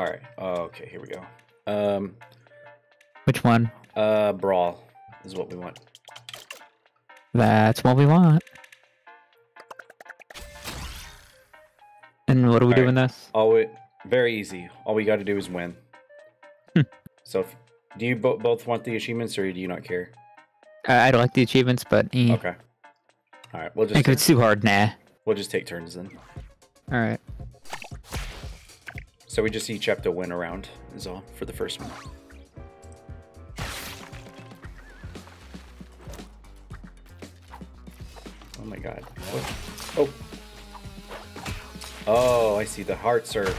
All right. okay, here we go. Um, Which one? uh, brawl is what we want. That's what we want. And what are we do Alright. in this? All it very easy. All we got to do is win. Hmm. so, if, do you bo- both want the achievements, or do you not care? I, I don't like the achievements, but eh. Okay. All right. We'll just if it's too hard, nah. we'll just take turns then. All right. So we just each have to win a round is all for the first one. Oh my god. What? Oh. Oh, I see. The hearts are.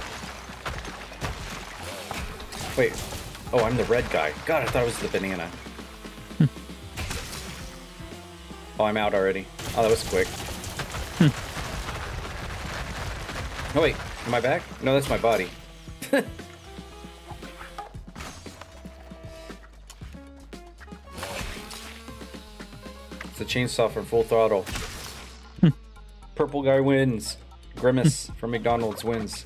Wait. Oh, I'm the red guy. God, I thought it was the banana. oh, I'm out already. Oh, that was quick. Hmm. oh, wait. Am I back? No, that's my body. it's a chainsaw for full throttle. Purple guy wins. Grimace from McDonald's wins.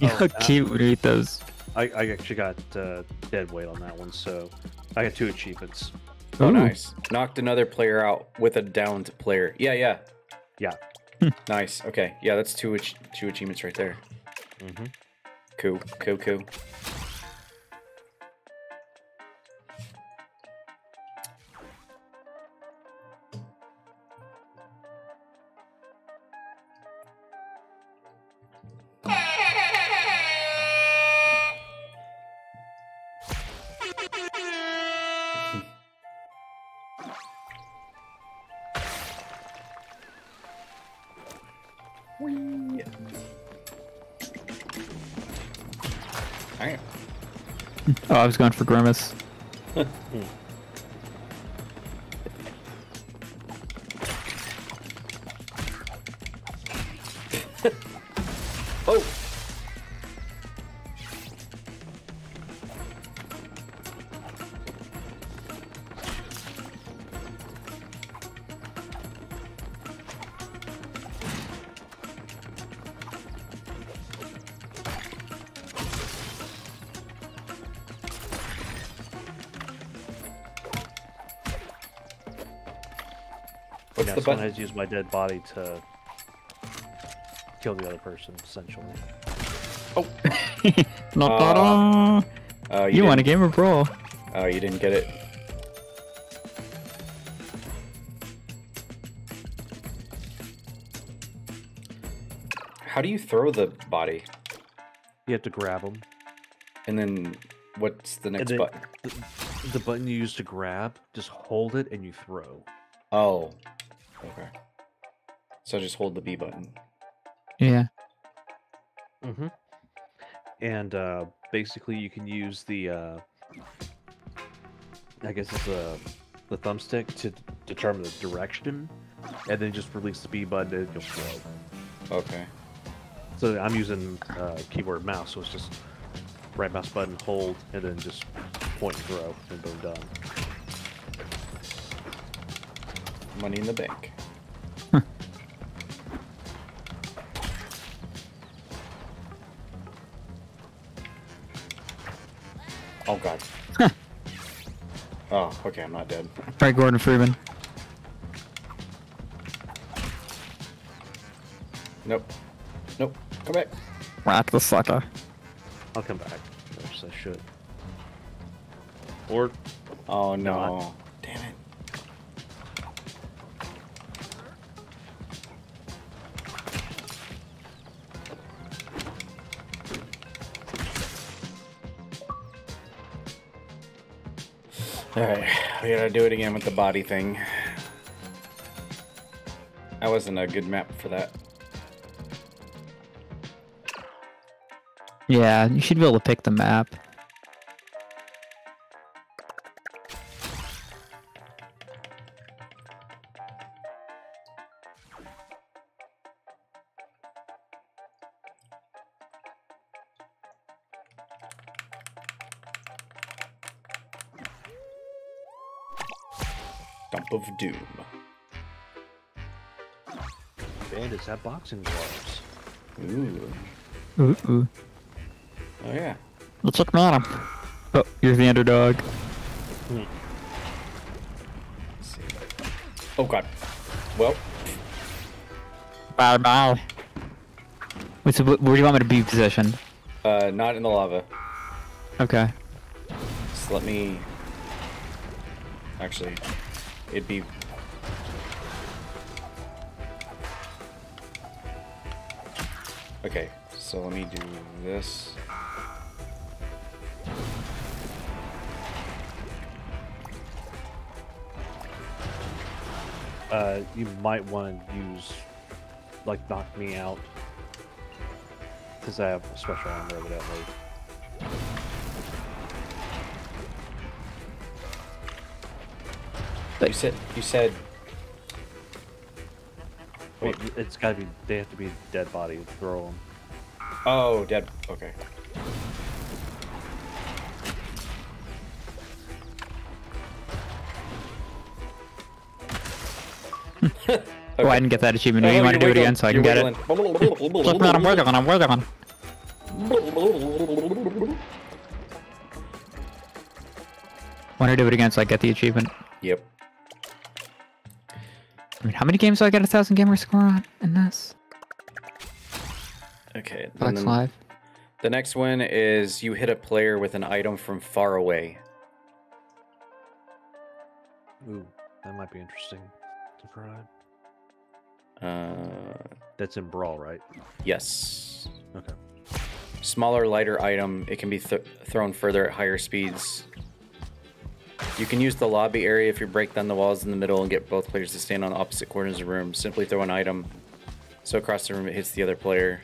How cute would eat those? I, I actually got uh, dead weight on that one, so I got two achievements. Oh, Ooh. nice. Knocked another player out with a downed player. Yeah, yeah. Yeah. nice. Okay. Yeah, that's two ach- two achievements right there. hmm Cool. Cool. Cool. Oh, I was going for Grimace. What's yeah, the someone has used my dead body to kill the other person, essentially. Oh! Not ta-da! Oh, uh, uh, uh, You want a didn't- game of Brawl? Oh, you didn't get it. How do you throw the body? You have to grab them. And then what's the next button? The, the button you use to grab, just hold it and you throw. Oh. Okay. So just hold the B button. Yeah. Mm-hmm. And uh, basically, you can use the, uh, I guess it's uh, the thumbstick to determine the direction, and then just release the B button and you'll throw. Okay. So I'm using uh, keyboard and mouse, so it's just right mouse button, hold, and then just point and throw, and boom, done. Money in the bank. Oh god. oh, okay, I'm not dead. All right, Gordon Freeman. Nope. Nope. Come back. Rat the sucker. I'll come back. Yes, I should. Or Oh no. Alright, we gotta do it again with the body thing. That wasn't a good map for that. Yeah, you should be able to pick the map. Bandits have boxing gloves. Ooh. Ooh, ooh. Oh yeah. Let's look at him. Oh, you're the underdog. Let's see. Oh god. Well, Bye bye. Wait, so where do you want me to be positioned? uh, not in the lava. Okay. Just let me. Actually, it'd be. Okay, so let me do this. Uh, you might want to use, like, knock me out. Because I have a special armor over that evidently. You said you said. Well, it's gotta be, they have to be dead body to throw them. Oh, dead. Okay. Oh, I didn't get that achievement. Do you want to do it again so I can get it? Look, man, I'm working on. I'm working on. Want to do it again so I get the achievement? Yep. I mean, how many games do I get a thousand gamer score on in this? Okay. and Flex Live. The next one is you hit a player with an item from far away. Ooh, that might be interesting to try. Uh, That's in Brawl, right? yes. Okay. Smaller, lighter item. It can be th- thrown further at higher speeds. You can use the lobby area if you break down the walls in the middle and get both players to stand on opposite corners of the room. Simply throw an item so across the room it hits the other player.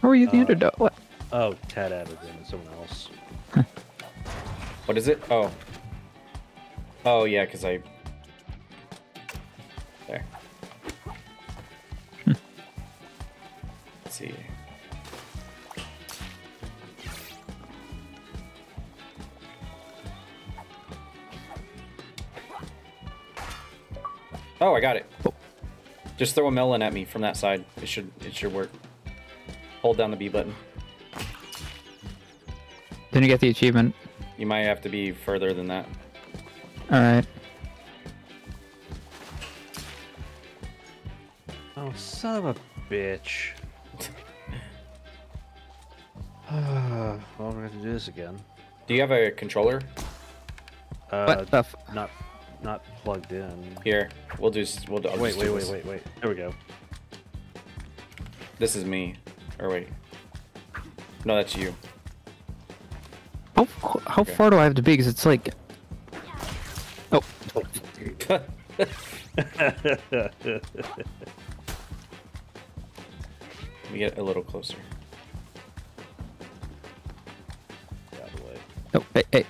How are you the Uh, underdog? What? Oh, Ted added in someone else. What is it? Oh. Oh, yeah, because I. see. Oh, I got it. Just throw a melon at me from that side. It should it should work. Hold down the B button. Didn't you get the achievement? You might have to be further than that. Alright. Oh, son of a bitch. well, we're gonna have to do this again. Do you have a controller? Uh, what the f- not, not plugged in. Here, we'll do. We'll do. I'll Wait, wait, do wait, wait, wait. There we go. This is me. Or wait. No, that's you. How, how Okay. far do I have to be? Because it's like. Oh, Let me get a little closer. Oh, hey, hey.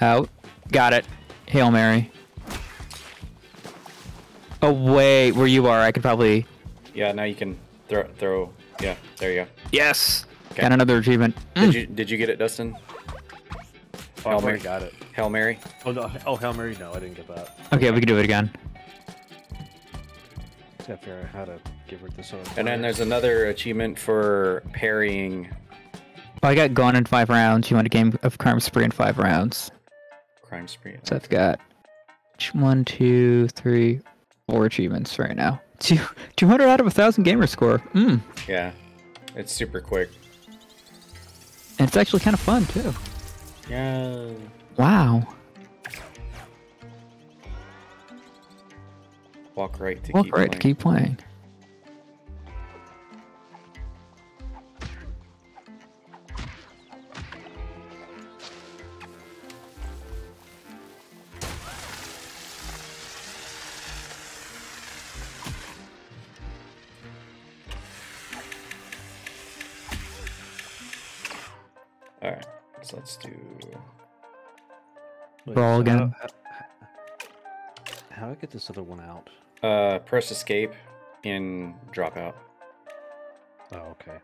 Out. Got it. Hail Mary. Oh, wait. Where you are, I could probably. Yeah, now you can throw. Throw. Yeah, there you go. Yes! Okay. Got another achievement. Mm. Did you Did you get it, Dustin? Oh, Hail Mary. got it. Hail Mary. Oh, no. Oh, Hail Mary? No, I didn't get that. Okay, we can do it again. Just gotta figure out how to give her this other And then there's another achievement for parrying Oh, I got gone in five rounds. You want a game of Crime Spree in five rounds. crime spree. So I've got one, two, three, four achievements right now. Two, 200 out of a 1,000 gamer score. Mm. Yeah, it's super quick. And it's actually kind of fun, too. Yeah. Wow. Walk right to Walk keep right to keep playing. All right. So let's do. Wait, Brawl so again. How, how, how do I get this other one out? Uh, press escape and drop out. Oh, okay.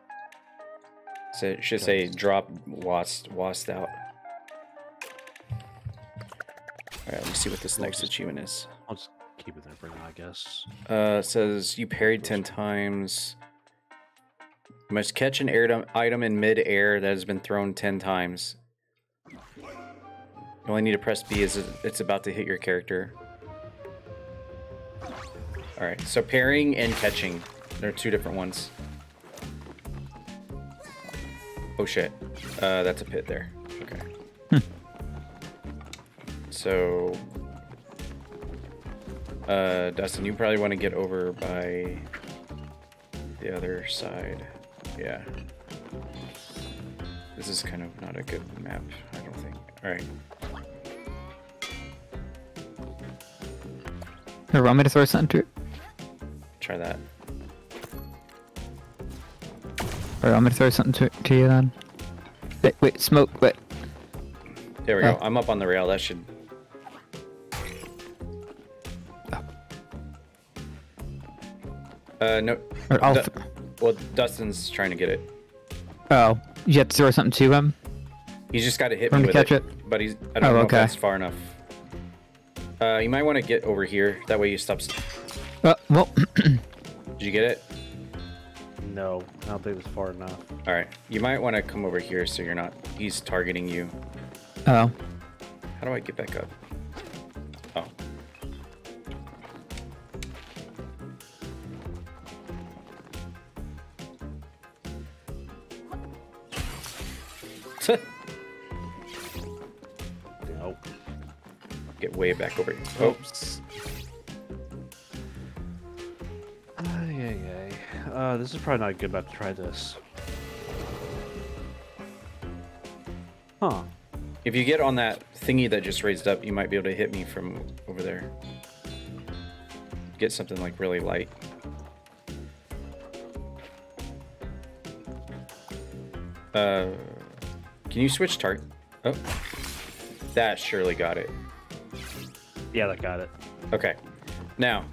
So it should say drop wast wast out. Alright, let me see what this next achievement is. I'll just keep it there for now, I guess. Uh, it says you parried 10 times. You must catch an air item in mid-air that has been thrown 10 times. You only need to press B as it's about to hit your character. Alright, so parrying and catching. They're two different ones. Oh shit. Uh, that's a pit there. Okay. so... Uh, Dustin, you probably want to get over by the other side. Yeah. This is kind of not a good map, I don't think. Alright. You want me to throw something to? Try that. Alright, I'm gonna throw something to, to you then? Wait, wait, smoke, wait. There we Oh. go. I'm up on the rail. That should. Uh, no. Or I'll well, Dustin's trying to get it. oh, you have to throw something to him? He's just got to hit For me to with catch it, it? But he's. I don't Oh, know okay. if that's far enough. Uh, you might want to get over here. That way you stop. Did Uh, well, Did you get it? No, I don't think it's far enough. All right. You might want to come over here so you're not. He's targeting you. oh. How do I get back up? Uh, this is probably not a good map to try this. Huh. if you get on that thingy that just raised up, you might be able to hit me from over there. Get something like really light. Uh, can you switch target? Oh, that surely got it. Yeah, that got it. Okay. Now,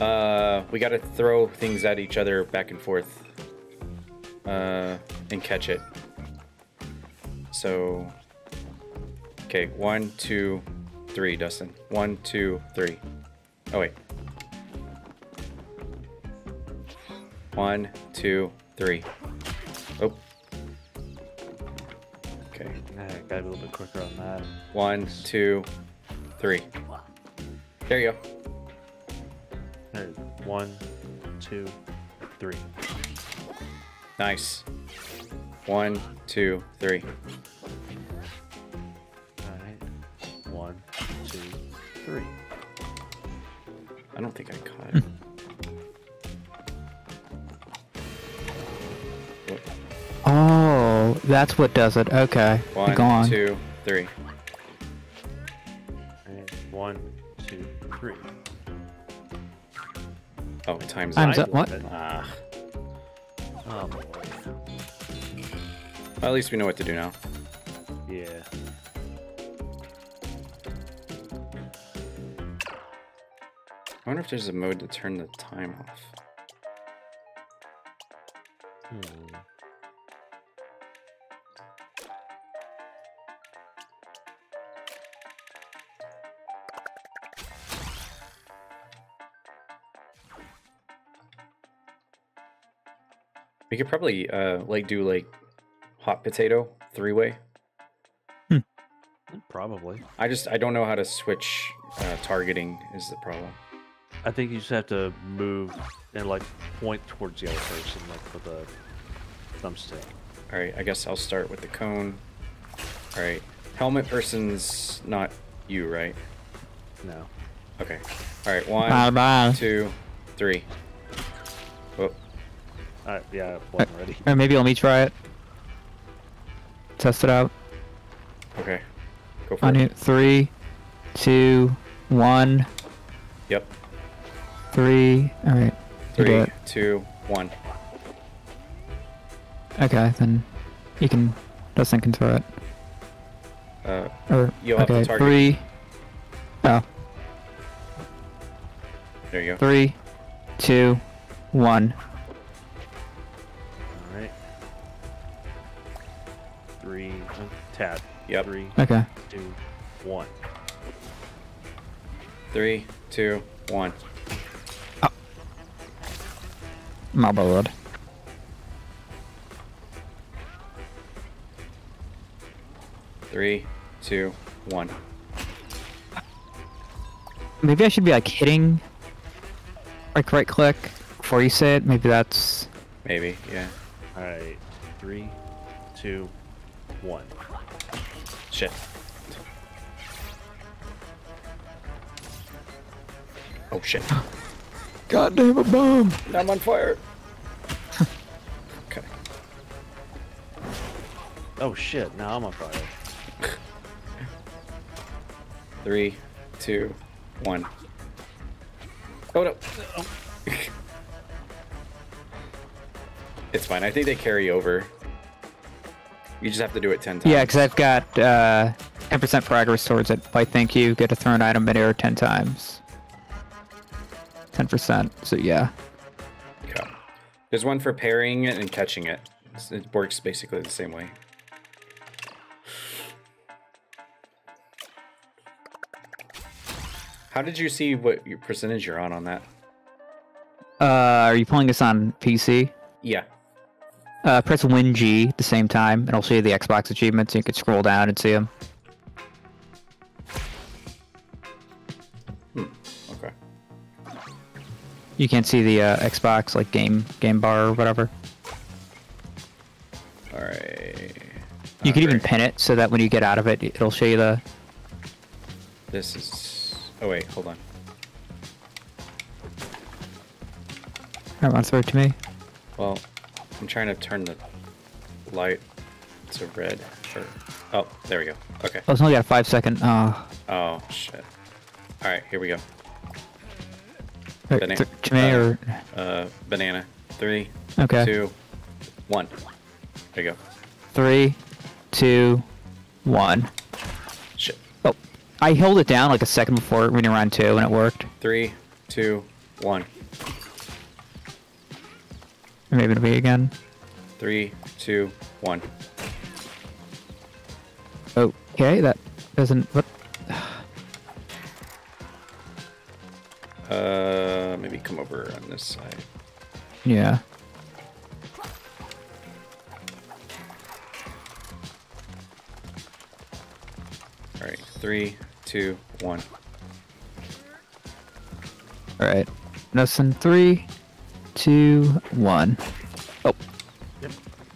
uh, we got to throw things at each other back and forth uh, and catch it. So, okay, one, two, three, Dustin. One, two, three. Oh, wait. One, two, three. Oh. Okay. Nah, gotta be a little bit quicker on that. One, two, three. There you go. There, one, two, three. Nice. One, two, three. Alright. One, two, three. I don't think I caught it. Hmm. Oh, that's what does it. Okay. One, Go on. two, three. And one, two, three. Oh, time's Time's up. up. What? Ah. Oh boy. Well, at least we know what to do now. Yeah. I wonder if there's a mode to turn the time off. Hmm. We could probably uh like do like hot potato three way. Probably. I just I don't know how to switch uh, targeting is the problem. I think you just have to move and like point towards the other person, like with a thumbstick. All right, I guess I'll start with the cone. All right, helmet person's not you, right? No. Okay. All right, one, Bye bye. two, three. Alright, yeah, wasn't ready. Or maybe let me try it. Test it out. okay. Go for On it. Three, two, one, Yep. three. All right. Three, two, one. Okay, then you can. Dustin can throw it. Uh, Or You'll have to okay, target. three. Oh, there you go. three, two, one. Three, tat. Yep. Three, Okay. two, one. Three, two, one. My bad. Three, two, one. Maybe I should be like hitting, like right click before you say it. Maybe that's. Maybe, yeah. All right. Three, two, one. Shit. Oh shit. God damn it, bomb! I'm on fire. okay. Oh shit! Now I'm on fire. Three, two, one. Oh no. it's fine. I think they carry over. You just have to do it ten times. Yeah, because I've got uh, 10% progress towards it. By thank you, get a thrown item mid air 10 times. 10%. So yeah. Okay. There's one for parrying it and catching it. It works basically the same way. How did you see what your percentage you're on on that? Uh, are you pulling this on PC? Yeah. Uh, press Win G at the same time, and I'll show you the Xbox achievements. You can scroll down and see them. Okay. You can't see the uh, Xbox like game game bar or whatever. All right. You could even pin it so that when you get out of it, it'll show you the. This is. Oh wait, hold on. Want to throw to me. Well, I'm trying to turn the light to red. Or oh, there we go. Okay. Oh, it's only got a five second. Oh, Oh shit. All right, here we go. Right, Bana- th- to me uh, or Uh, banana. Three, okay. two, one. There you go. Three, two, one. Shit. Oh, I held it down like a second before were on two, and it worked. Three, two, one. Maybe it'll be again. Three, two, one. Okay, that doesn't. What? Uh, maybe come over on this side. Yeah. All right. Three, two, one. All right. lesson Three, two, one. Oh,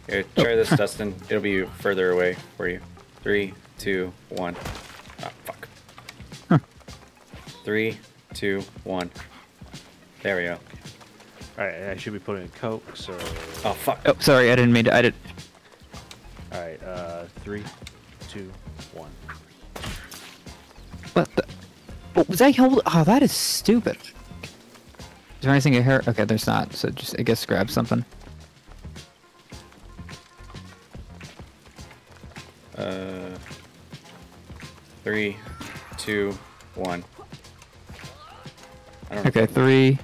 Here, try this, Dustin. It'll be further away for you. Three, two, one. Ah, fuck. Huh. Three, two, one. There we go. All right. I should be putting in coke. So. Oh fuck. oh, sorry. I didn't mean to. I did. All right. Uh, three, two, one. What the? Oh, was I hold? Oh, that is stupid. Is there anything in here? Okay, there's not. So just I guess grab something. Uh, three, two, one. I don't know. Okay, three,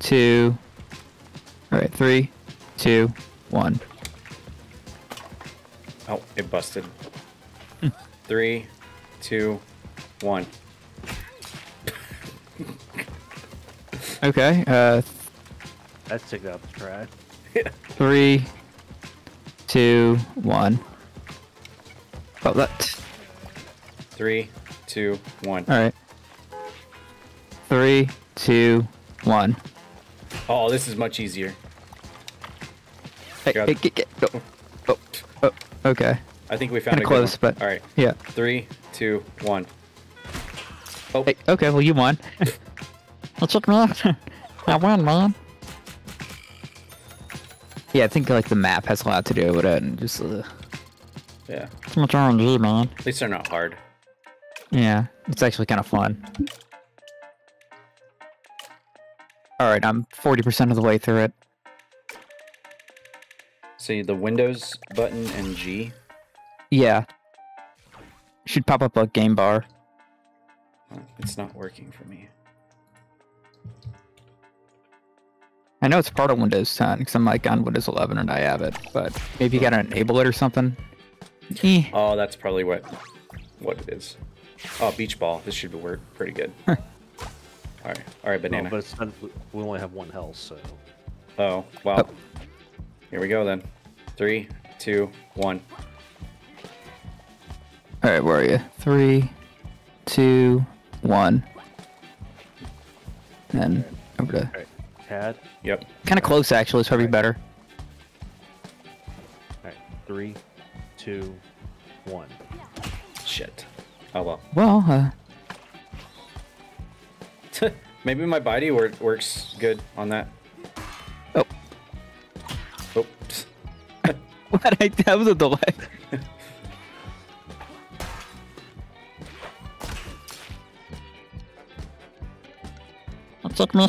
two. All right, three, two, one. Oh, it busted. Three, two, one. Okay. Uh, That's took out the trash. three, two, one. Oh, that. Three, two, one. All right. Three, two, one. Oh, this is much easier. Hey, hey, get, get, oh, oh, oh, okay. I think we found Kinda a good close, one. but- all right. Yeah. Three, two, one. Oh, Hey, okay, well you won. What's up, man? I won, man. Yeah, I think like the map has a lot to do with it, and just uh, yeah. too much RNG, man. At least they're not hard. Yeah, it's actually kind of fun. All right, I'm 40% of the way through it. See the Windows button and G. Yeah. Should pop up a game bar. It's not working for me. I know it's part of Windows 10 because I'm like on Windows 11 and I have it, but maybe you gotta enable it or something. Eh. Oh, that's probably what what it is. Oh, beach ball. This should work pretty good. all right, all right, banana. No, but it's not, we only have one health, so Oh, well. Oh. Here we go then. Three, two, one. All right, where are you? Three, two, one. And over to. All right. Yep. Kind of close, actually. It's probably better. All right. Three, two, one. Shit. Oh well. Well, uh, Maybe my body wor- works good on that. oh, Oops. what? I, that was a delay. That took me.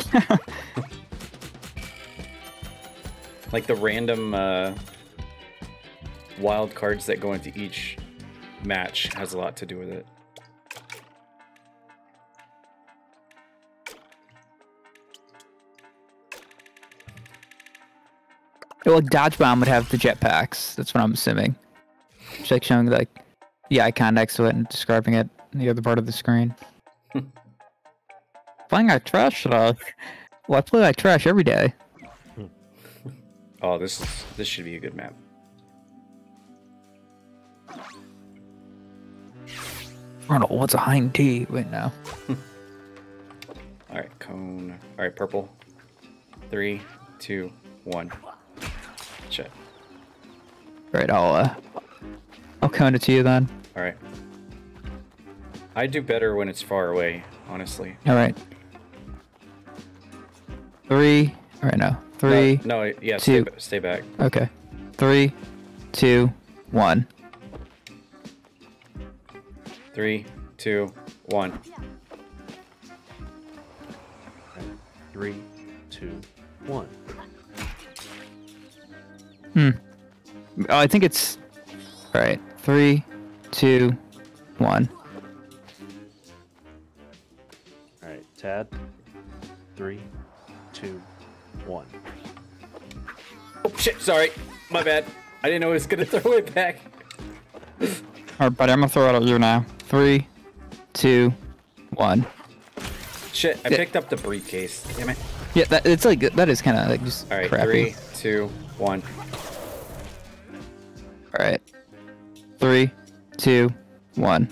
Like the random uh, wild cards that go into each match has a lot to do with it. well, Dodge Bomb would have the jetpacks. That's what I'm assuming. Just like showing like the icon next to it and describing it in the other part of the screen. Playing like trash today. Well, I play like trash every day. Oh, this is this should be a good map. Ronald, what's a hind T? Wait, now. All right, cone. All right, purple. Three, two, one. Shit. Right, I'll uh, I'll count it to you then. All right. I do better when it's far away, honestly. All right. Three. All right, no. Three. No, no yeah, stay, two. ba- stay back. Okay. Three, two, one. Three, two, one. All right. Three, two, one. Hmm. Oh, I think it's. All right. Three, two, one. All right. Tad. Three, two, one. Oh shit! Sorry, my bad. I didn't know it was gonna throw it back. All right, buddy. I'm gonna throw it at you now. Three, two, one. Shit! I Yeah. picked up the briefcase. Damn it! Yeah, that it's like that is kind of like just All right, crappy. three, two, one. All right. Three, two, one.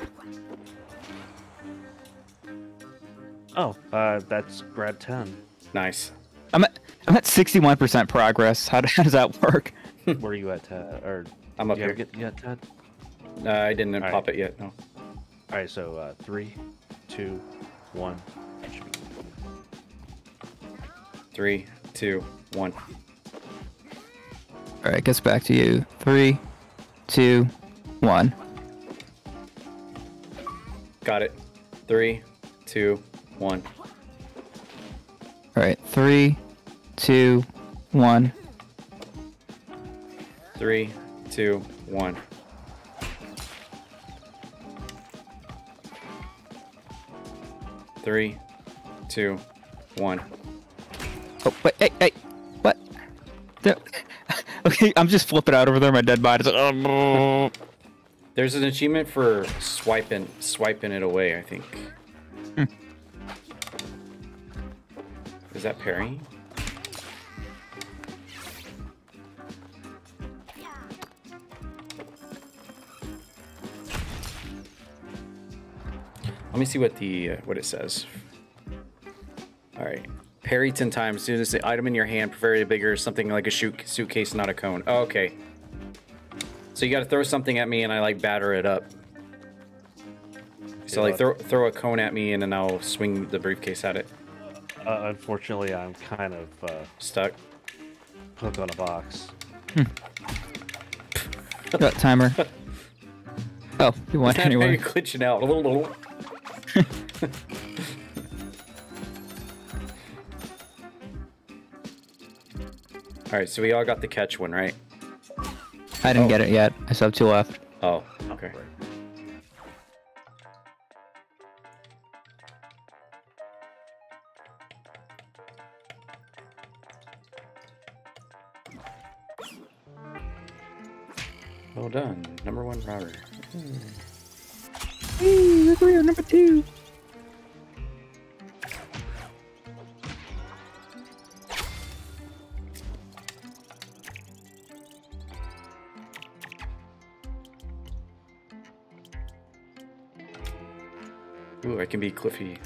Oh, uh, that's grad ten. Nice. I'm at I'm at 61% progress. How, how does that work? Where are you at, Tad? Or I'm up you ever here. Get yet, Tad? Uh, I didn't All pop right. it yet. No. All right. So uh, three, two, one. Three, two, one. All right, gets back to you. Three, two, one. Got it. Three, two, one. All right, three, two, one. Three, two, one. Three, two, one. Oh wait, hey, hey, what? The- okay, I'm just flipping out over there. My dead body's like, oh, There's an achievement for swiping swiping it away, I think. Hmm. Is that parrying? Let me see what the uh, what it says. All right. Parry 10 times. Soon as the item in your hand, preferably bigger, something like a shoot, suitcase, not a cone. Oh, okay. So you got to throw something at me and I like batter it up. So like throw throw a cone at me and then I'll swing the briefcase at it. Uh, unfortunately, I'm kind of uh, Stuck. hooked on a box. got timer. Oh, you want Now you're anywhere? glitching out. all right, so we all got the catch one, right? I didn't Oh. get it yet. I still have two left. Oh, okay. Well done, number one router. Hmm. Hey, look we are number two. Ooh, I can be Cliffy.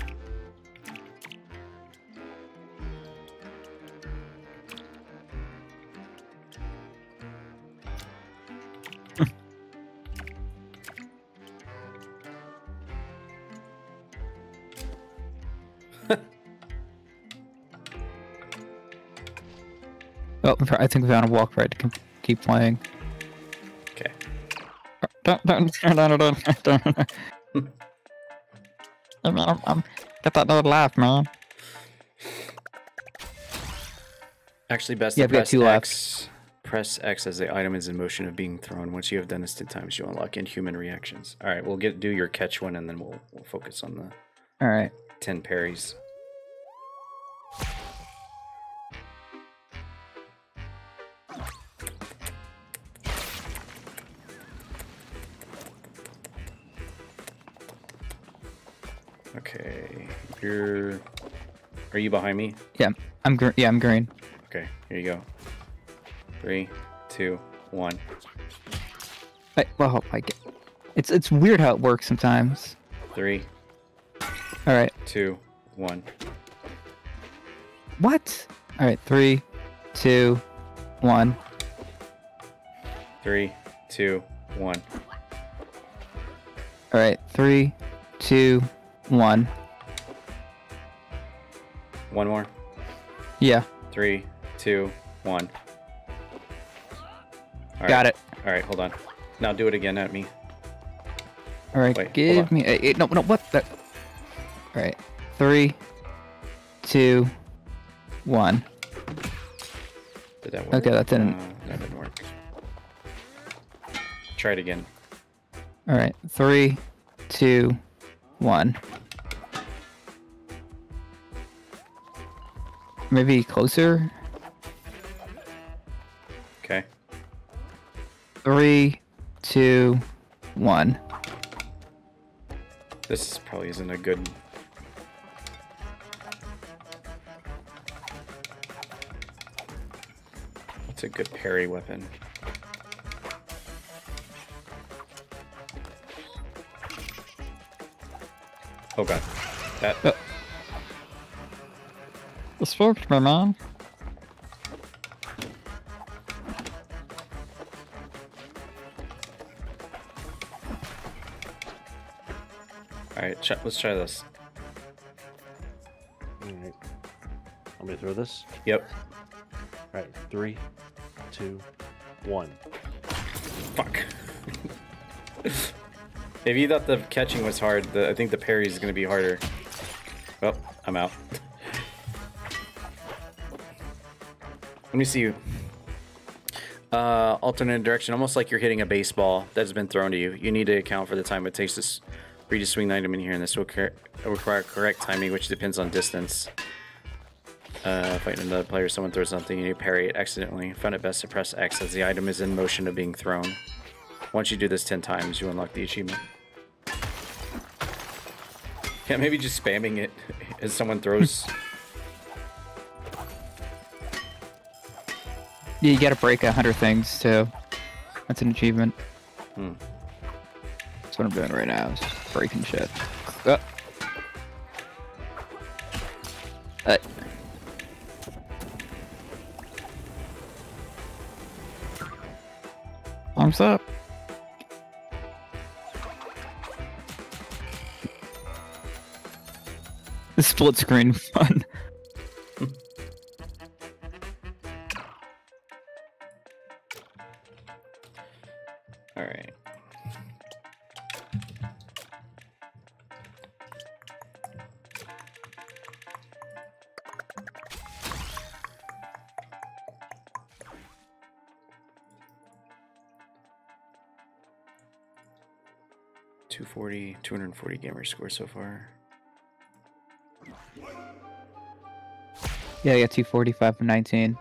I think we found a walk right to keep playing. Okay. Get that other laugh, man. Actually, best Yeah, to press two. X. Press X as the item is in motion of being thrown. Once you have done this ten times, you unlock inhuman reactions. All right, we'll get do your catch one, and then we'll we'll focus on the All right. ten parries. Are you behind me? Yeah, I'm green. Yeah, I'm green. Okay, here you go. Three, two, one. I, well, I get. It's it's weird how it works sometimes. Three, All right. two, one. What? All right. Three, two, one. Three, two, one. All right. Three, two, one. One more. Yeah, Three, two, one. All got it. All right, hold on. Now do it again at me. All right. Wait, give me. eh, eh, no, no. What? The... All right. Three, two, one. Did that work? Okay, that didn't- Uh, that didn't work. Try it again. All right. Three, two, one. Maybe closer. Okay. Three, two, one. This probably isn't a good. It's a good parry weapon. Oh god. That oh. Uh, This worked, my man. Alright, let's try this. Alright. Want me to throw this? Yep. Alright, three, two, one. Fuck. if you thought the catching was hard, the, I think the parry is going to be harder. Oh, I'm out. Let me see you. Uh, alternate direction, almost like you're hitting a baseball that's been thrown to you. You need to account for the time it takes to for you to swing the item in here, and this will require correct timing, which depends on distance. Uh, fighting another player, someone throws something, and you parry it accidentally. Found it best to press X as the item is in motion of being thrown. Once you do this 10 times, you unlock the achievement. Yeah, maybe just spamming it as someone throws. Yeah, you gotta break a hundred things too. That's an achievement. Hmm. That's what I'm doing right now. Is just breaking shit. Uh. Uh. Arms up. The split screen fun. 140 gamer score so far. Yeah, I got 245 for 19.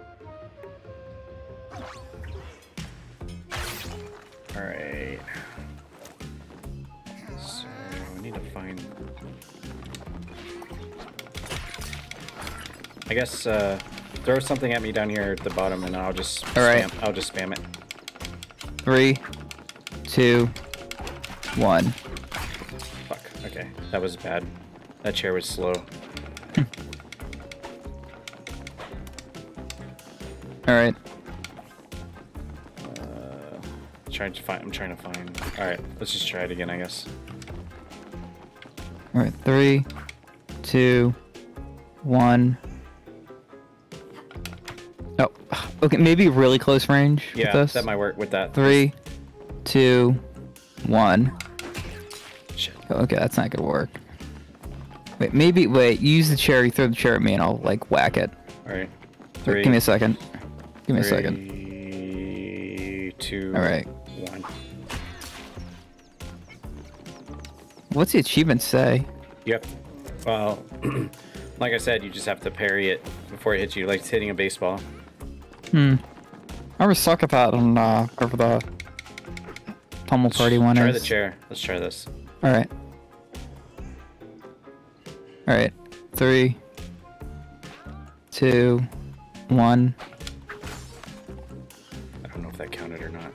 Alright. So, we need to find... I guess, uh, throw something at me down here at the bottom and I'll just All right. I'll just spam it. Three, two, one. That was bad. That chair was slow. All right. Uh, trying to find. I'm trying to find. All right, let's just try it again. I guess. All right. Three, two, one. Oh, okay. Maybe really close range. with Yeah, this. that might work with that. Three, two, one. Okay, that's not gonna work. Wait, maybe wait. Use the chair. You throw the chair at me, and I'll like whack it. All right. Wait, Three. Give me a second. Give me a second. Three, two, All right. one. What's the achievement say? Yep. Well, like I said, you just have to parry it before it hits you, like it's hitting a baseball. Hmm. I always suck at that on uh, whatever the pummel party one try the chair. Let's try this. All right. All right. Three, two, one. I don't know if that counted or not.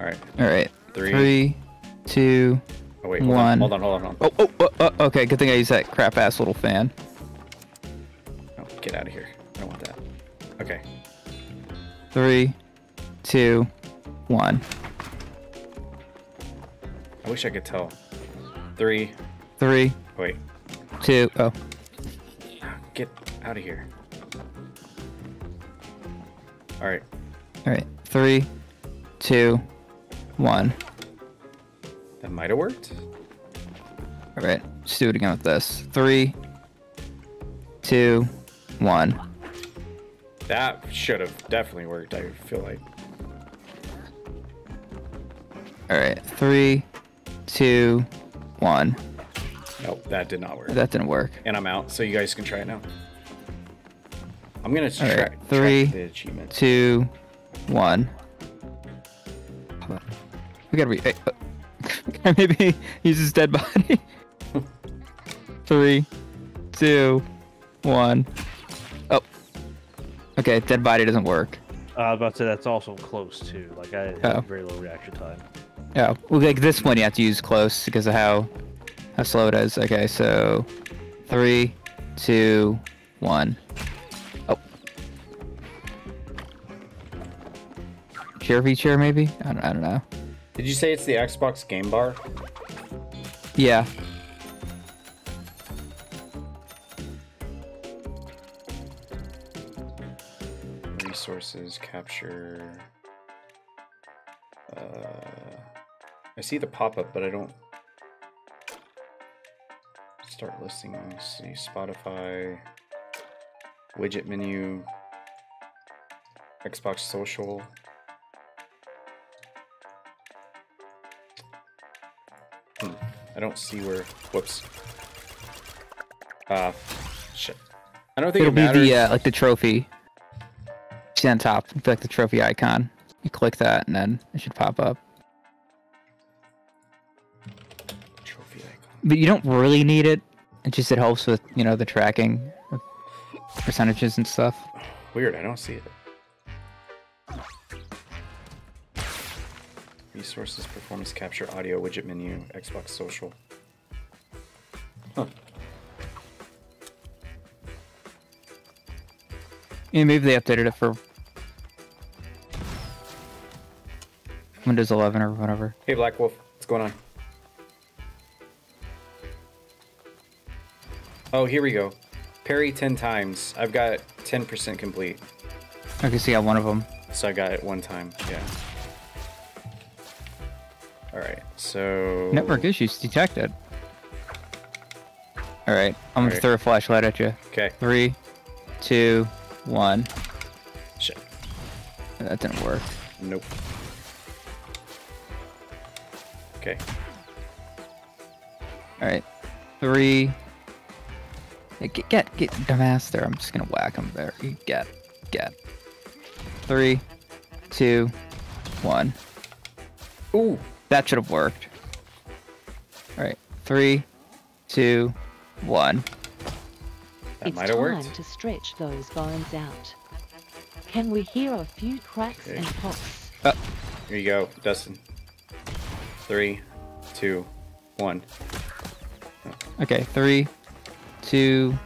All right. All right. Three. Three, two. Oh wait. Hold One. on. Hold on. Hold on. Hold on. Oh, oh, oh, oh, okay. Good thing I used that crap ass little fan. Oh, get out of here. I don't want that. Okay. Three, two, one. I wish I could tell. Three. Three, Wait. Two. Oh, Get out of here. All right. all right. Three, two, one. That might have worked. All right. Let's do it again with this. Three, two, one. That should have definitely worked. I feel like. All right. Three, two, one. Nope, that did not work. That didn't work. and I'm out, so you guys can try it now. I'm gonna try. track, right, track three, the achievement. Two, one. Hold on. We gotta be. Hey, uh, maybe use his dead body? Three, two, one. Oh. Okay, dead body doesn't work. Uh, I was about to say that's also close too. Like I had Oh. very low reaction time. Yeah, well, like this one you have to use close because of how how slow it is. Okay, so three, two, one. Oh. Chair v chair maybe? I don't, I don't know. Did you say it's the Xbox Game Bar? Yeah. Resources capture. Uh, I see the pop up, but I don't. Start listing. Let me see. Spotify. Widget menu. Xbox Social. Hmm. I don't see where. Whoops. Uh, shit. I don't think It'll it be the uh, like the trophy. See on top, be like the trophy icon. You click that and then it should pop up. Trophy icon. But you don't really need it. It just it helps with you know the tracking of percentages and stuff. Weird, I don't see it. Resources, performance capture, audio, widget menu, Xbox social. Huh. Yeah, maybe they updated it for Windows 11 or whatever. Hey, Black Wolf, what's going on? Oh, here we go. Parry 10 times. I've got 10% complete. I can see on one of them. So I got it one time. Yeah. Alright, so. Network issues detected. All right, I'm gonna Alright. throw a flashlight at you. Okay. Three, two, one. Shit. That didn't work. Nope. Okay. All right, three. Hey, Get, get, get, dumbass there. I'm just gonna whack him there. Get, get. Three, two, one. Ooh. That should have worked. All right, three, two, one. That it's might have time worked. to stretch those bones out. Can we hear a few cracks Okay. and pops? Uh. Here you go, Dustin. Three, two, one. Okay, three, two,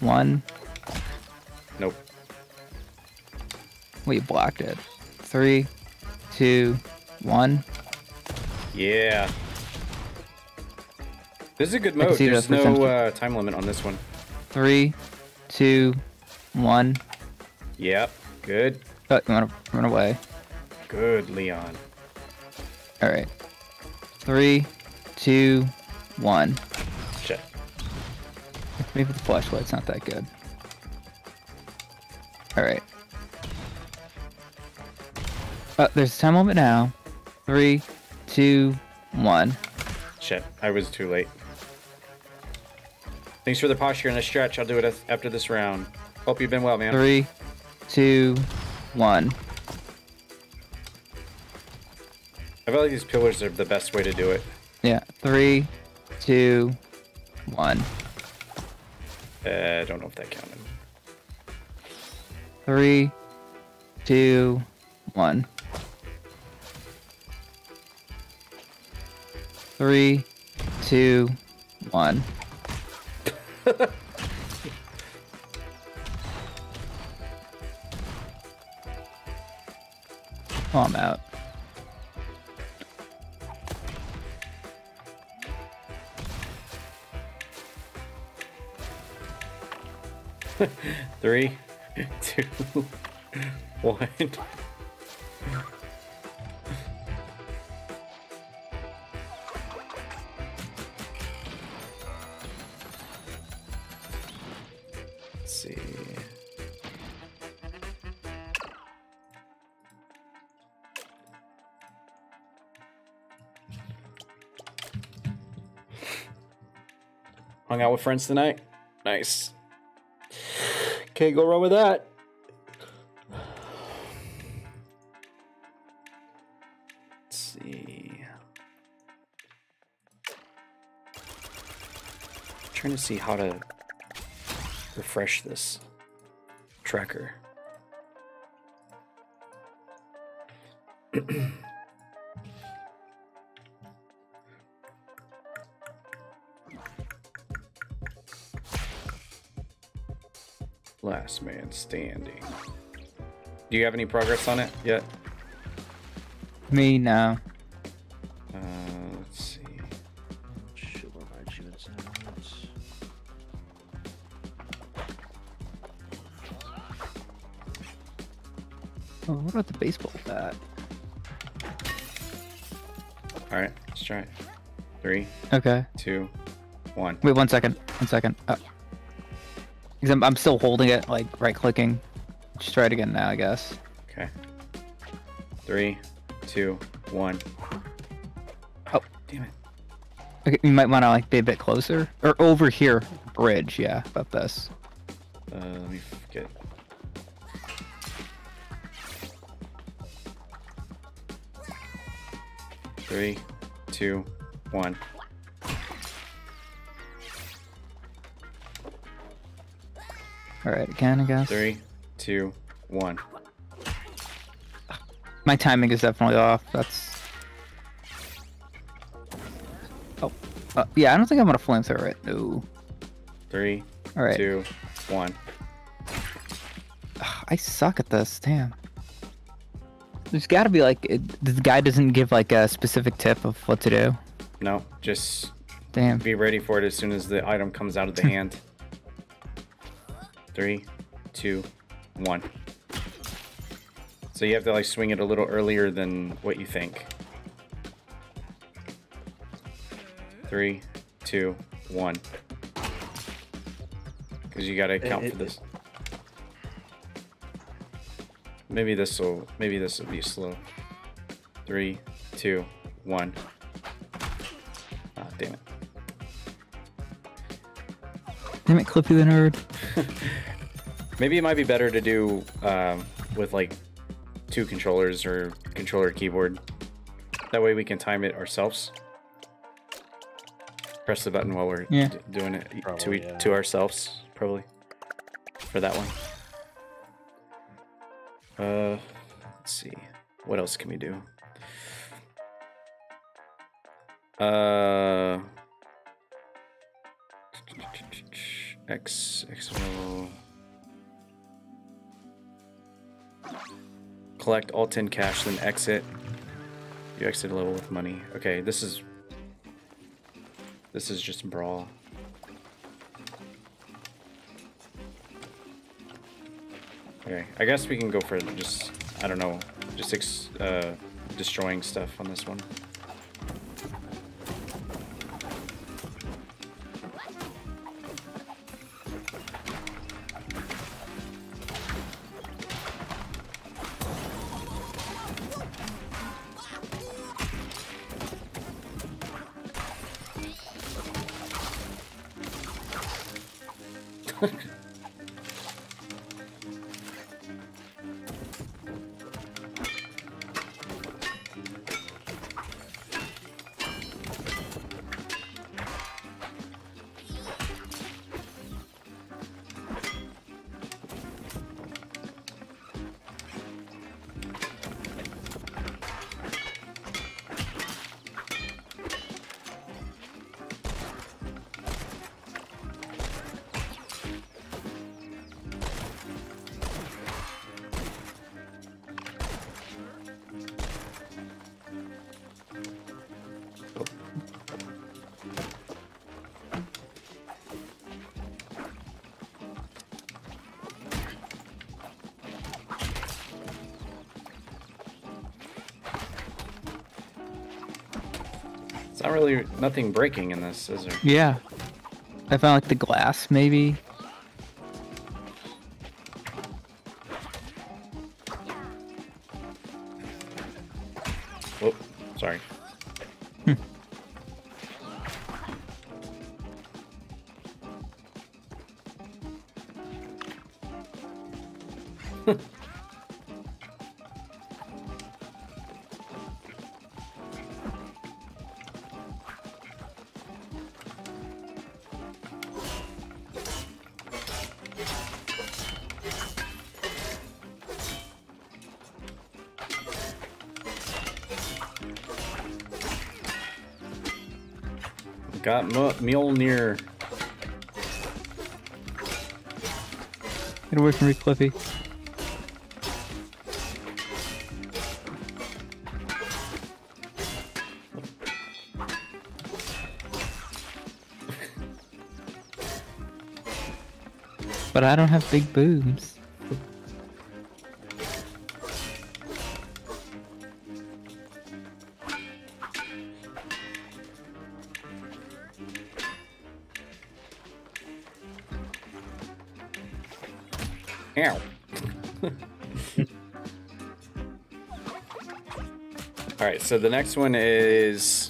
one. Nope. We blocked it. Three, two, one. Yeah. This is a good mode. There's no uh, time limit on this one. Three, two, one. Yep. Good. Oh, you want to run away? Good, Leon. All right. Three, two, one. Maybe the flashlight's not that good. All right. Uh, there's a time limit now. Three, two, one. Shit. I was too late. Thanks for the posture and the stretch. I'll do it after this round. Hope you've been well, man. Three, two, one. I feel like these pillars are the best way to do it. Yeah. Three, two, one. Uh, I don't know if that counted. Three, two, one. Three, two, one. oh, I'm out. Three, two, one. See. Hung out with friends tonight? Nice. Can't go wrong with that. Let's see. trying to see how to refresh this tracker. Last man standing. Do you have any progress on it yet? Me now. Uh, let's see. What are my achievements now? Oops. Oh, what about the baseball bat? All right, let's try it. Three, Okay. two, one. Wait one second. One second. Oh. I'm, I'm still holding it, like right clicking. Just try it again now, I guess. Okay. Three, two, one. Oh. Damn it. Okay, you might want to like be a bit closer or over here. Bridge, yeah, about this. Uh, let me get. Three, two, one. All right, again, I guess. Three, two, one. My timing is definitely off. That's. Oh, uh, yeah. I don't think I'm gonna flamethrower it. No. Three, All right. two, one. Ugh, I suck at this. Damn. There's got to be like it, the guy doesn't give like a specific tip of what to do. No, just Damn. be ready for it as soon as the item comes out of the hand. Three, two, one. So you have to like swing it a little earlier than what you think. Three, two, one. Because you gotta account it- for this. Maybe this will. Maybe this will be slow. Three, two, one. Ah, damn it. Damn it, Clippy the nerd. Maybe it might be better to do um, with like two controllers or controller keyboard. That way we can time it ourselves. Press the button while we're Yeah. doing it e- to Probably, e- yeah. to ourselves, probably. For that one. Uh, let's see. What else can we do? Uh, X X collect all 10 cash, then exit. You exit a level with money. Okay, this is this is just brawl. Okay, I guess we can go for just I don't know, just uh, destroying stuff on this one. Nothing breaking in this, is there? Yeah. I found like the glass, maybe. Oh, sorry. Hmm. Got Mjolnir. Get away from me, Cliffy. But I don't have big boobs. So the next one is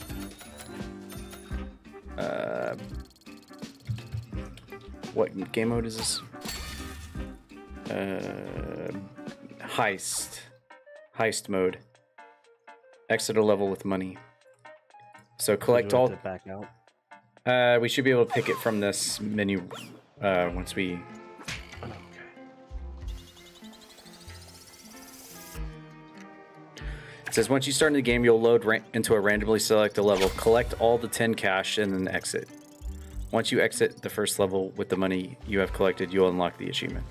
uh, what game mode is this? Uh, heist, heist mode. Exit a level with money. So collect all. back out. Uh, we should be able to pick it from this menu uh, once we says once you start in the game, you'll load into a randomly selected level, collect all the 10 cash, and then exit. Once you exit the first level with the money you have collected, you'll unlock the achievement.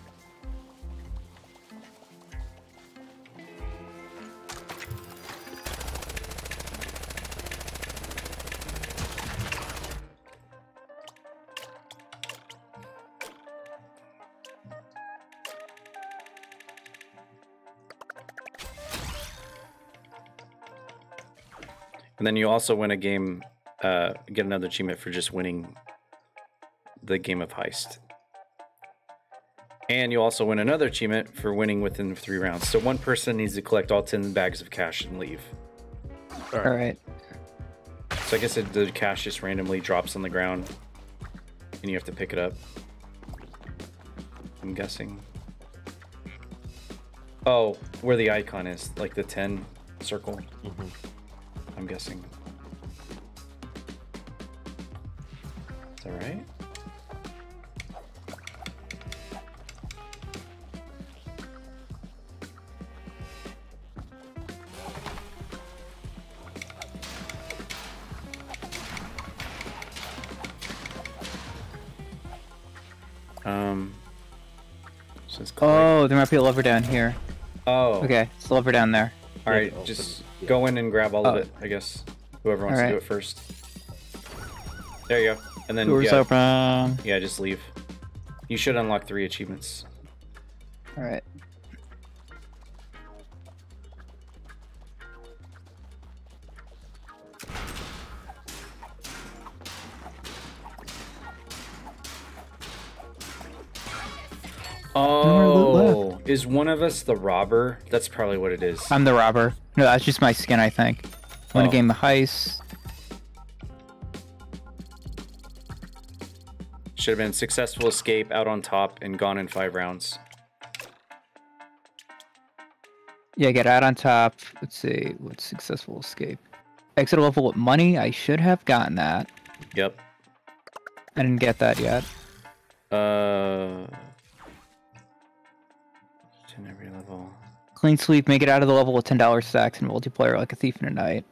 And then you also win a game, uh, get another achievement for just winning the game of heist. And you also win another achievement for winning within three rounds. So one person needs to collect all 10 bags of cash and leave. All right. Alright. So I guess it, the cash just randomly drops on the ground and you have to pick it up. I'm guessing. Oh, where the icon is, like the 10 circle. Mhm. I'm guessing. Is that right? Um. So it's Oh, there might be a lever down here. oh. Okay, it's a lever down there. All right, just. Go in and grab all of Oh. it. I guess whoever wants to do it first. There you go. And then Doors yeah, open. yeah, just leave. You should unlock three achievements. All right. Is one of us the robber? That's probably what it is. I'm the robber. No, that's just my skin, I think. Win Oh. a game of heist. Should have been successful escape, out on top, and gone in five rounds. Yeah, get out on top. Let's see. What's successful escape? Exit a level with money. I should have gotten that. Yep. I didn't get that yet. Uh. In every level. Clean sweep. Make it out of the level with ten dollars stacks in multiplayer like a thief in the night.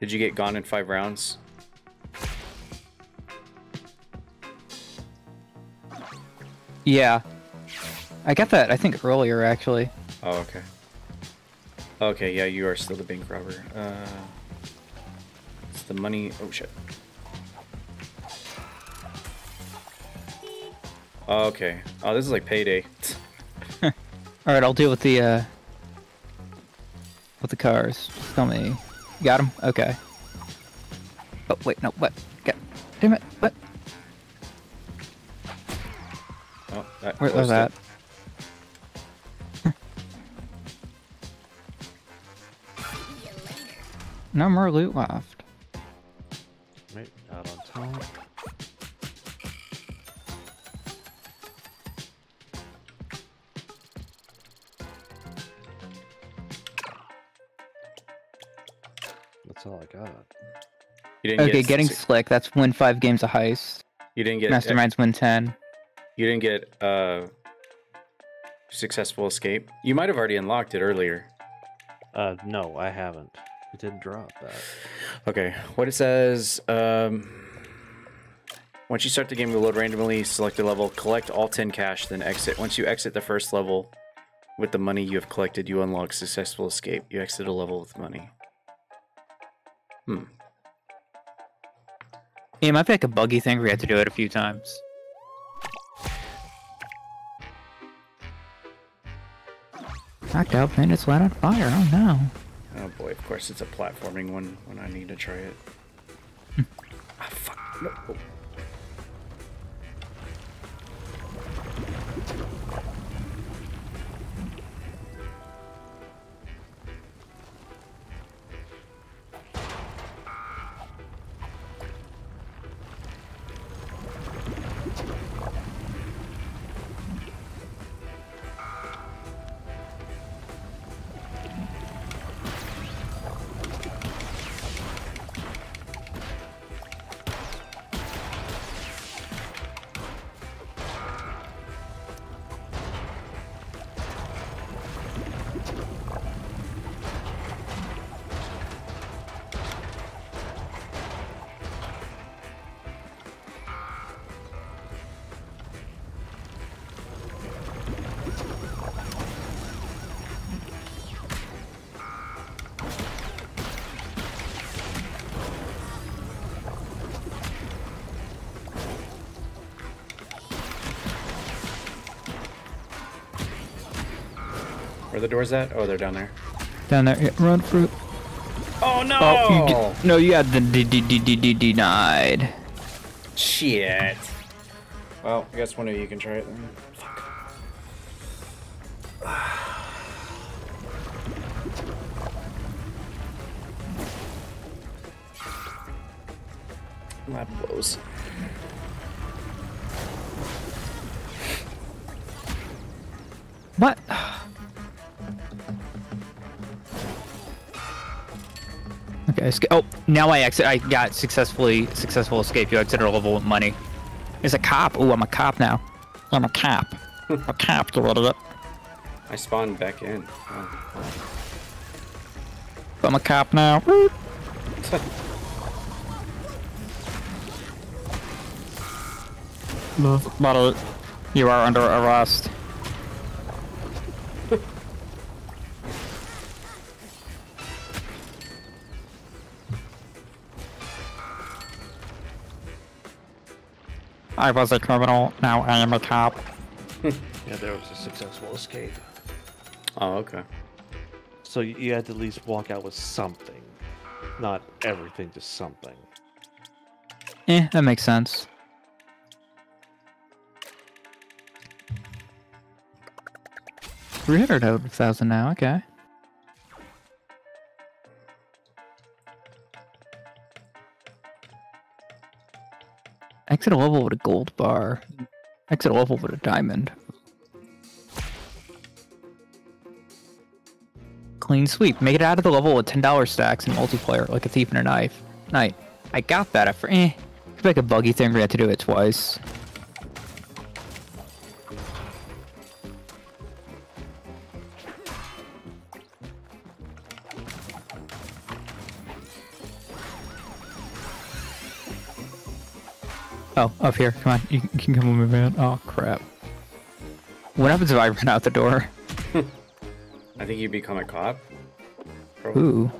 Did you get gone in five rounds? Yeah. I got that. I think earlier actually. Oh, okay. Okay, yeah, you are still the bank robber. Uh, it's the money. Oh shit. Okay. Oh, this is like payday. All right, I'll deal with the uh with the cars. Just tell me. You got them? Okay. Oh wait, no, what? Get, damn it! What? Oh, that Where was that? no more loot left. Right, out on top. That's all I got. You didn't Okay, get getting su- slick. That's win five games of heist. You didn't get. Masterminds win ten. You didn't get uh successful escape. You might have already unlocked it earlier. Uh, no, I haven't. It didn't drop that. Okay, what it says, um, once you start the game, you load randomly, select a level, collect all 10 cash, then exit. Once you exit the first level with the money you have collected, you unlock successful escape. You exit a level with money. Hmm. Yeah, it might be like a buggy thing where you have to do it a few times. Knocked out bandits light on fire. Oh no. Oh boy, of course it's a platforming one when I need to try it. ah, fuck. No. Oh. The doors at? Oh, they're down there. Down there. Yeah, run fruit. Oh no! Oh, you get, no, you got the d d d d d denied. Shit. Well, I guess one of you can try it then. Okay. esca- Oh, now I exit. I got successfully successful escape. You exited a level with money. There's a cop. Ooh, I'm a cop now. I'm a cop. a cop. You idiot. I spawned back in. Oh. I'm a cop now. Woo. But you are under arrest. I was a criminal, now I am a cop. Yeah, there was a successful escape. oh, okay. So you, you had to at least walk out with something. Not everything, just something. Eh, that makes sense. Three hundred thousand now, okay. Exit a level with a gold bar. Exit a level with a diamond. Clean sweep. Make it out of the level with ten dollar stacks in multiplayer, like a thief and a knife. Night. I got that. After eh, it's like a buggy thing. We had to do it twice. Oh, up here. Come on. You can- come with me, man. Oh, crap. What happens if I run out the door? I think you become a cop. Probably. Ooh.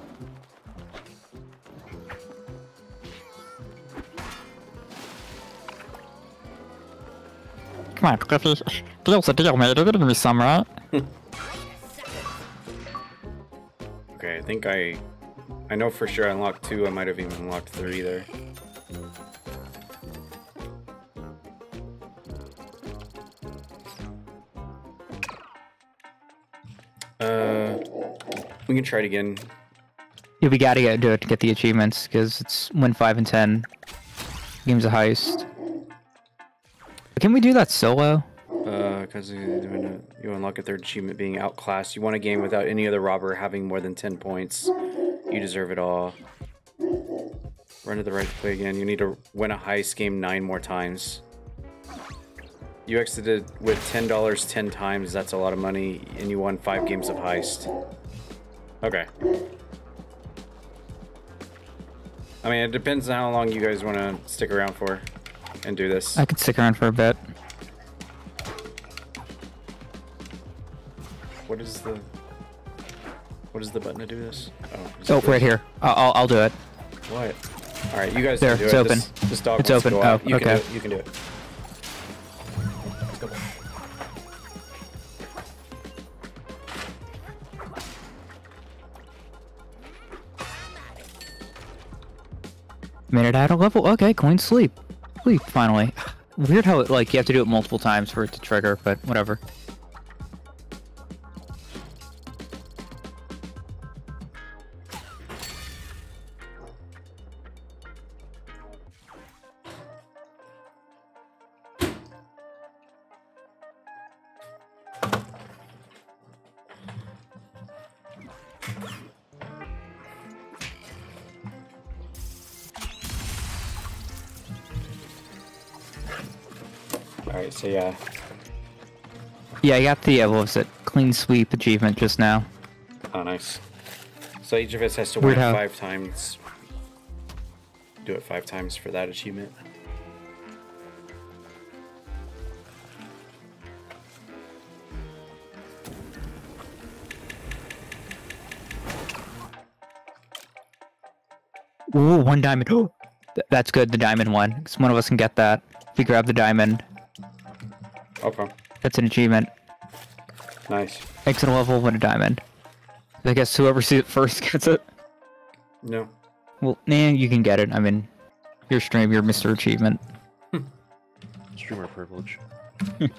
Come on, Cliffy. Deal's a deal, mate. There's gonna be some, right? Okay, I think I, I know for sure I unlocked two. I might have even unlocked three there. We can try it again. Yeah, we gotta get, do it to get the achievements, because it's win 5 and 10. Game's a heist. Can we do that solo? Uh, because you you unlock a third achievement being outclassed. You won a game without any other robber having more than 10 points. You deserve it all. Run to the right to play again. You need to win a heist game nine more times. You exited with $10 10 times. That's a lot of money. And you won five games of heist. Okay. I mean, it depends on how long you guys want to stick around for and do this. I could stick around for a bit. What is the what is the button to do this? Oh, Oh, right here. I'll, I'll, do it. What? All right, you guys There, can do it's it. open. This, this It's open. Oh, you can okay. do it. You can do it. It out of level. Okay, coin sleep. Sleep, finally. Weird how it, like, you have to do it multiple times for it to trigger, but whatever. I got the, uh, what was it? Clean sweep achievement just now. oh nice. So each of us has to Weird win how- five times. Do it five times for that achievement. Ooh, one diamond. Th- That's good, the diamond one. 'cause one of us can get that. If we grab the diamond, Okay, that's an achievement. Nice. Exit a level with a diamond. I guess whoever sees it first gets it. No, Well, nah, you can get it. I mean, your stream, your Mr. Achievement. Streamer privilege.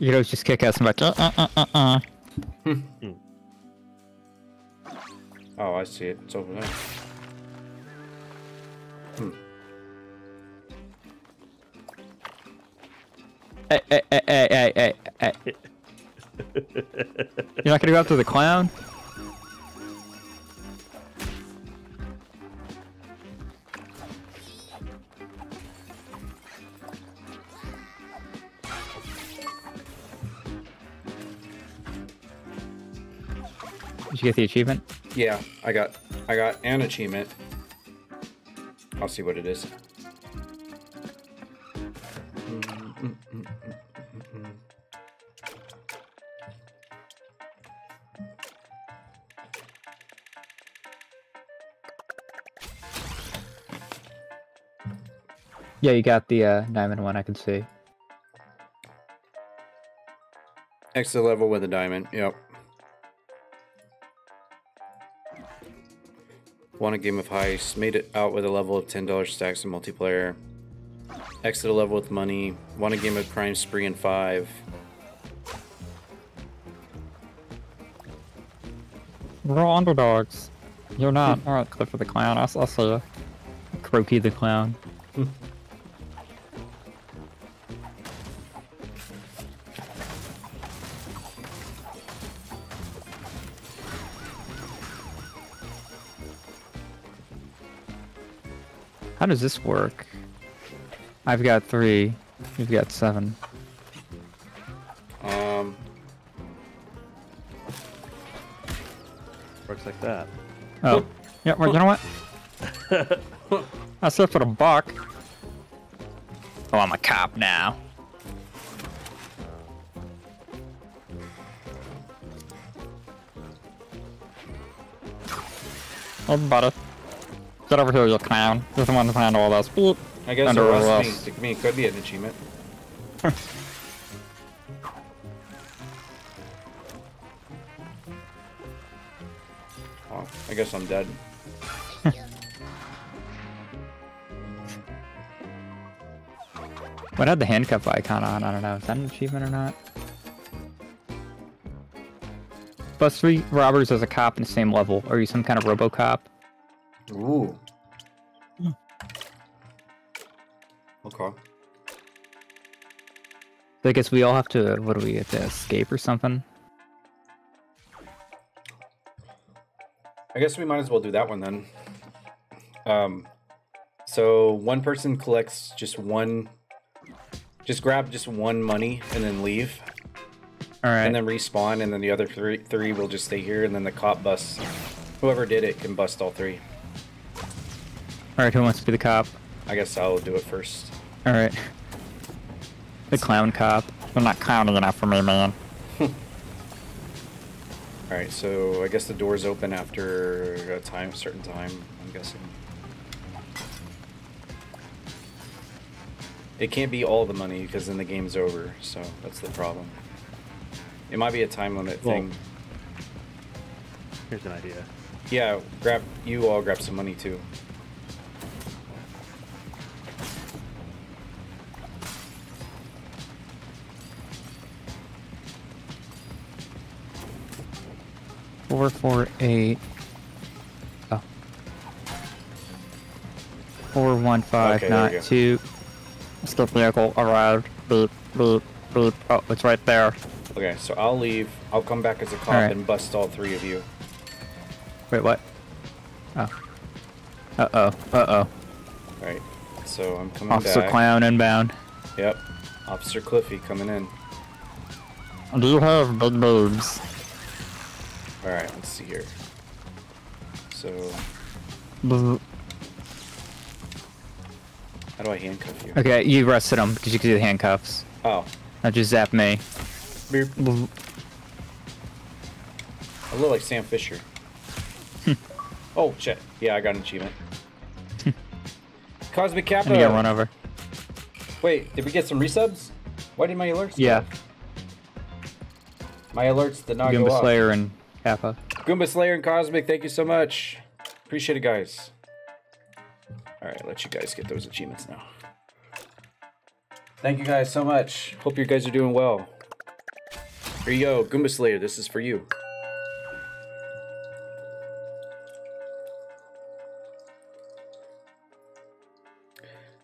You know, just kick ass and like, uh, uh, uh, uh, uh. oh I see it. It's over there. Hey, hey, hey, hey, hey, hey, hey. You're not gonna go after the clown? Did you get the achievement? Yeah, I got I got an achievement. I'll see what it is. Mm, mm, mm, mm Yeah, you got the uh, diamond one. I can see. Exit level with a diamond. Yep. Won a game of heist. Made it out with a level of ten dollars stacks in multiplayer. Exit a level with money. Won a game of crime spree in five. We're all underdogs. You're not. all right, Clifford the clown. I'll, I'll see you. Croaky the clown. How does this work? I've got three. You've got seven. Um, Works like that. Oh. Yeah, well, you know what? I said for a buck. Oh, I'm a cop now. Oh, buddy. Get over here, you clown. You're the one to handle all this. Beep. I guess Under arrest arrest. me. me could be an achievement. oh, I guess I'm dead. What had the handcuff icon on? I don't know. Is that an achievement or not? Plus three robbers as a cop in the same level. Are you some kind of RoboCop? Ooh. Okay. I guess we all have to. What do we have to escape or something? I guess we might as well do that one then. Um, so one person collects just one, just grab just one money and then leave, All right. and then respawn, and then the other three three will just stay here, and then the cop busts. Whoever did it can bust all three. All right. Who wants to be the cop? I guess I'll do it first. All right. The clown cop. They're not clowning enough for me, man. All right, so I guess the doors open after a time, a certain time. I'm guessing. It can't be all the money because then the game's over. So that's the problem. It might be a time limit Well- thing. Here's an idea. Yeah, grab you all grab some money too. Four, four, eight. Oh. Four, one, five, Okay, nine, two. Skip vehicle arrived. Beep, beep, beep. Oh, it's right there. Okay, so I'll leave. I'll come back as a cop Alright. and bust all three of you. Wait, what? Oh. Uh oh. Uh oh. All right. So I'm coming Officer back. Clown inbound. Yep. Officer Cliffy coming in. Do you have big boobs? All right. Let's see here. So how do I handcuff you? Okay, you arrested him because you could see the handcuffs. Oh. Now just zap me. Beep. I look like Sam Fisher. oh shit! Yeah, I got an achievement. Cosmic Kappa. You got run over. Wait, did we get some resubs? Why did my alerts? Yeah. off? My alerts did not go Goomba off. Slayer and Kappa. Goomba Slayer and Cosmic, thank you so much. Appreciate it, guys. All right, let you guys get those achievements now. Thank you guys so much. Hope you guys are doing well. Here you go, Goomba Slayer. This is for you.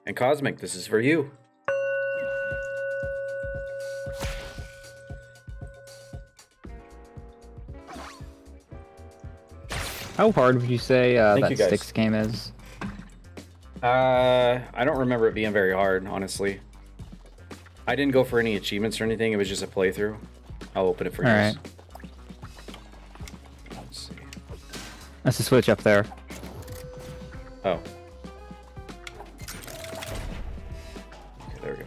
And Cosmic, this is for you. How hard would you say uh, that you, sticks game is? Uh, I don't remember it being very hard, honestly. I didn't go for any achievements or anything. It was just a playthrough. I'll open it for you. All right. Let's see. That's the switch up there. Oh. Okay, there we go.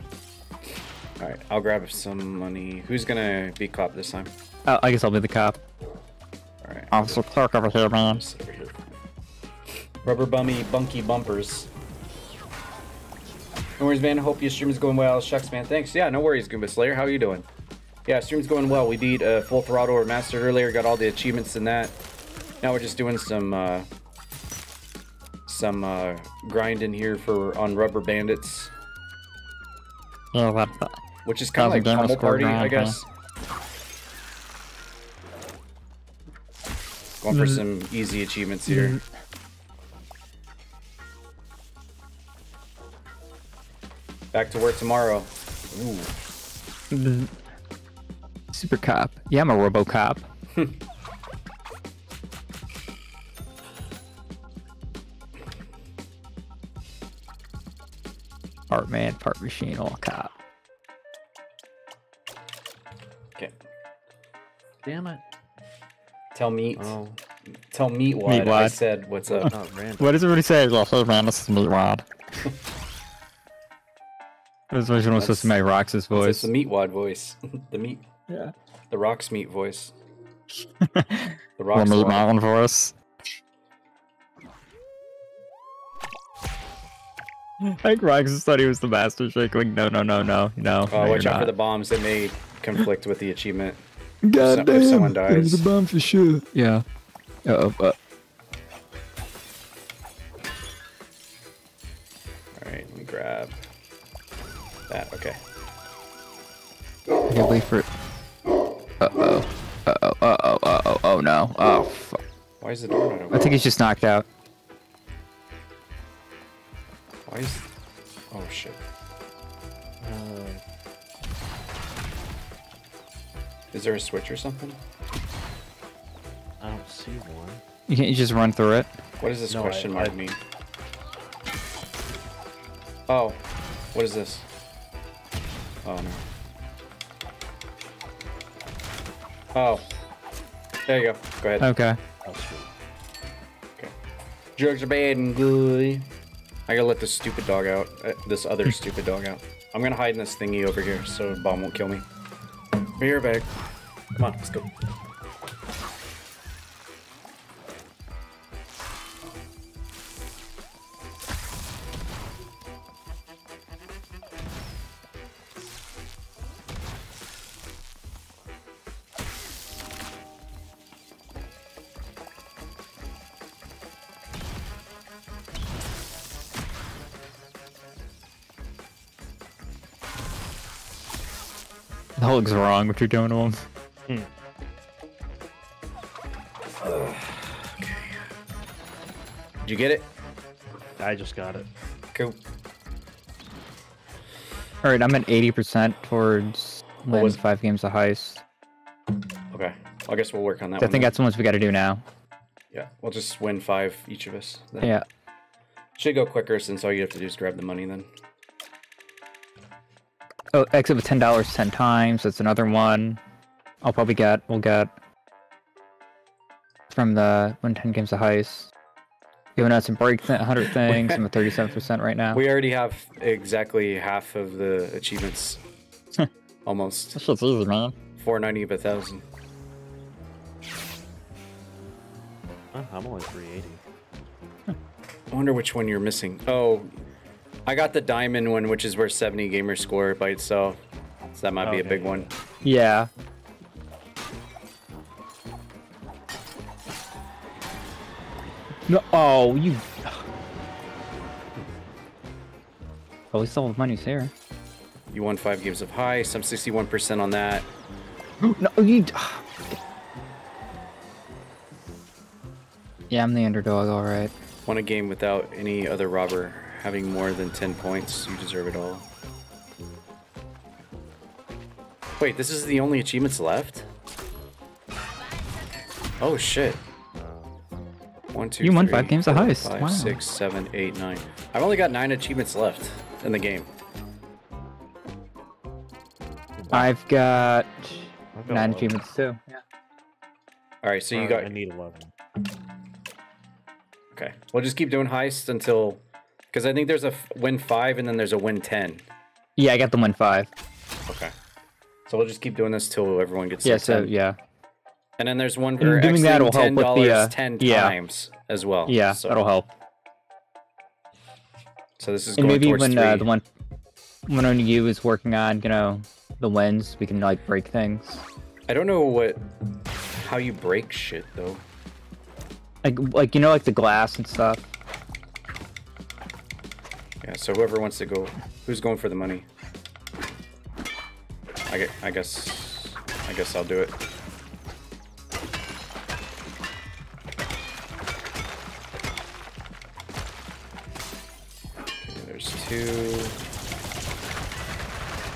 All right, I'll grab some money. Who's gonna be cop this time? Oh, I guess I'll be the cop. Officer Clark over here, man. Sit over here. Rubber bummy bunky bumpers. No worries, man. Hope your stream is going well. Shucks, man. Thanks. Yeah, no worries, Goomba Slayer. How are you doing? Yeah, stream's going well. We beat uh, Full Throttle or earlier. Got all the achievements in that. Now we're just doing some uh, some uh, grinding here for on Rubber Bandits, Yeah, what the? which is kind of like Tumble Party, I guess. huh? Going for mm. some easy achievements here. Mm. Back to work tomorrow. Ooh. Mm. Super cop. Yeah, I'm a RoboCop. part man, part machine, all cop. Okay. Damn it. Tell meat. Oh, Tell meat what I said. What's up? not random. What does everybody say? Well, hey man, this is Meatwad. This was supposed to be my Rox's It's voice. the meatwad voice. the meat. Yeah. The rocks meat voice. The The rocks. Meat water. Mountain voice. I think Rox thought he was the master shake. Like, no, no, no, no, no. Oh, no, watch you're out for the bombs that may conflict with the achievement. God some- if someone damn, it was a bomb for sure. Yeah. Uh-oh, uh, Alright, let me grab that. Okay. I gotta wait for it. Uh-oh. Uh-oh, uh-oh, uh-oh, oh no. Oh, fuck. Why is the door not open? I think he's just knocked out. Why is. Oh shit. Uh, Is there a switch or something? I don't see one. You can't you just run through it? What does this No, I- question mark I- mean? Oh, what is this? Oh no. Oh. There you go. Go ahead. Okay. Oh, sweet. Okay. Drugs are bad and good. I gotta let this stupid dog out. Uh, this other stupid dog out. I'm gonna hide in this thingy over here so bomb won't kill me. Be right back. Come on, let's go. The hell's wrong what you're doing to him. Did you get it? I just got it. Cool. Alright, I'm at 80% towards What was- five games of heist. Okay. I guess we'll work on that So I think then. that's the ones we gotta do now. Yeah, we'll just win five each of us. then. Yeah. Should go quicker since all you have to do is grab the money then. Oh, exit with ten dollars ten times. That's another one. I'll probably get. We'll get from the win ten games of heist. Giving us some break th- hundred things. I'm at thirty seven percent right now. We already have exactly half of the achievements. Almost. This shit's easy, man. 490 of a thousand. I'm only 380. I wonder which one you're missing. Oh, I got the diamond one, which is where 70 gamers score by itself. So that might be a big one. Yeah. No. Oh, you. Oh, we still have money's here. You won five games of high, some 61% on that. No, you. Yeah, I'm the underdog. All right. Won a game without any other robber having more than 10 points. You deserve it all. Wait, this is the only achievements left? Oh shit. One, two, You won three, five games of four, heist. five, Wow. six, seven, eight, nine. I've only got nine achievements left in the game. I've got I've got nine 11. achievements too. Yeah. All right, so you Alright, got I need 11. Okay. We'll just keep doing heists until, because I think there's a f- win five and then there's a win ten. Yeah, I got the win five. Okay. So we'll just keep doing this till everyone gets. Yeah, so 10. yeah, And then there's one for doing that will help with the, uh, ten yeah. times as well. yeah, So, that'll help. So this is And maybe when uh, the one when on you is working on, you know, the wins, we can like break things. I don't know what how you break shit though. Like like you know, like the glass and stuff. Yeah. So whoever wants to go, who's going for the money? I get. I guess. I guess I'll do it. Okay, there's two.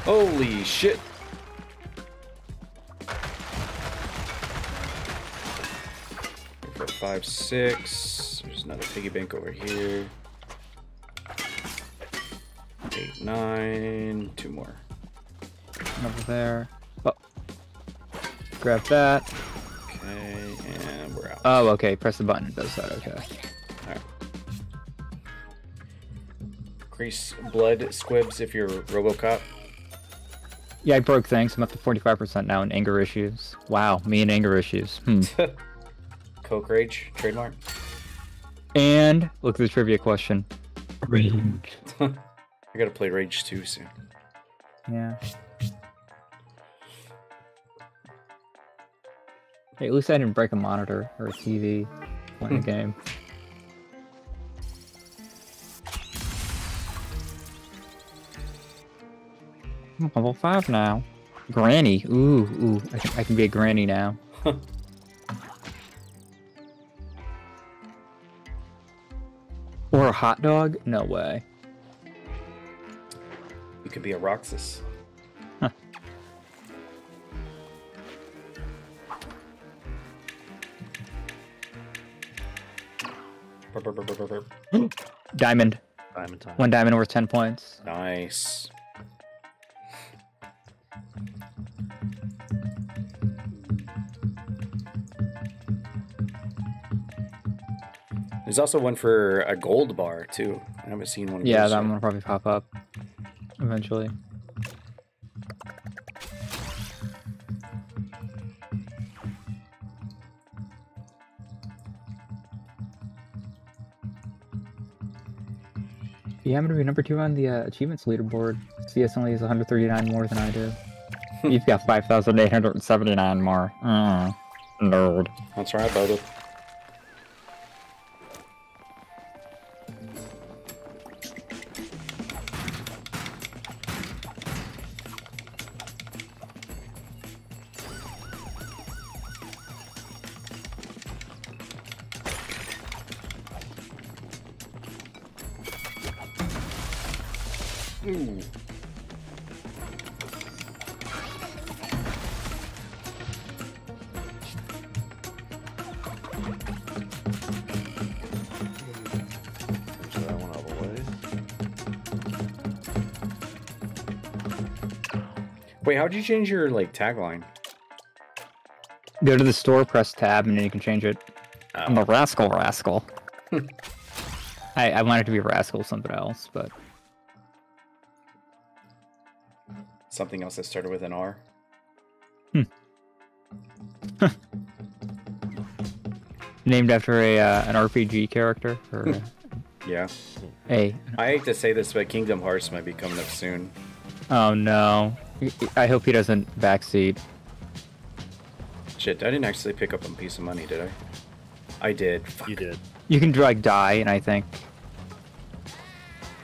Holy shit! Four, five, six. There's another piggy bank over here. Eight, nine. Two more. Over there. Oh. Grab that. Okay, and we're out. Oh, okay. Press the button. It does that. Okay. Alright. Increase blood squibs if you're Robocop. Yeah, I broke things. I'm up to 45% now in anger issues. Wow, me and anger issues. Hmm. Coke Rage, trademark. and look at the trivia question. I gotta play Rage 2 soon. Yeah. Hey, at least I didn't break a monitor or a TV playing a hmm. game. I'm level five now. Granny. Ooh, ooh. I can, I can be a granny now. or a hot dog? No way. You could be a Roxas. Huh. Burp, burp, burp, burp, burp, burp. Diamond. Diamond time. One diamond worth 10 points. Nice. There's also one for a gold bar too. I haven't seen one. Of Yeah, those that yet. one will probably pop up eventually. Yeah, I'm gonna be number two on the uh, achievements leaderboard. CS only has 139 more than I do. You've got 5,879 more. Mm, nerd. That's right, brother. Wait, how'd you change your like tagline? Go to the store, press tab, and then you can change it. I'm the rascal rascal. I, I wanted to be a rascal something else, but Something else that started with an R. Hmm. Named after a uh, an RPG character or a, Yeah. a I hate to say this, but Kingdom Hearts might be coming up soon. oh no. I hope he doesn't backseat. Shit, I didn't actually pick up a piece of money, did I? I did. Fuck. You did. You can like die, and I think.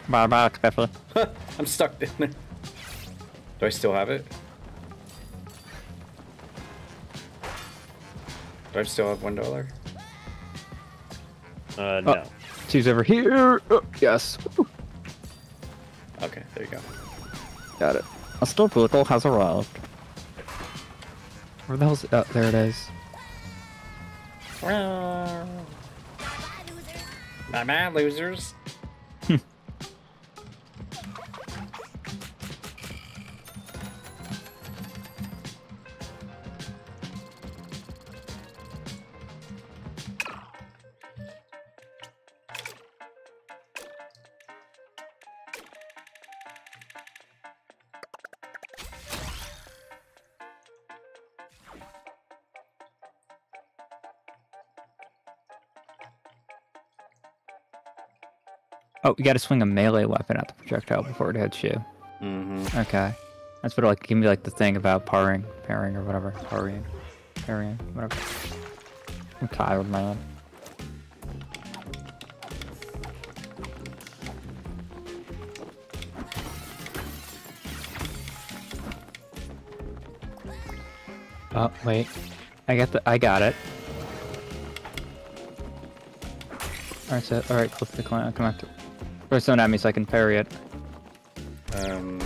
Bye bye, Pepper. I'm stuck in there. Do I still have it? Do I still have one dollar? Uh, no. She's over here. Oh, yes. Okay, there you go. Got it. A store vehicle has arrived. Where the hell's Oh, there it is. My man, losers. Oh, you got to swing a melee weapon at the projectile before it hits you. Mm-hmm. Okay. That's what like give me like the thing about parring, parrying or whatever, parrying, parrying, whatever. I'm tired, man. Oh wait, I got the I got it. Alright, so alright, click the clan. Come on, throw someone at me so I can parry it. Um,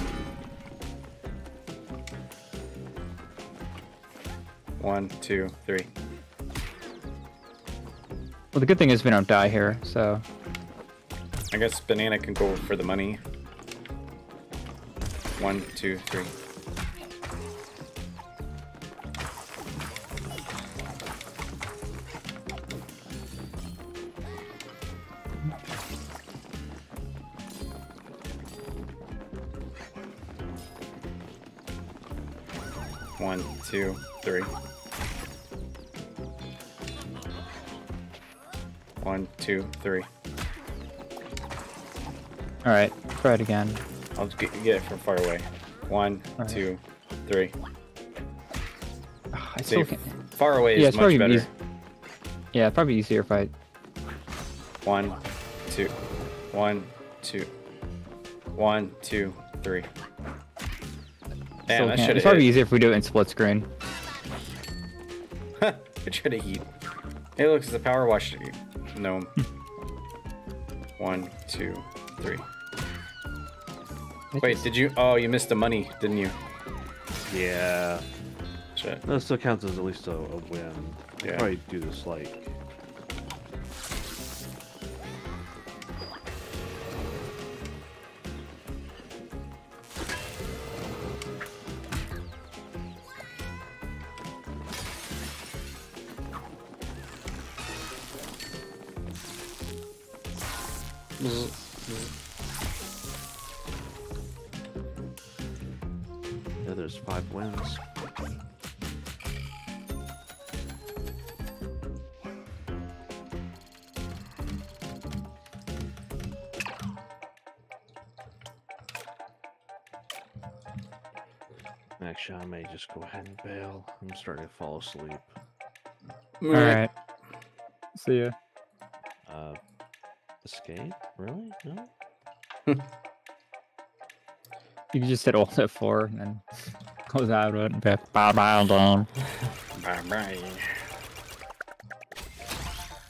one, two, three. Well, the good thing is we don't die here, so I guess banana can go for the money. One, two, three. Three. alright, try it again. I'll get, get it from far away. One, Alright. two, three. Ugh, I See, still can't. far away Yeah, is much better. easy. Yeah, probably easier if I. One, two, one, two, one, two, three. Damn, that should It's probably hit. easier if we do it in split screen. it should have heat. Hey, look, it's the power wash gnome. one, two, three. Wait, did you? Oh, you missed the money, didn't you? Yeah. Shit. That still counts as at least a, a win. Yeah. Probably do this like. Just go ahead and bail. I'm starting to fall asleep. Alright. See ya. Uh, escape? Really? No? You can just hit Alt F4 and then close out of it and be like, bye bye down. Bye bye.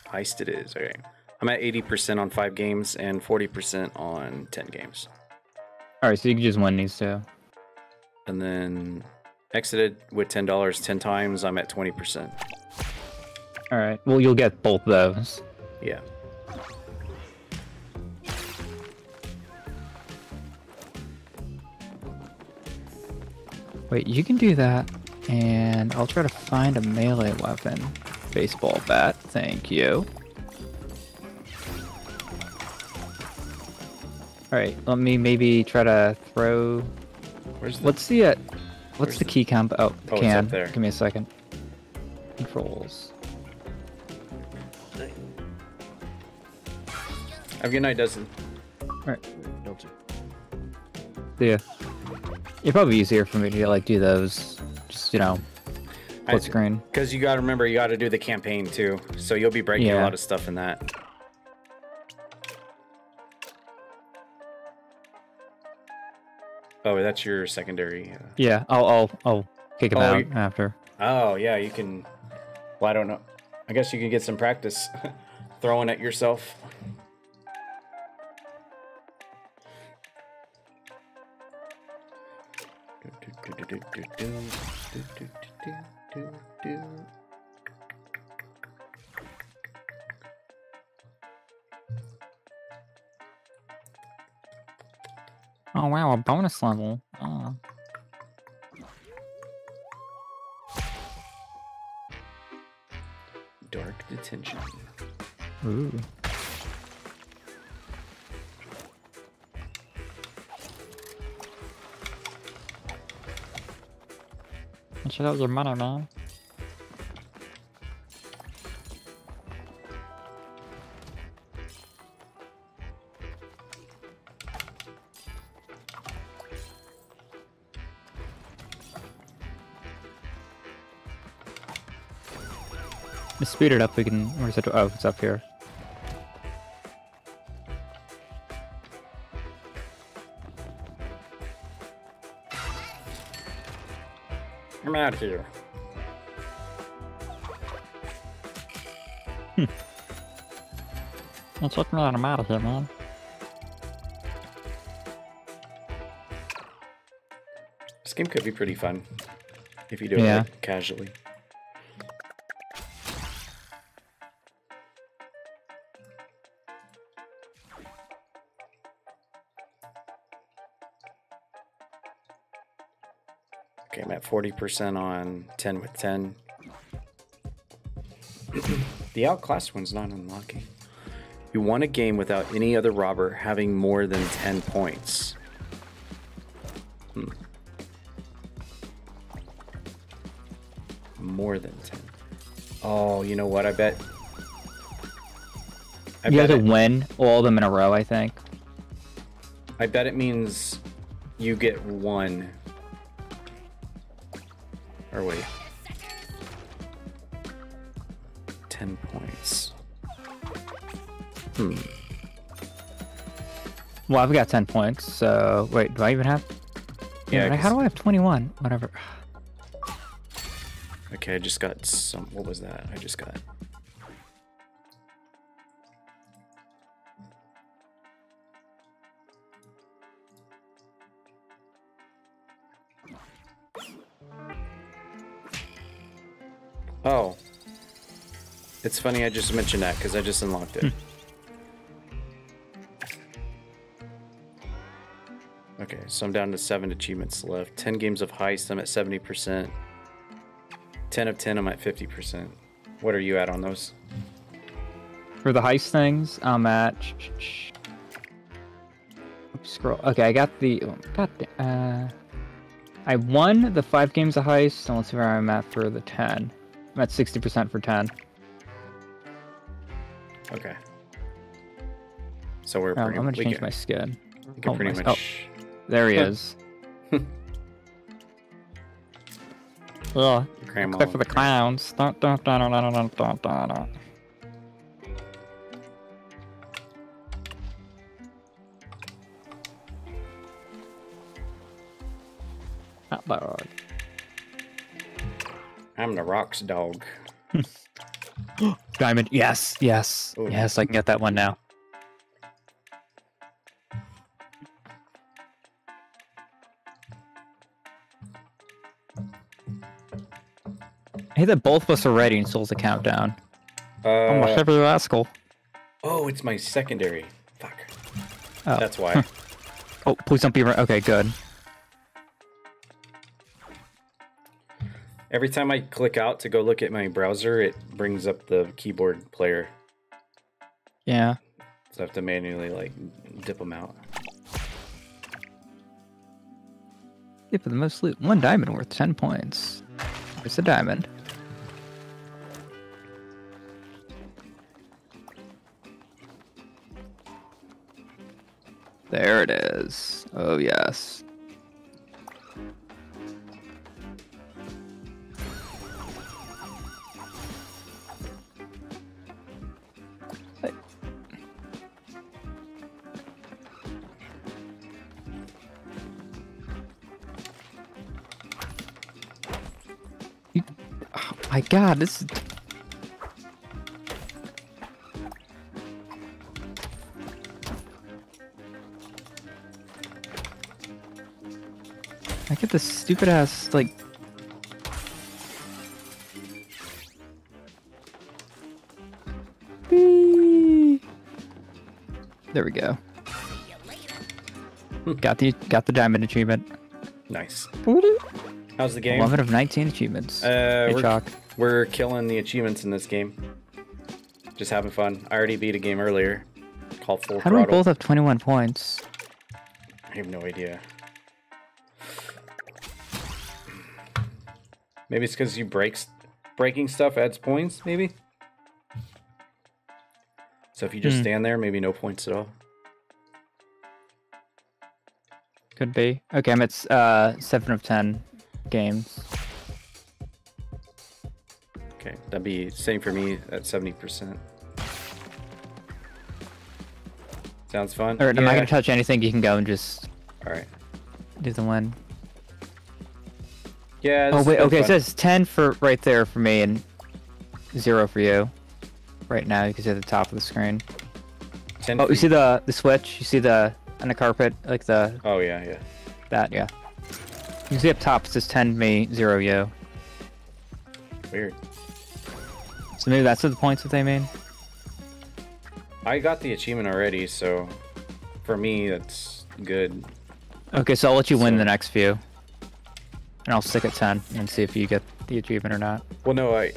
Heist it is. Okay. I'm at 80% on five games and 40% on 10 games. Alright, so you can just win these two. And then exited with $10 10 times. I'm at 20%. Alright, well, you'll get both those. Yeah. Wait, you can do that, and I'll try to find a melee weapon. Baseball bat, thank you. Alright, let me maybe try to throw. Where's the. What's the uh, what's Where's the the- key comp? Oh, the Oh, it's up can. there. Give me a second. Controls. Have a good night, Dustin. Guilty. Yeah. It'd probably be easier for me to like do those. Just you know, split screen. Because you got to remember, you got to do the campaign too. So you'll be breaking a lot of stuff in that. Oh, that's your secondary. Uh... Yeah, I'll I'll I'll kick him Oh, out you- after. Oh, yeah, you can. Well, I don't know. I guess you can get some practice throwing at yourself. Oh wow, a bonus level. Oh. Dark detention. Ooh. Check out your money, man. Speed it up, we can. Where's it? Oh, it's up here. I'm out of here. Hmm. It's looking like I'm out of here, man. This game could be pretty fun if you do it Yeah. like, casually. 40% on 10 with 10. the outclassed one's not unlocking. You won a game without any other robber having more than 10 points. Hmm. More than 10. Oh, you know what? I bet. I you have to it, win all of them in a row, I think. I bet it means you get one. Or wait. 10 points. Hmm. Well, I've got 10 points, so wait, do I even have? Yeah, Yeah, how do I have 21? Whatever. Okay, I just got some. What was that? I just got. It's funny I just mentioned that because I just unlocked it. okay, so I'm down to seven achievements left. 10 games of heist, I'm at 70%. 10 of 10, I'm at 50%. What are you at on those? For the heist things, I'm at. Oops, Scroll. Okay, I got the. oh, God. da- Uh, I won the five games of heist. And let's see where I'm at for the 10. I'm at 60% for 10. Okay. So we're Oh, I'm gonna change can, my skin. we can oh, pretty my- much. Oh, there he is. Ugh. Grandma. Except for the clowns. Dun, dun, dun, dun, dun, dun, dun, dun, dun. Hot dog. I'm the rocks dog. Diamond. Yes, yes, Ooh. yes. I can get that one now. I Hey, that both of us are ready and Soul's a countdown. Uh, Almost every rascal. oh, it's my secondary. Fuck. Oh. That's why. Oh, please don't be right. Okay, good. Every time I click out to go look at my browser, it brings up the keyboard player. Yeah. So I have to manually like dip them out. Yeah, for the most loot, one diamond worth 10 points. It's a diamond. There it is. Oh, yes. God, this is... I get this stupid ass, like... Whee! There we go. got the got the diamond achievement. Nice. How's the game? 11 of 19 achievements. Uh, Hey, Chalk. We're killing the achievements in this game. Just having fun. I already beat a game earlier called Full How do we both have 21 points? I have no idea. Maybe it's because you break breaking stuff adds points. Maybe. So if you just Hmm. stand there, maybe no points at all. Could be. Okay, I'm at uh, 7 of 10 games. That'd be same for me at 70%. Sounds fun? Alright, I'm not gonna touch anything. You can go and just Alright. do the one. Yeah. Oh wait, okay. been It says ten for right there for me and zero for you. Right now, you can see at the top of the screen. 10 Oh, you see the the switch? You see the on the carpet, like the Oh, yeah, yeah. that? Yeah. You see up top it says ten me, zero you. Weird. So maybe that's the points that they made? I got the achievement already, so for me, that's good. Okay, so I'll let you win the next few, and I'll stick at ten and see if you get the achievement or not. Well, no, I.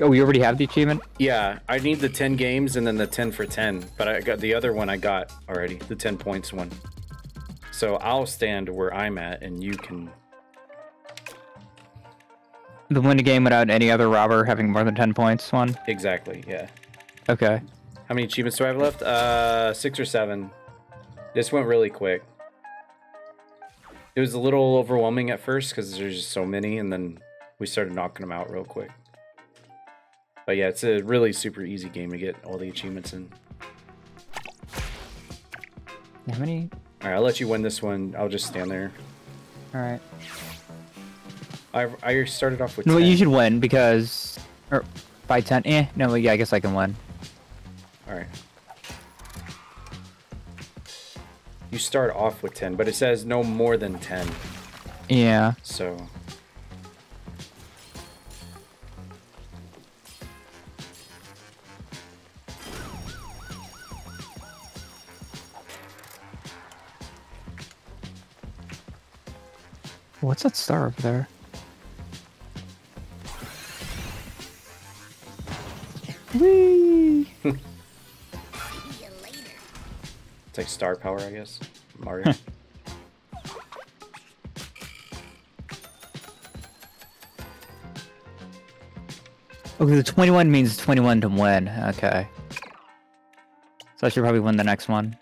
Oh, you already have the achievement. Yeah, I need the 10 games and then the 10 for 10, but I got the other one I got already, the 10 points one. So I'll stand where I'm at and you can. The win a game without any other robber having more than ten points. One. Exactly, yeah. Okay. How many achievements do I have left? Uh, six or seven. This went really quick. It was a little overwhelming at first because there's just so many, and then we started knocking them out real quick. But yeah, it's a really super easy game to get all the achievements in. How many? All right, I'll let you win this one. I'll just stand there. All right. I I started off with. No, 10. you should win because, or by ten. Eh. No, yeah, I guess I can win. All right. You start off with ten, but it says no more than ten. Yeah. So What's that star over there? Whee! it's like star power, I guess. Mario. Okay, the 21 means 21 to win. Okay. So I should probably win the next one.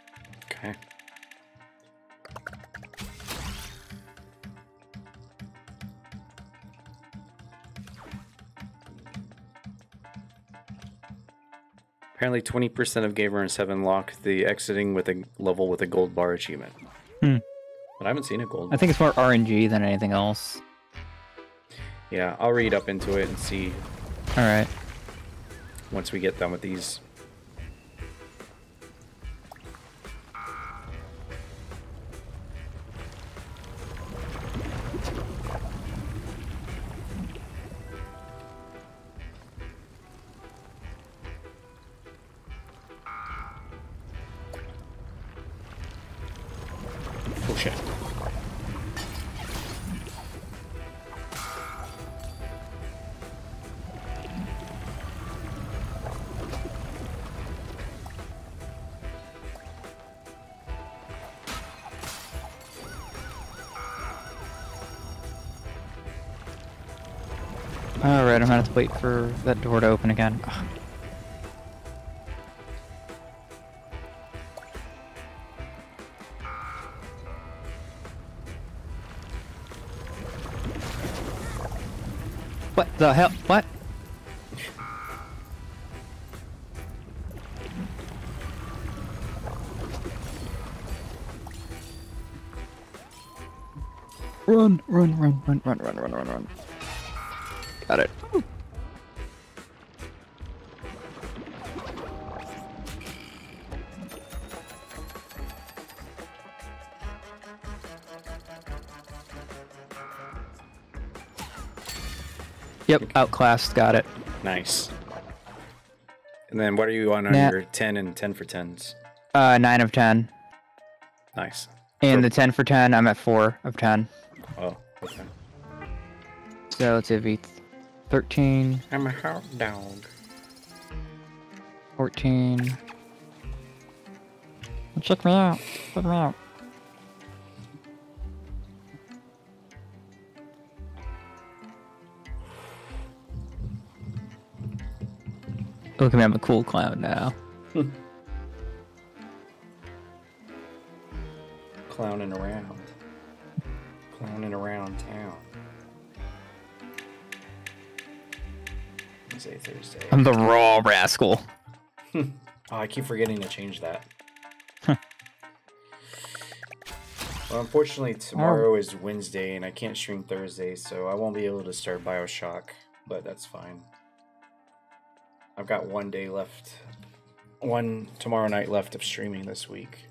Apparently, 20% of Game Runners have unlocked the exiting with a level with a gold bar achievement. Hmm. But I haven't seen a gold. I think it's more RNG than anything else. Yeah, I'll read up into it and see Alright. once we get done with these. Wait for that door to open again. Ugh. What the hell? What? Run, run, run, run, run, run, run, run, run. Got it. Yep, outclassed. Got it. Nice. And then what are you on on your 10 and 10 for 10s? Uh, nine of ten. Nice. And the ten for ten, I'm at four of ten. Oh, okay. So it's a V, thirteen, I'm a hot dog. 14. Check me out. Check me out. Look at me, I'm a cool clown now. Clowning around. Clowning around town. Wednesday, Thursday. I'm the raw rascal. Oh, I keep forgetting to change that. well, unfortunately, tomorrow is Wednesday, and I can't stream Thursday, so I won't be able to start Bioshock. But that's fine. I've got one day left, one tomorrow night left of streaming this week.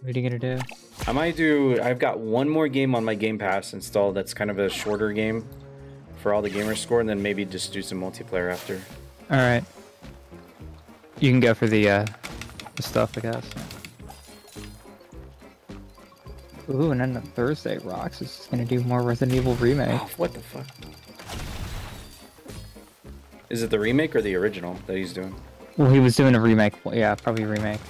What are you gonna do? I might do. I've got one more game on my Game Pass installed. That's kind of a shorter game for all the gamers score, and then maybe just do some multiplayer after. All right. You can go for the uh, the stuff, I guess. Ooh, and then the Thursday rocks is gonna do more Resident Evil remake. Oh, what the fuck? Is it the remake or the original that he's doing? Well, he was doing a remake. Yeah, probably a remake.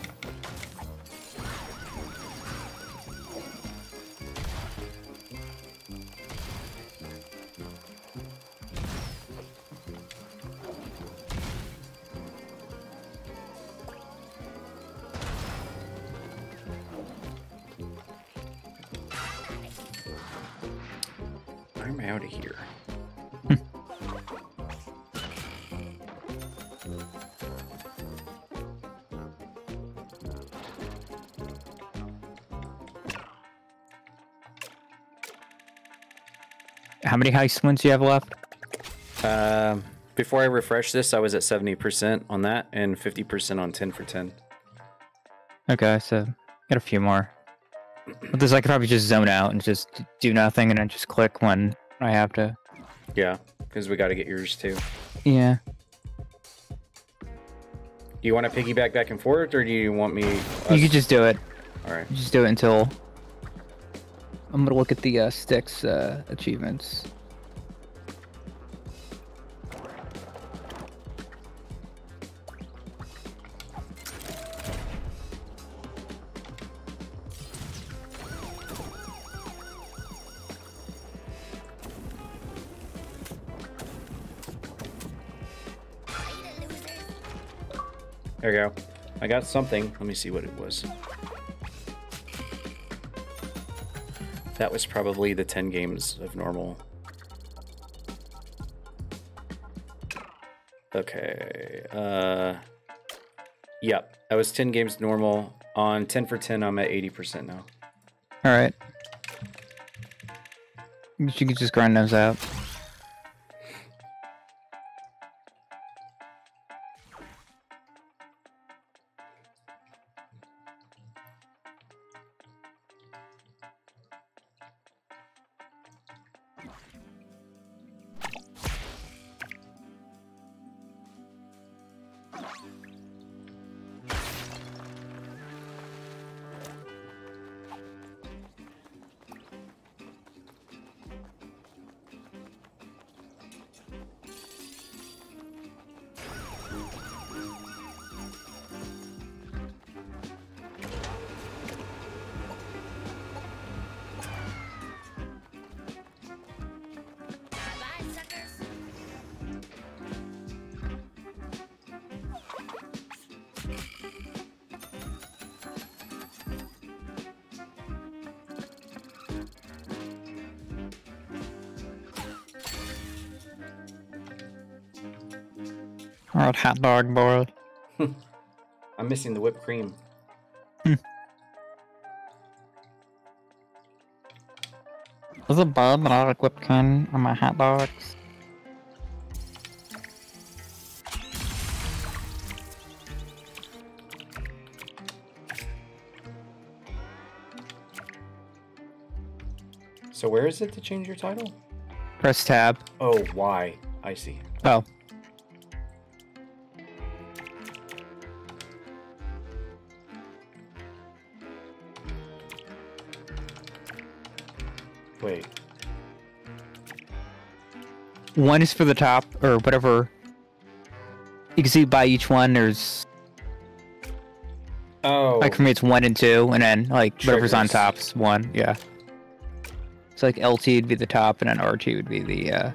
Heist wins you have left? Um, before I refresh this, I was at 70% on that and 50% on 10 for 10. Okay, so got a few more. But this I could probably just zone out and just do nothing and then just click when I have to. Yeah, because we got to get yours too. Yeah. Do you want to piggyback back and forth, or do you want me? You us- could just do it. All right. Just do it until I'm gonna look at the uh, sticks uh, achievements. There you go. I got something. Let me see what it was. That was probably the 10 games of normal. Okay. Uh Yep. I was 10 games normal. On 10 for 10, I'm at 80% now. All right. You can just grind those out. Hot dog boy. I'm missing the whipped cream. Is it bad that I like whipped cream on my hot dogs? So where is it to change your title? Press tab. Oh, why? I see. Oh, Wait. one is for the top or whatever. You can see by each one there's Oh. like for me it's one and two, and then like whatever's on Triggers. top's one. Yeah. So like LT would be the top, and then RT would be the uh,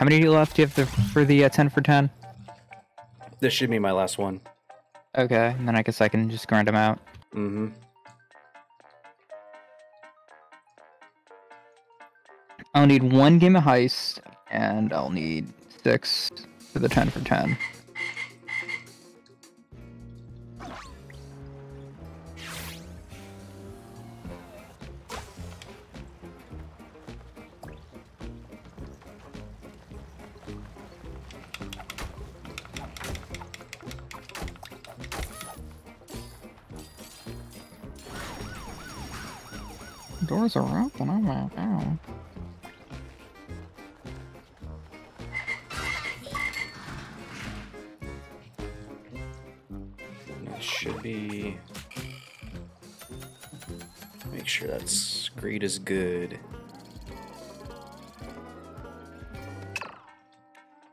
how many left do you have to, for the uh, 10 for 10? This should be my last one. Okay, and then I guess I can just grind them out. Mm-hmm. I'll need one game of heist, and I'll need six for the 10 for 10.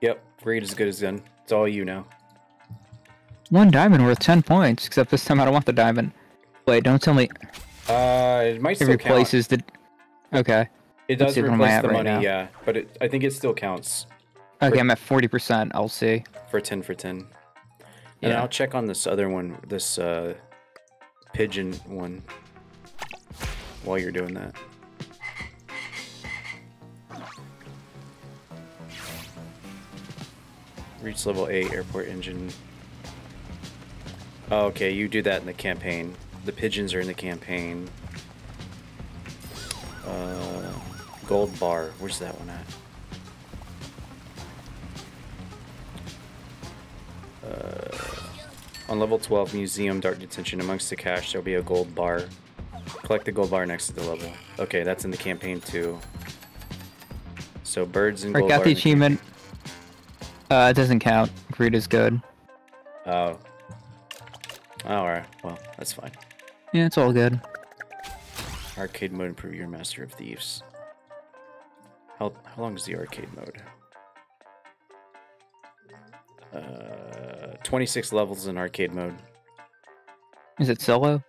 Yep, greed is good as done. It's all you now. One diamond worth 10 points, except this time I don't want the diamond. Wait, don't tell me Uh, it might it still count. replaces the. Okay. It does see what am I replace the right money, now. yeah, but it, I think it still counts Okay, I'm at 40%. I'll see. for ten for ten. And Yeah. I'll check on this other one, this uh, pigeon one, while you're doing that. Reach level 8 airport engine. Oh, okay, you do that in the campaign. The pigeons are in the campaign. Uh, gold bar. Where's that one at? Uh, on level 12 museum dark detention amongst the cash there'll be a gold bar collect the gold bar next to the level okay that's in the campaign too so birds and I gold got the achievement. Uh, it doesn't count. Greed is good. oh all right well that's fine Yeah, it's all good. arcade mode improve your master of thieves how, how long is the arcade mode uh 26 levels in arcade mode Is it solo?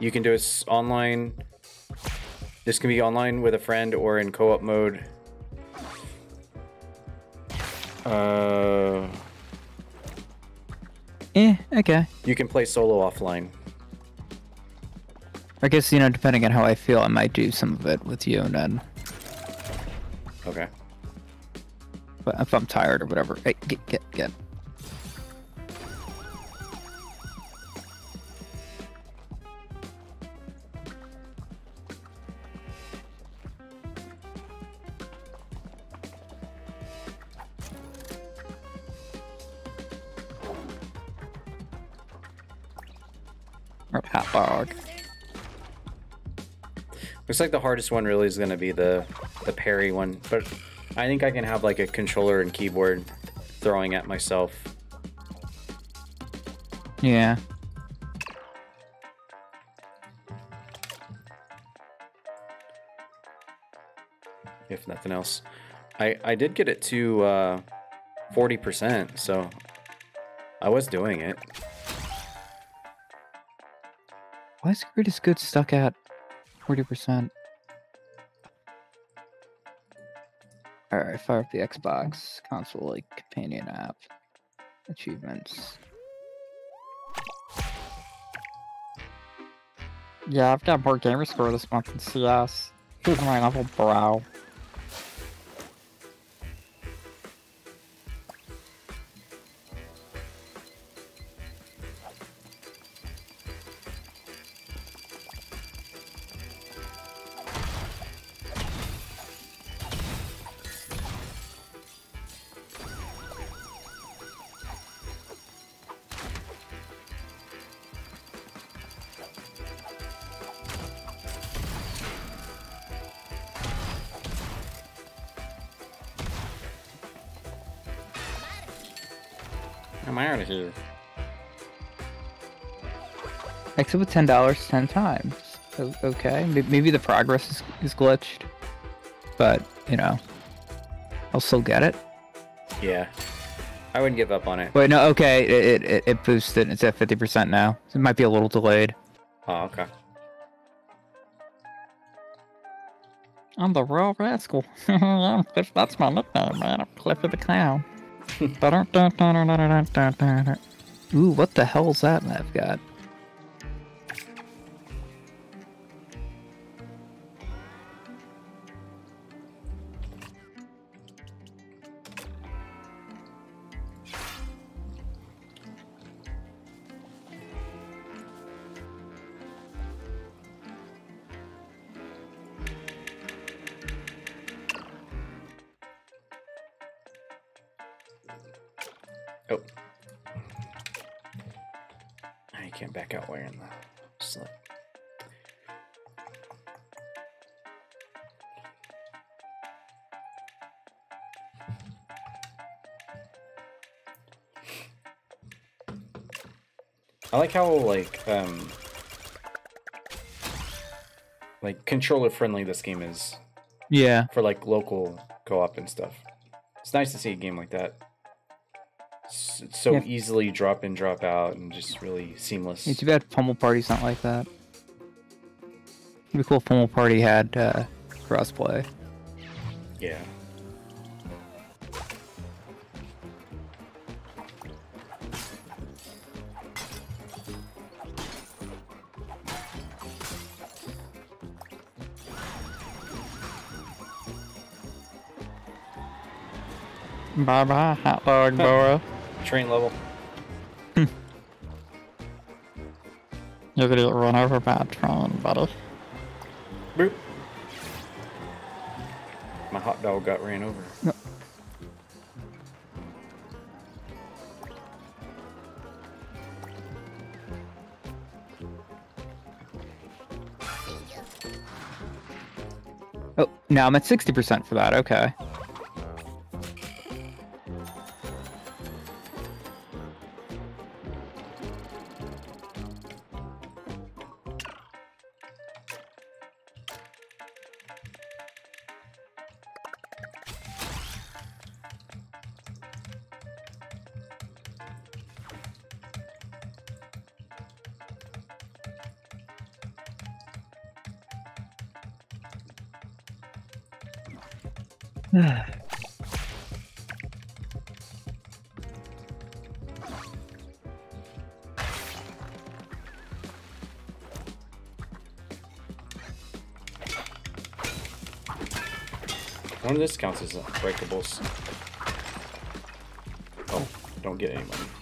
You can do it online. This can be online with a friend or in co-op mode. Uh, Eh, okay. you can play solo offline. I guess, you know, depending on how I feel, I might do some of it with you and then. Okay. But if I'm tired or whatever. Hey, get, get, get. Or hot dog. Looks like the hardest one really is going to be the the parry one, but I think I can have like a controller and keyboard throwing at myself. Yeah. if nothing else. I I did get it to uh, 40%, so I was doing it. Why is Greed is good stuck at 40%? Alright, fire up the Xbox console like companion app. Achievements. Yeah, I've got more gamer score this month than CS. Here's my level, bro. I'm out of here. Exit with ten dollars ten times. O- okay, May- maybe the progress is, is glitched, but you know, I'll still get it. Yeah. I wouldn't give up on it. Wait, no, okay, it it, it boosted. It's at fifty percent now. It might be a little delayed. Oh, okay. I'm the Royal Rascal. That's my nickname, uh, man. I'm Cliffy the Clown. Ooh, what the hell's that I've got? Like how like um like controller friendly this game is Yeah. for like local co-op and stuff. It's nice to see a game like that. It's, so Yeah. easily drop in, drop out, and just really seamless. It's too bad Pummel Party's not like that. It'd be cool if Pummel Party had uh, crossplay. Yeah. Bye bye, hot dog Bora. Train level. You're gonna get run over by a train, buddy. Boop. My hot dog got ran over. No. Oh, now I'm at 60% for that, okay. Counts as breakables. Oh, don't get any money.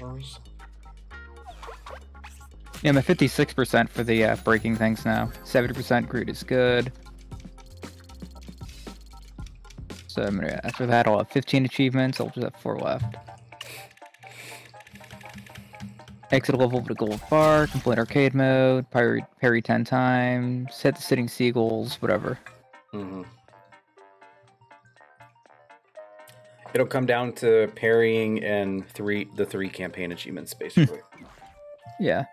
We're. Yeah, I'm at 56% for the uh, breaking things now. 70% Greed is good. So I'm gonna, after that, I'll have 15 achievements. I'll just have four left. Exit level with a gold bar, complete arcade mode, parry, parry 10 times, hit the sitting seagulls, whatever. It'll come down to parrying and three the three campaign achievements basically. Hmm. Yeah.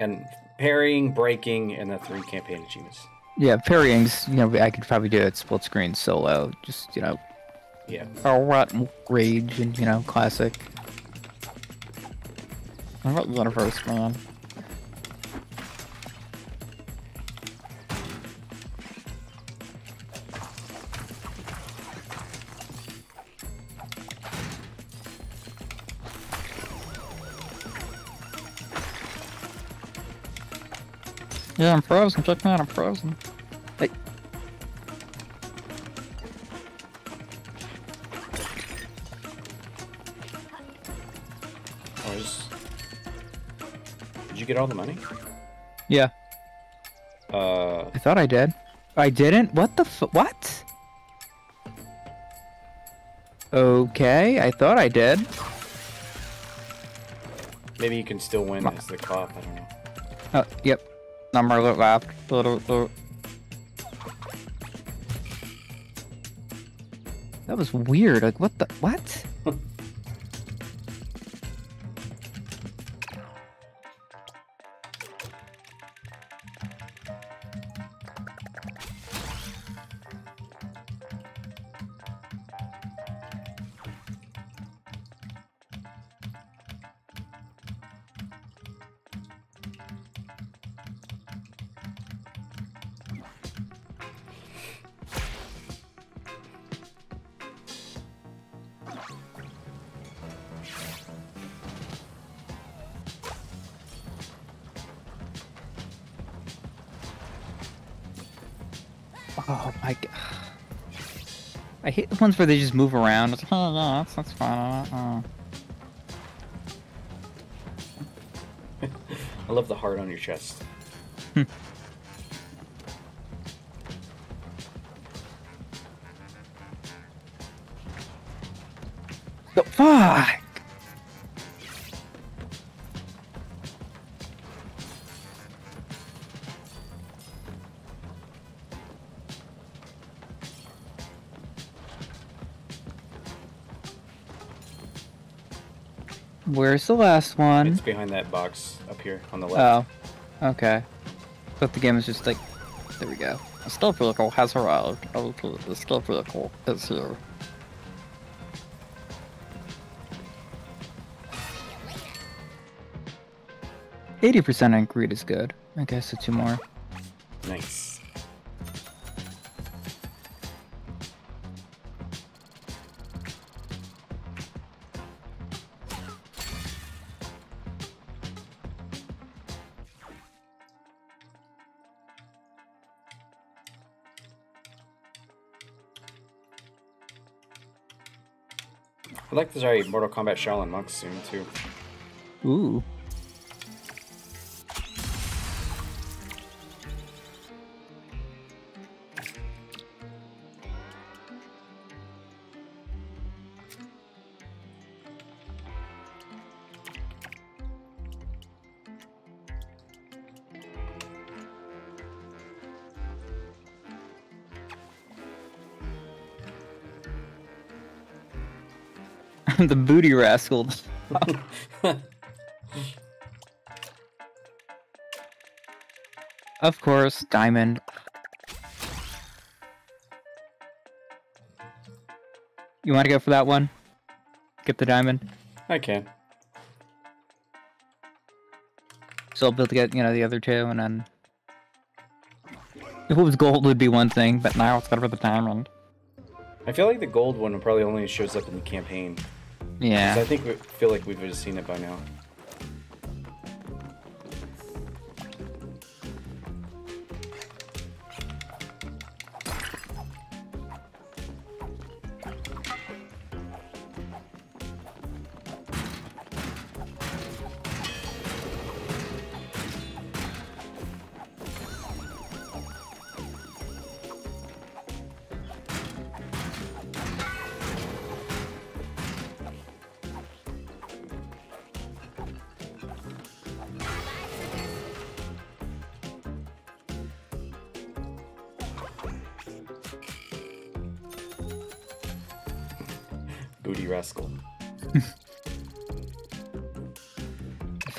and parrying, breaking, and the three campaign achievements. Yeah, parrying's, you know, I could probably do it split screen solo. Just, you know, Yeah. all rotten rage and, you know, classic. What about Universe, man? Yeah, I'm frozen. Check me out, I'm frozen. Hey. Oh, just... Did you get all the money? Yeah, Uh, I thought I did. I didn't? What the f- what? Okay, I thought I did. maybe you can still win as the cop. I don't know. Oh, yep. Number left. That was weird. Like, what the? What? Ones where they just move around. It's like, oh, no, that's, that's fine. Uh, I love the heart on your chest. The fuck? Where's the last one? It's behind that box up here on the left. Oh, okay. But the game is just like, there we go. A stealth vehicle has arrived. The stealth vehicle is here. Eighty percent on greed is good. I guess so two more. Nice. To try Mortal Kombat Shaolin Monks soon too. Ooh. The booty rascal. of course, diamond. You want to go for that one? Get the diamond. I can. So I'll be able to get, you know, the other two, and then... If it was gold, it would be one thing, but now it's got for the diamond. I feel like the gold one probably only shows up in the campaign. Yeah. I think we feel like we've just seen it by now.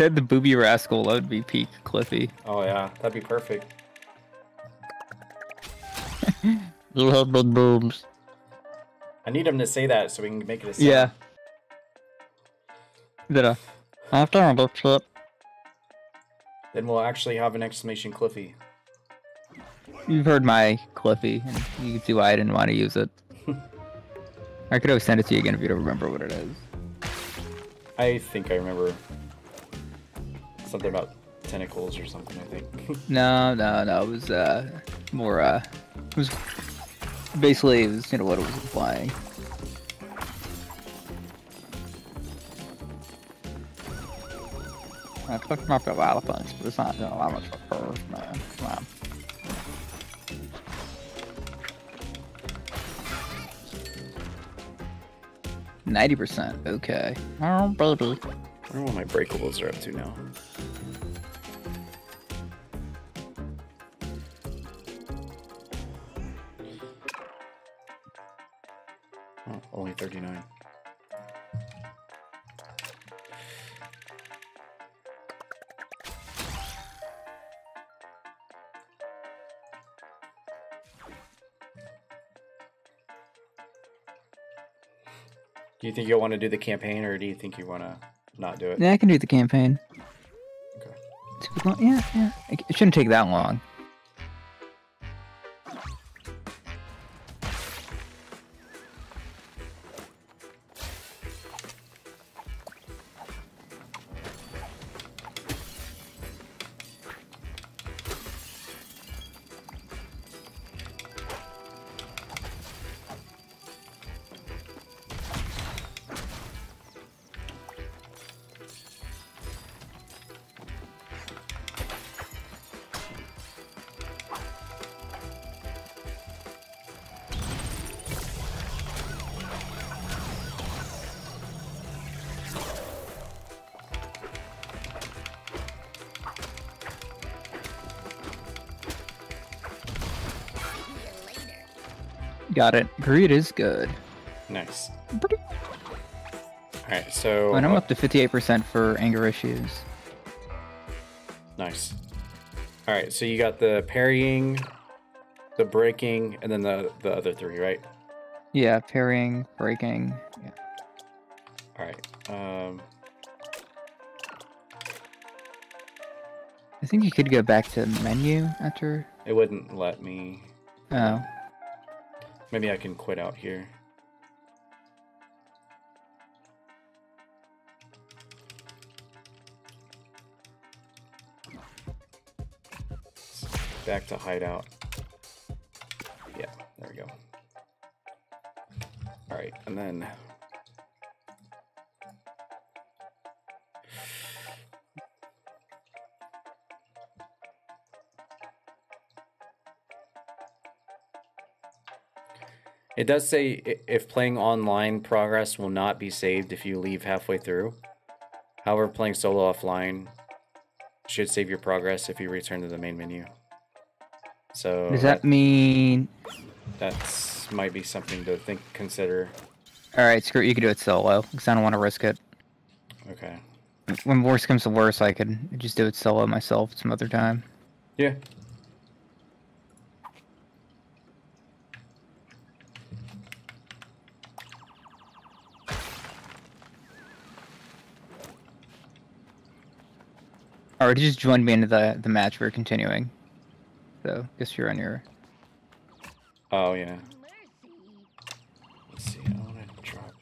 Said the booby rascal, that would be peak Cliffy. Oh yeah, that'd be perfect. You have big boobs. I need him to say that so we can make it a sound. Yeah. Did I? After all this shit. Then we'll actually have an exclamation Cliffy. You've heard my Cliffy, and you can see why I didn't want to use it. I could always send it to you again if you don't remember what it is. I think I remember something about tentacles or something. I think. No, no, no. It was uh more uh it was basically it was you know what it was implying. I picked him up a lot of things, but it's not doing a lot much for curve, man. Come on. Ninety percent. Okay. Oh, baby. Wonder what my breakables are up to now. Oh, only 39. Do you think you'll want to do the campaign, or do you think you want to not do it? Yeah, I can do the campaign. Okay. Yeah, yeah. It it shouldn't take that long. Got it. Greed is good. Nice. All right, so And I'm uh, up to 58% for anger issues. Nice. All right, so you got the parrying, the breaking, and then the the other three, right? Yeah, parrying, breaking. Yeah. All right. Um, I think you could go back to menu after. it wouldn't let me. Oh. Maybe I can quit out here. Back to hideout. Yeah, there we go. All right, and then It does say if playing online, progress will not be saved if you leave halfway through. However, playing solo offline should save your progress if you return to the main menu. So Does that mean? that's might be something to think consider. All right, screw it. You can do it solo because I don't want to risk it. Okay. When worst comes to worst, I could just do it solo myself some other time. Yeah. Or just join me into the the match we're continuing. So guess you're on your. Oh yeah. Let's see. I want to drop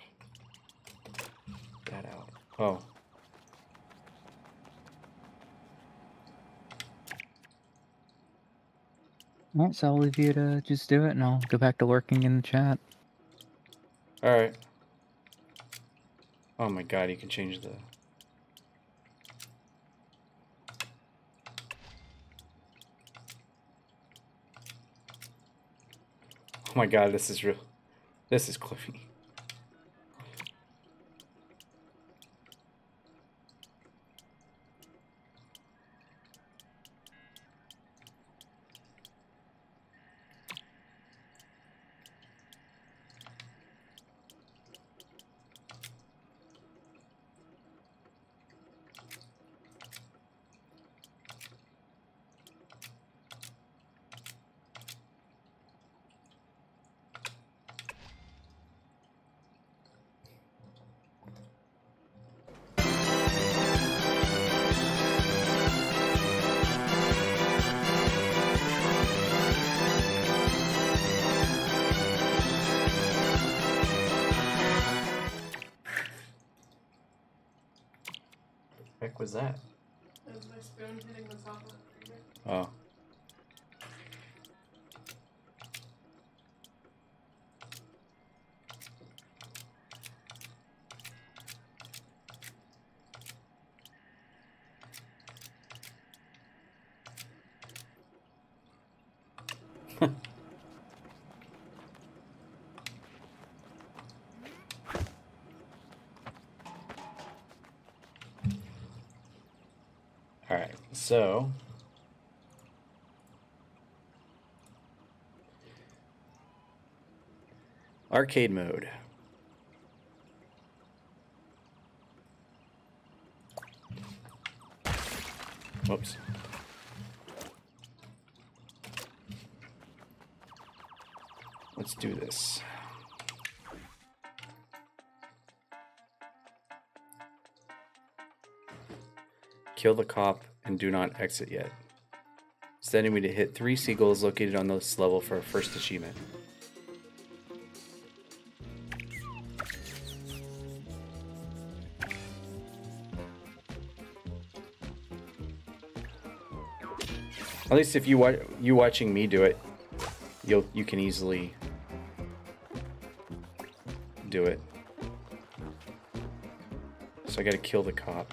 that out. Oh. All right, so I'll leave you to just do it, and I'll go back to lurking in the chat. All right. Oh my god, you can change the. Oh my god, this is real. This is Cliffy. So. Arcade mode. Whoops. Let's do this. Kill the cop and do not exit yet. Sending me to hit three seagulls located on this level for our first achievement. At least if you you watching me do it, you'll you can easily do it. So I gotta kill the cop.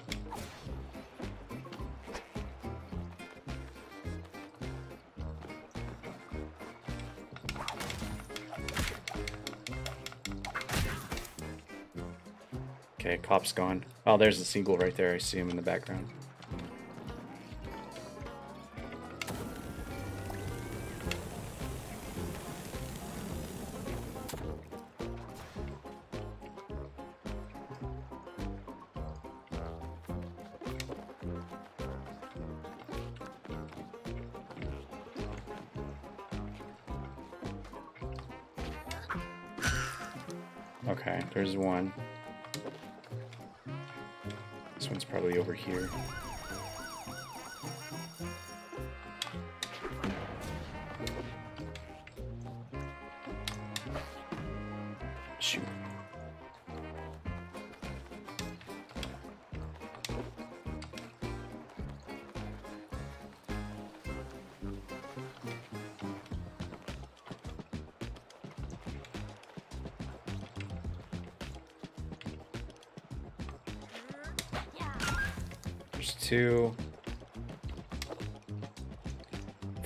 Cop's gone. Oh, there's the seagull right there. I see him in the background.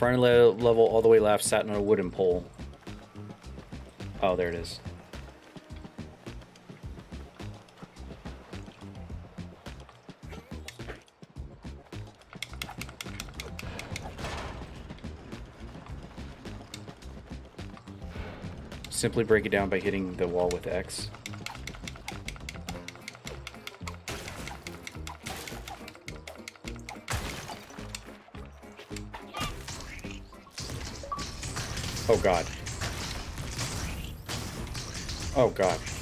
Front level all the way left sat on a wooden pole. Oh, there it is. Simply break it down by hitting the wall with X. god. Oh god.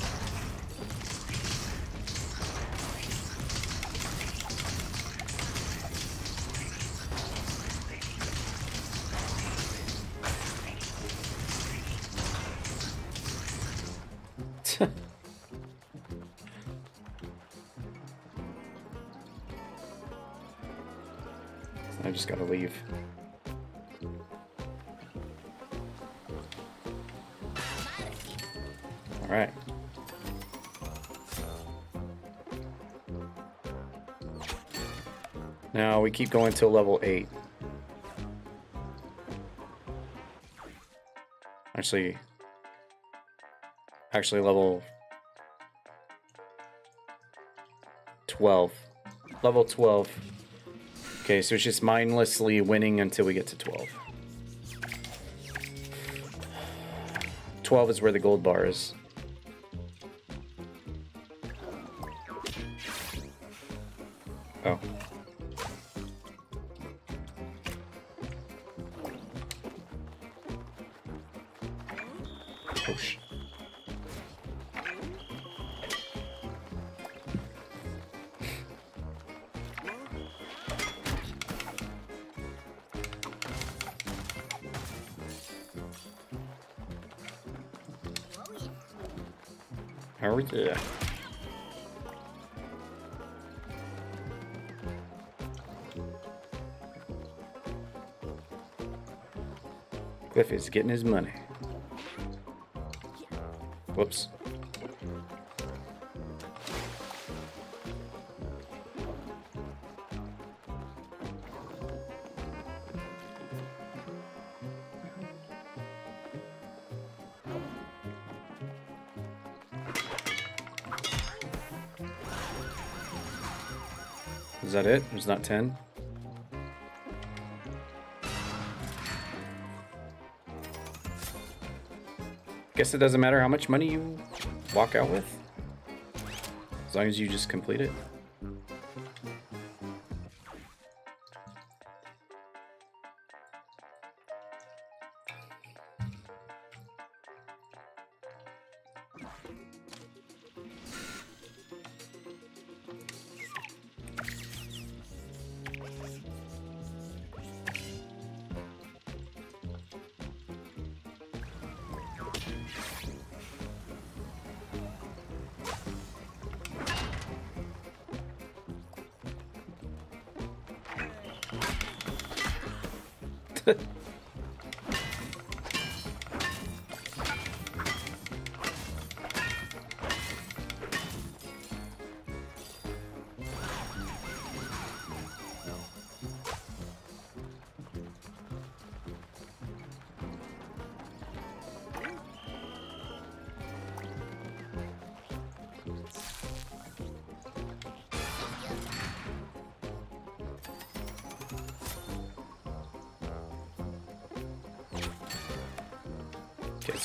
Keep going till level 8. Actually, actually level 12. Level 12. Okay, so it's just mindlessly winning until we get to 12. 12 is where the gold bar is. Getting his money. Whoops. Is that it? It's not 10? Guess it doesn't matter how much money you walk out with. As long as you just complete it.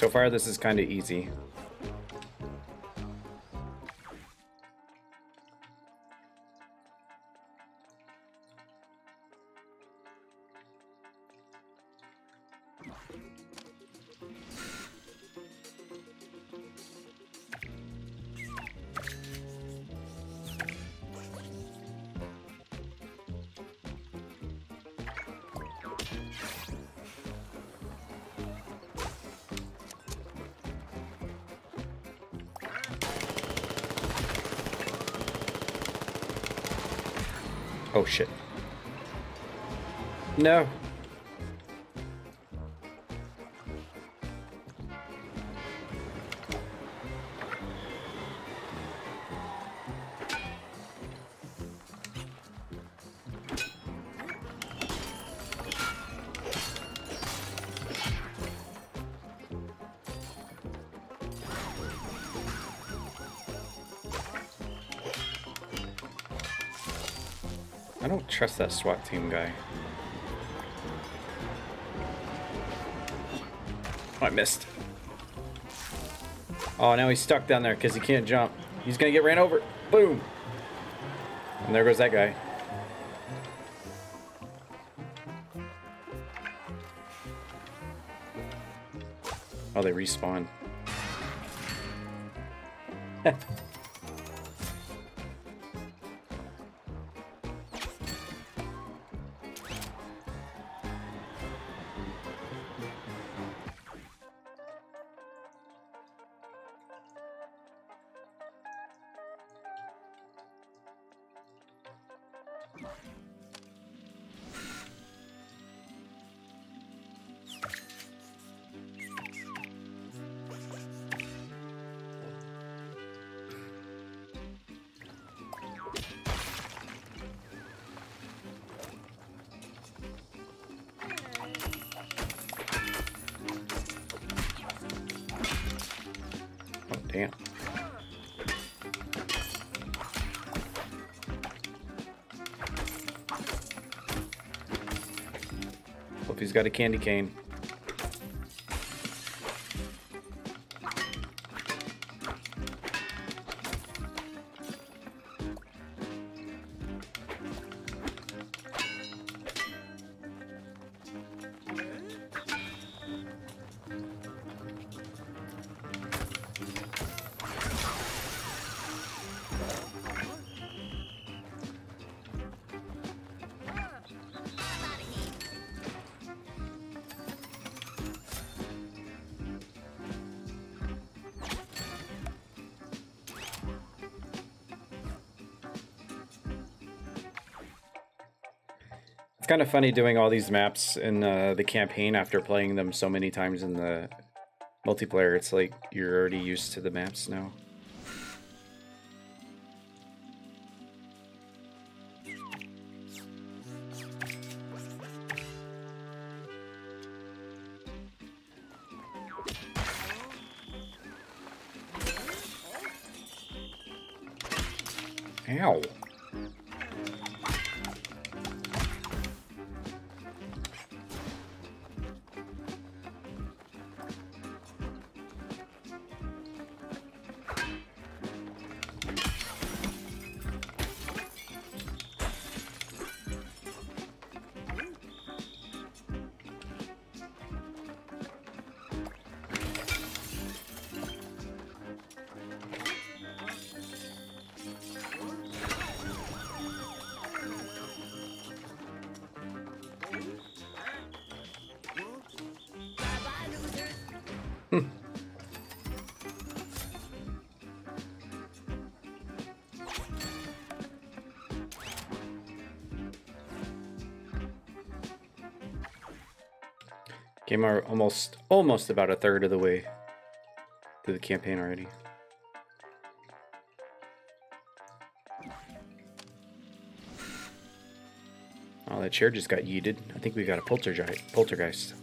So far this is kind of easy. No. I don't trust that SWAT team guy. Oh, I missed. Oh, now he's stuck down there because he can't jump. He's gonna get ran over. Boom. And there goes that guy. Oh, they respawn. he's got a candy cane. Kind of funny doing all these maps in uh, the campaign after playing them so many times in the multiplayer. It's like you're already used to the maps now. Game are almost almost about a third of the way through the campaign already. Oh, that chair just got yeeted. I think we got a poltergeist. Poltergeist.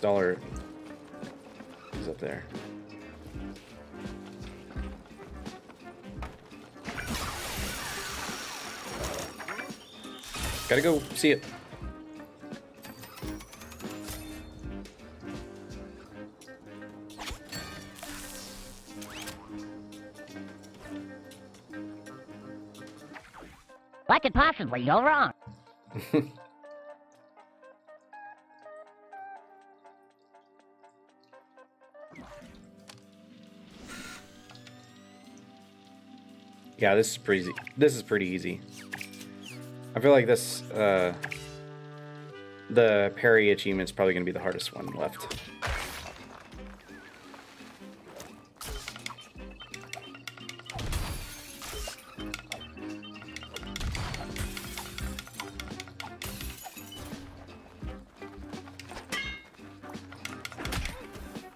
Dollar is up there. Gotta go see it. What could possibly go wrong? Yeah, this is pretty. This is pretty easy. I feel like this, uh, the parry achievement is probably gonna be the hardest one left.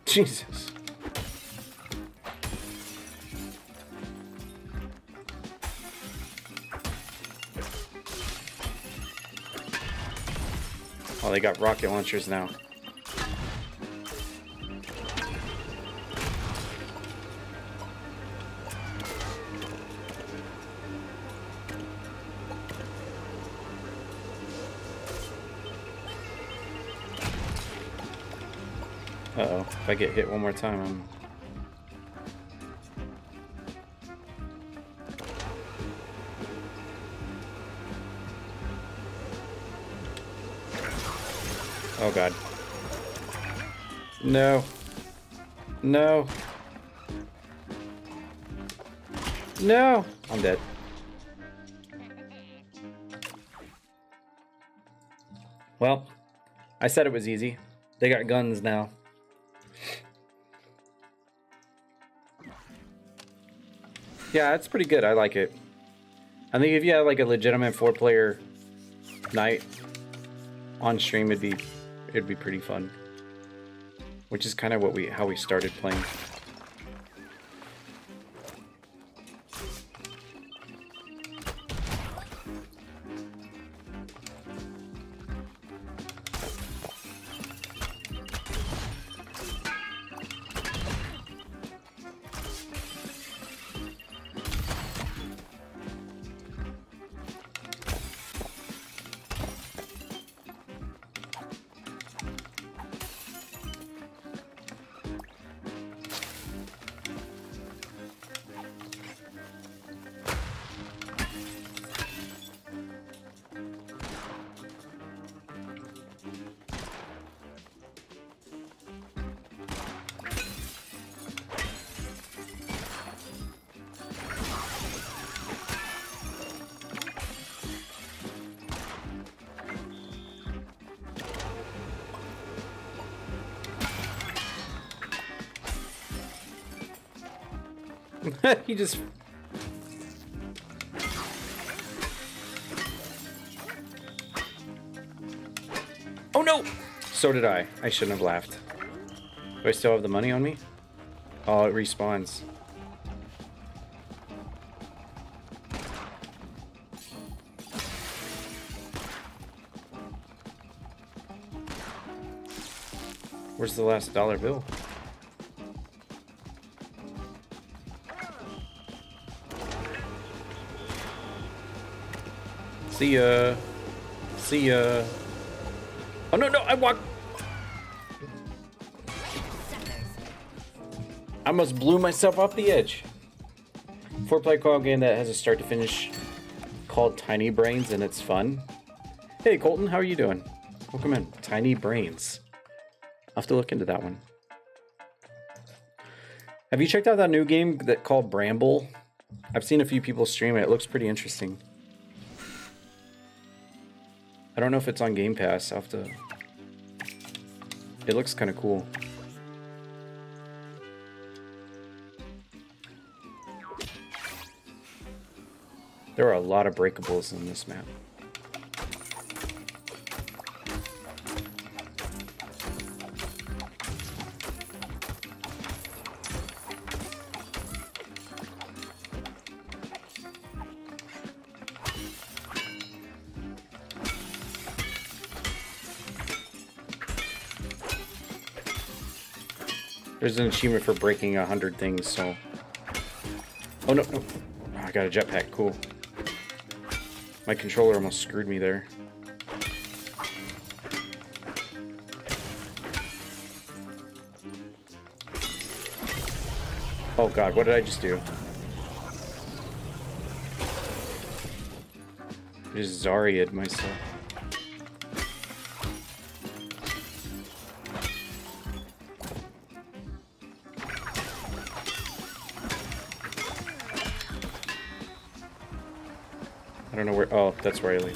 Jesus. They got rocket launchers now. Uh-oh. If I get hit one more time, I'm... god. No. No. No! I'm dead. Well, I said it was easy. They got guns now. Yeah, it's pretty good. I like it. I think if you had like a legitimate four player night on stream it'd be it'd be pretty fun. Which is kind of what we how we started playing. Just Oh no! So did I. I shouldn't have laughed. Do I still have the money on me? Oh, it respawns. Where's the last dollar bill? See ya. See ya. Oh no no! I walked. I almost blew myself off the edge. Four player co-op game that has a start to finish called Tiny Brains and it's fun. Hey Colton, how are you doing? Welcome in. Tiny Brains. I'll have to look into that one. Have you checked out that new game that called Bramble? I've seen a few people stream it. It looks pretty interesting. I don't know if it's on Game Pass. I'll have to. It looks kind of cool. There are a lot of breakables in this map. There's an achievement for breaking a hundred things, so. Oh no. Oh, I got a jetpack, cool. My controller almost screwed me there. Oh god, what did I just do? I just Zaria'd myself. Riley.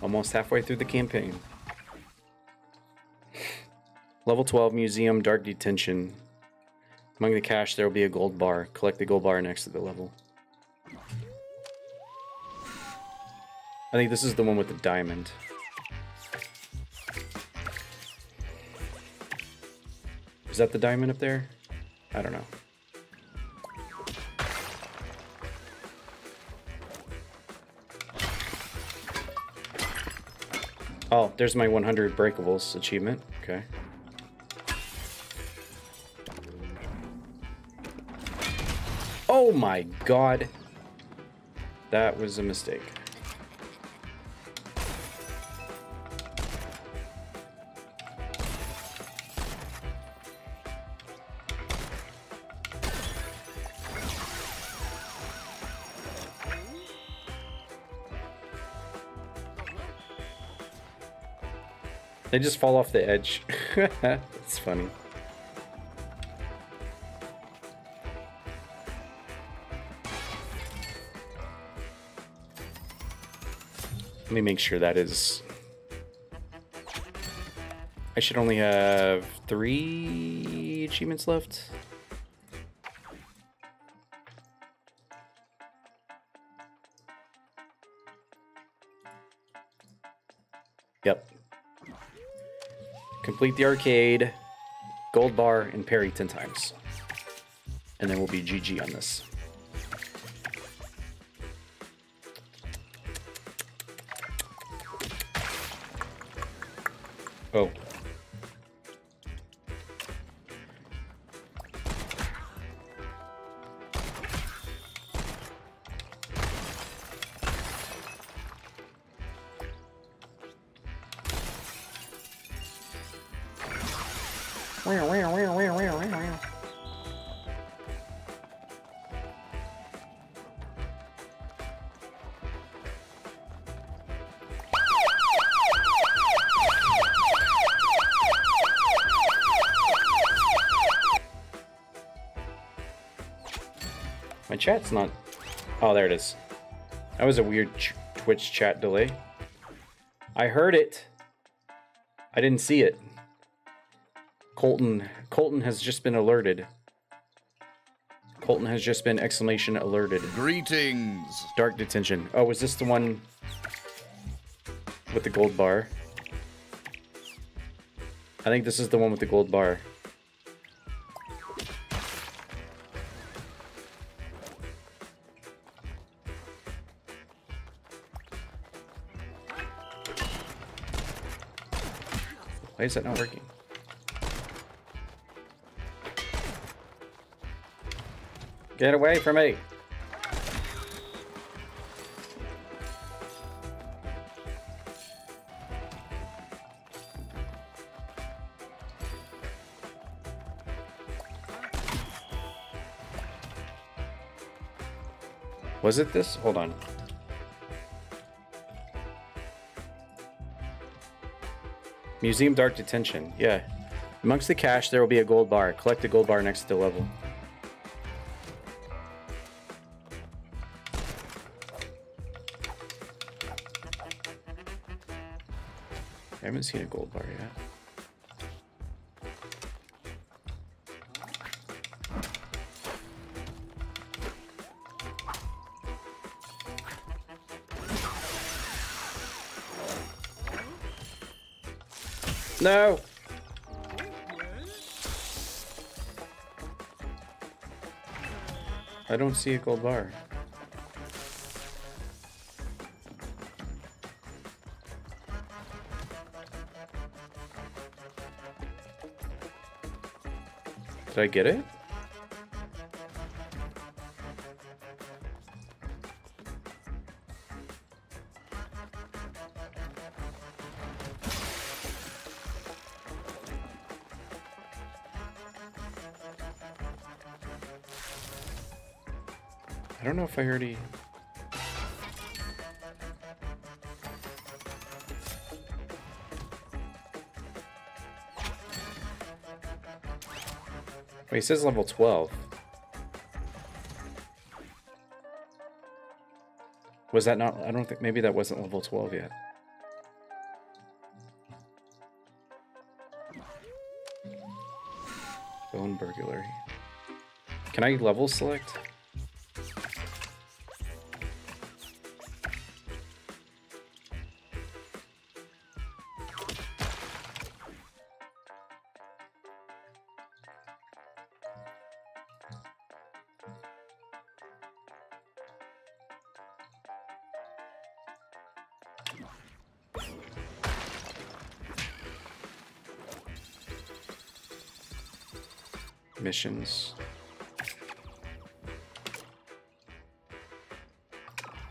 Almost halfway through the campaign. Level 12 Museum Dark Detention. Among the cash, there will be a gold bar. Collect the gold bar next to the level. I think this is the one with the diamond. Is that the diamond up there? I don't know. Oh, there's my 100 breakables achievement. Okay. Oh my god. That was a mistake. They just fall off the edge. That's funny. Let me make sure that is... I should only have three achievements left. Complete the arcade, gold bar, and parry 10 times. And then we'll be GG on this. Oh. Chat's not... Oh, there it is. That was a weird ch Twitch chat delay. I heard it. I didn't see it. Colton, Colton has just been alerted. Colton has just been exclamation alerted. Greetings. Dark detention. Oh, was this the one with the gold bar? I think this is the one with the gold bar. Is that not working? Get away from me! Was it this? Hold on. Museum Dark Detention. Yeah. Amongst the cash, there will be a gold bar. Collect the gold bar next to the level. I haven't seen a gold bar yet. No! I don't see a gold bar. Did I get it? Already. Wait, it says level 12. Was that not? I don't think. Maybe that wasn't level 12 yet. Bone burglary. Can I level select? Missions.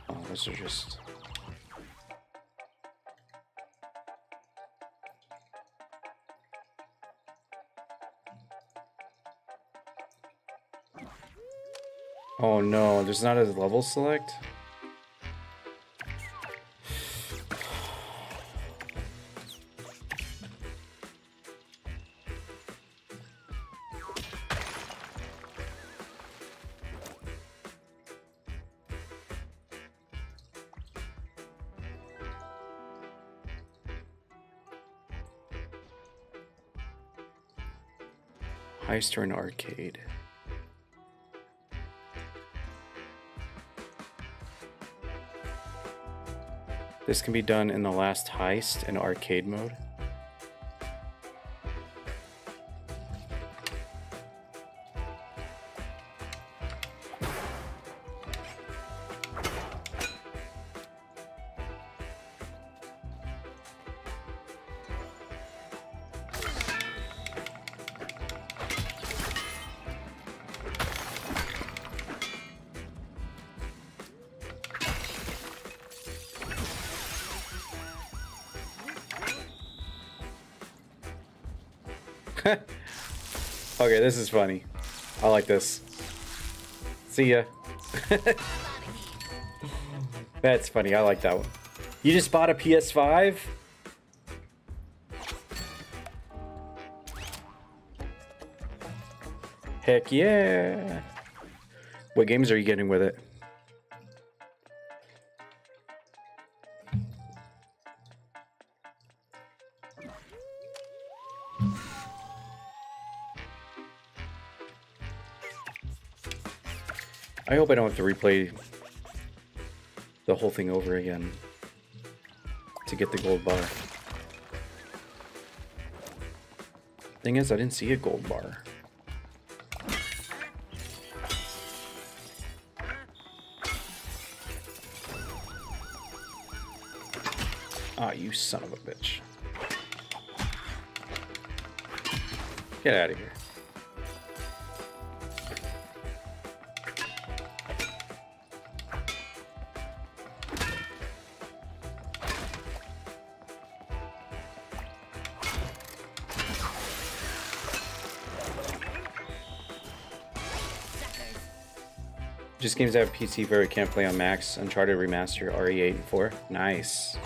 Oh, those are just. Oh no, there's not a level select? Or an arcade? This can be done in the last heist in arcade mode. Is funny. I like this. See ya. That's funny. I like that one. You just bought a PS5? Heck yeah. What games are you getting with it? Hope I don't have to replay the whole thing over again to get the gold bar. Thing is, I didn't see a gold bar. Ah, you son of a bitch. Get out of here. Games have PC where we can't play on Max. Uncharted Remaster, RE8 and 4. Nice.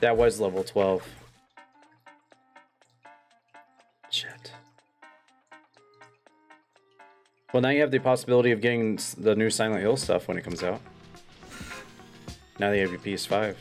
That was level 12. Shit. Well, now you have the possibility of getting the new Silent Hill stuff when it comes out. Now that you have your PS5.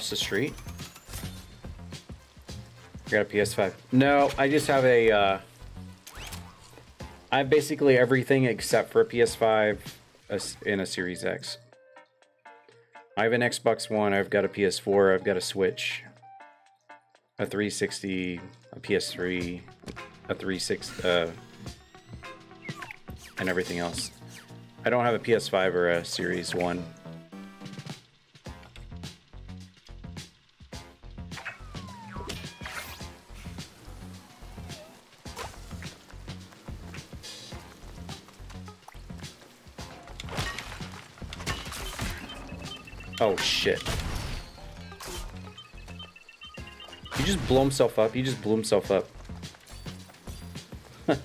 across the street? I got a PS5. No, I just have a. Uh, I have basically everything except for a PS5 in a Series X. I have an Xbox One, I've got a PS4, I've got a Switch, a 360, a PS3, a 360, uh, and everything else. I don't have a PS5 or a Series 1. Blew himself up. He just blew himself up.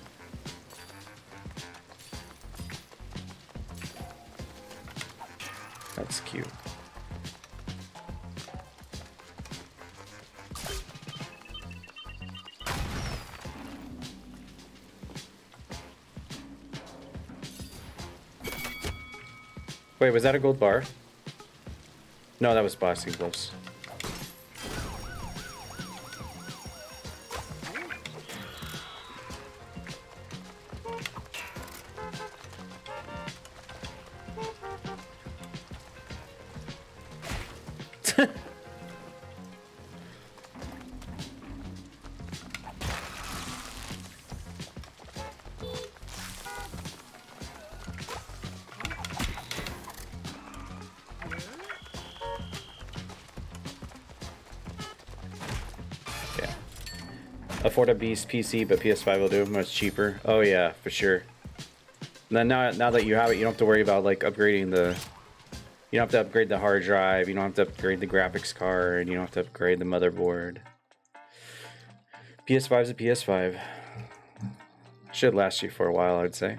That's cute. Wait, was that a gold bar? No, that was boxing gloves. Afford a beast PC, but PS5 will do much cheaper. Oh yeah, for sure. And then now, now that you have it, you don't have to worry about like upgrading the. You don't have to upgrade the hard drive. You don't have to upgrade the graphics card. You don't have to upgrade the motherboard. PS5 is a PS5. Should last you for a while, I'd say.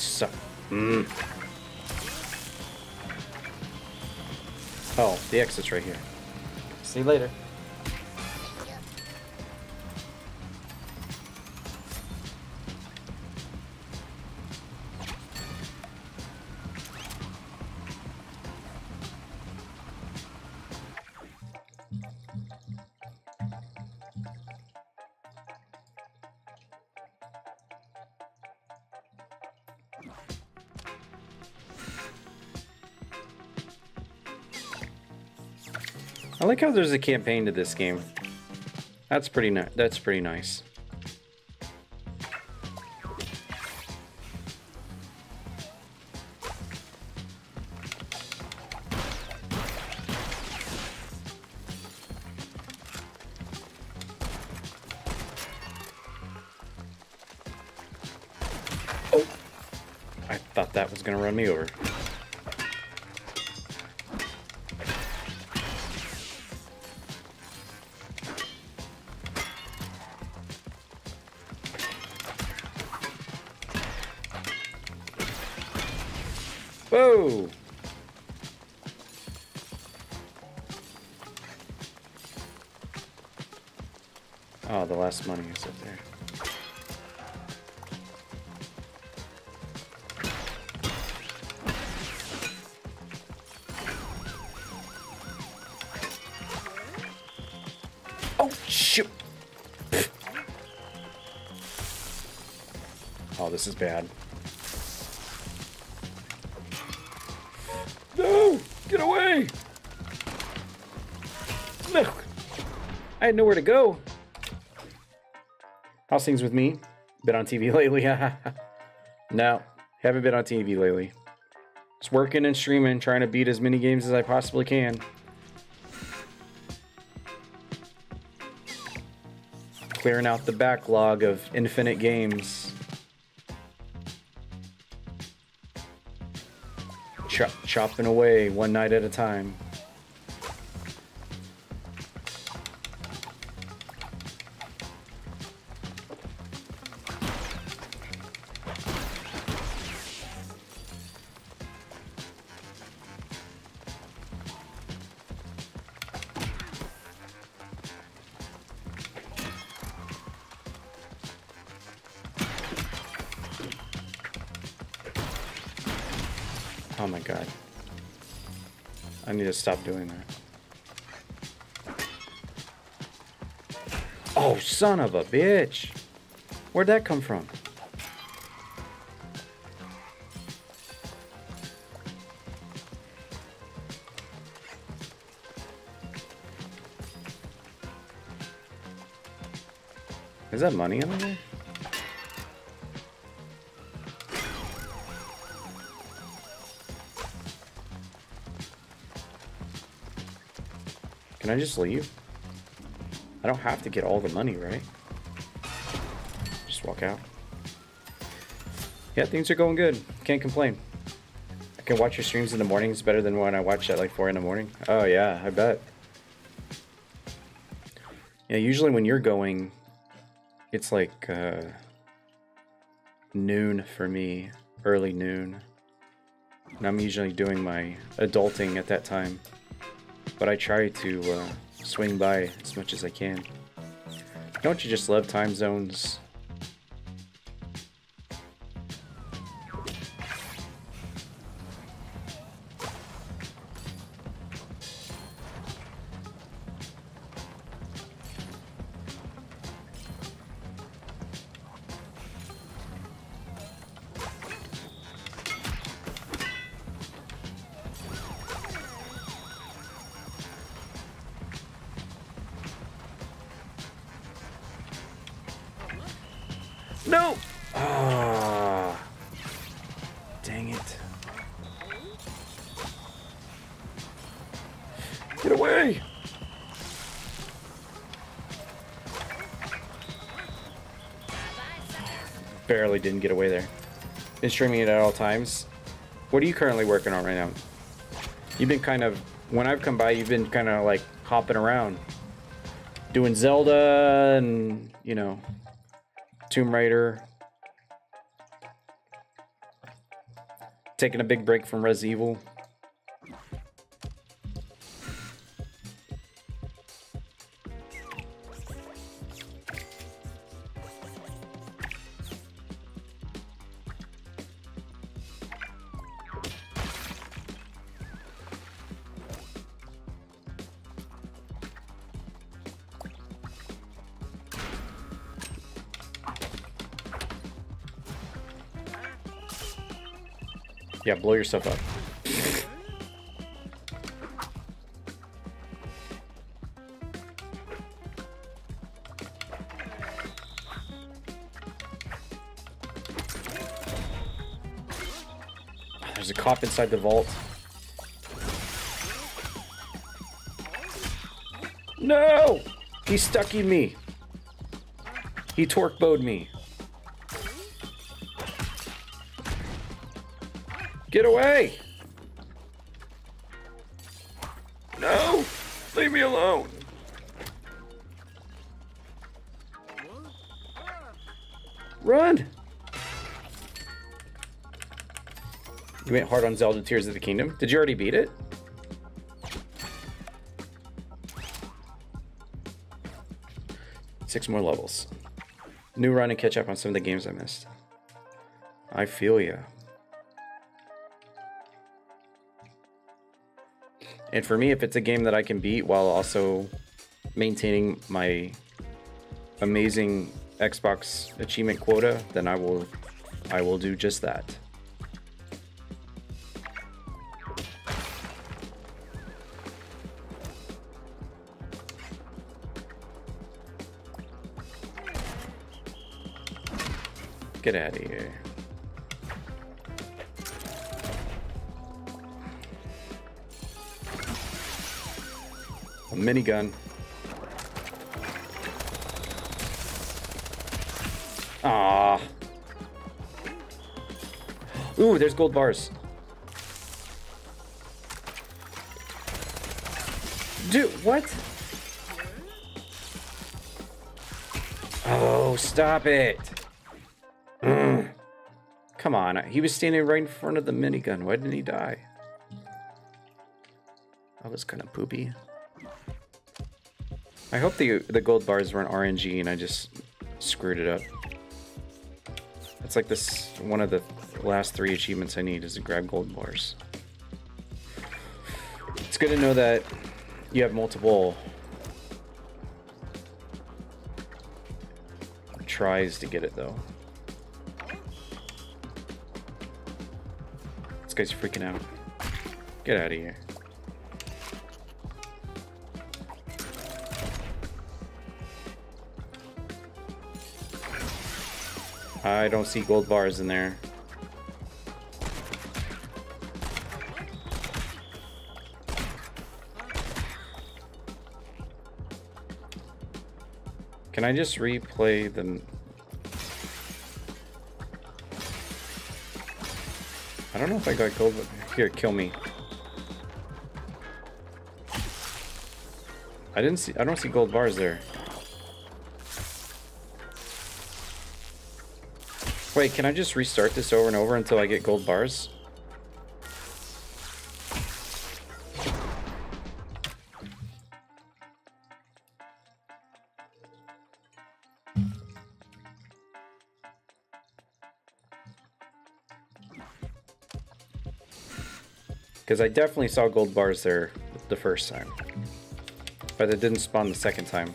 Suck. Mm. Oh, the exit's right here. See you later. Like how there's a campaign to this game. That's pretty nice. That's pretty nice. Oh, the last money is up there. Oh, shoot! Oh, this is bad. No! Get away! No! I had nowhere to go. Things with me? Been on TV lately? no, haven't been on TV lately. Just working and streaming, trying to beat as many games as I possibly can. Clearing out the backlog of infinite games. Chop, chopping away one night at a time. Stop doing that. Oh, son of a bitch! Where'd that come from? Is that money in there? Can I just leave? I don't have to get all the money, right? Just walk out. Yeah, things are going good. Can't complain. I can watch your streams in the mornings better than when I watch at like 4 in the morning. Oh yeah, I bet. Yeah, usually when you're going, it's like uh, noon for me, early noon. And I'm usually doing my adulting at that time but I try to uh, swing by as much as I can. Don't you just love time zones? Get away there. Been streaming it at all times. What are you currently working on right now? You've been kind of, when I've come by, you've been kind of like hopping around. Doing Zelda and, you know, Tomb Raider. Taking a big break from Res Evil. your stuff up. There's a cop inside the vault. No! He stuck in me. He torque bowed me. Get away! No! Leave me alone! Run! You went hard on Zelda Tears of the Kingdom. Did you already beat it? Six more levels. New run and catch up on some of the games I missed. I feel ya. And for me, if it's a game that I can beat while also maintaining my amazing Xbox achievement quota, then I will I will do just that. Get out of here. Minigun. Ah. Ooh, there's gold bars. Dude, what? Oh, stop it. Mm. Come on, he was standing right in front of the minigun. Why didn't he die? That was kind of poopy. I hope the the gold bars weren't RNG and I just screwed it up. It's like this one of the last three achievements I need is to grab gold bars. It's good to know that you have multiple tries to get it though. This guy's freaking out. Get out of here. I don't see gold bars in there. Can I just replay the... I don't know if I got gold... Here, kill me. I didn't see... I don't see gold bars there. Wait, can I just restart this over and over until I get gold bars? Because I definitely saw gold bars there the first time. But it didn't spawn the second time.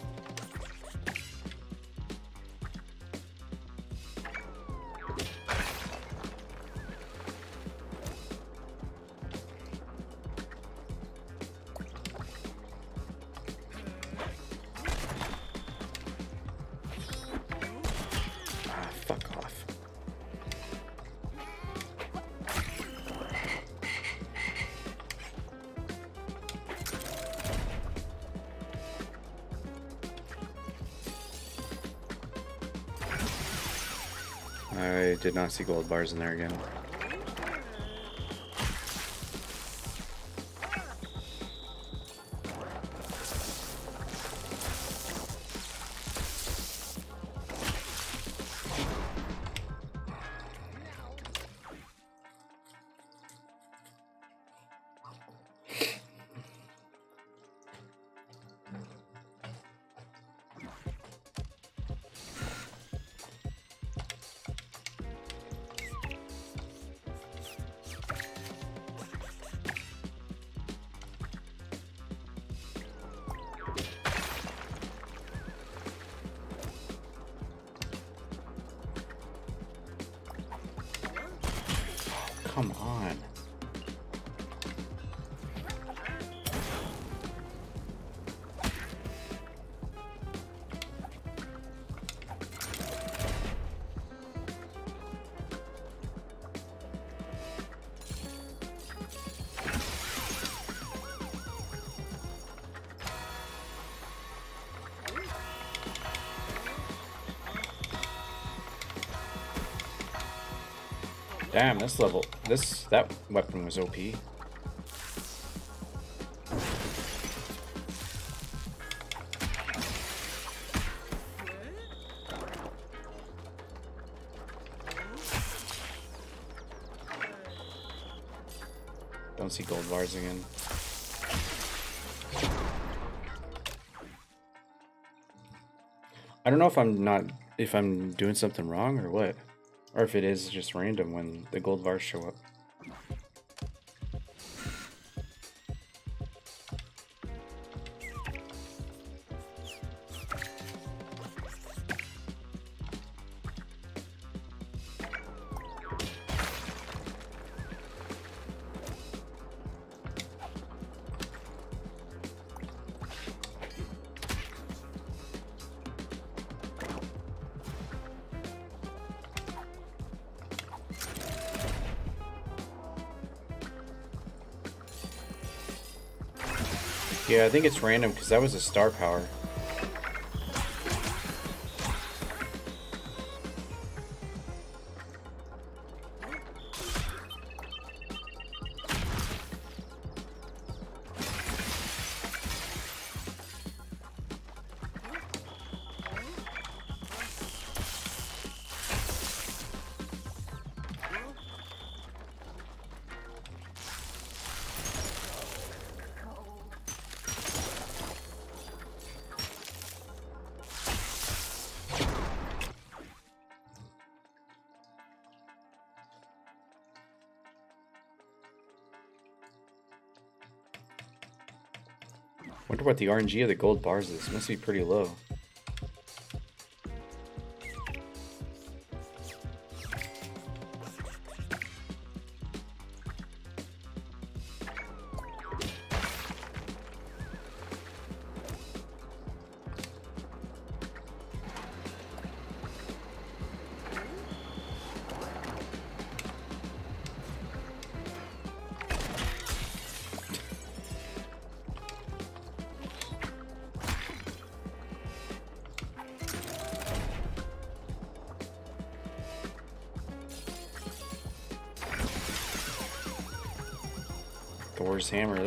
I not see gold bars in there again. Damn, this level, this that weapon was OP. Don't see gold bars again. I don't know if I'm not if I'm doing something wrong or what. Or if it is just random when the gold bars show up. Yeah, I think it's random because that was a star power. What the RNG of the gold bars is. Must be pretty low.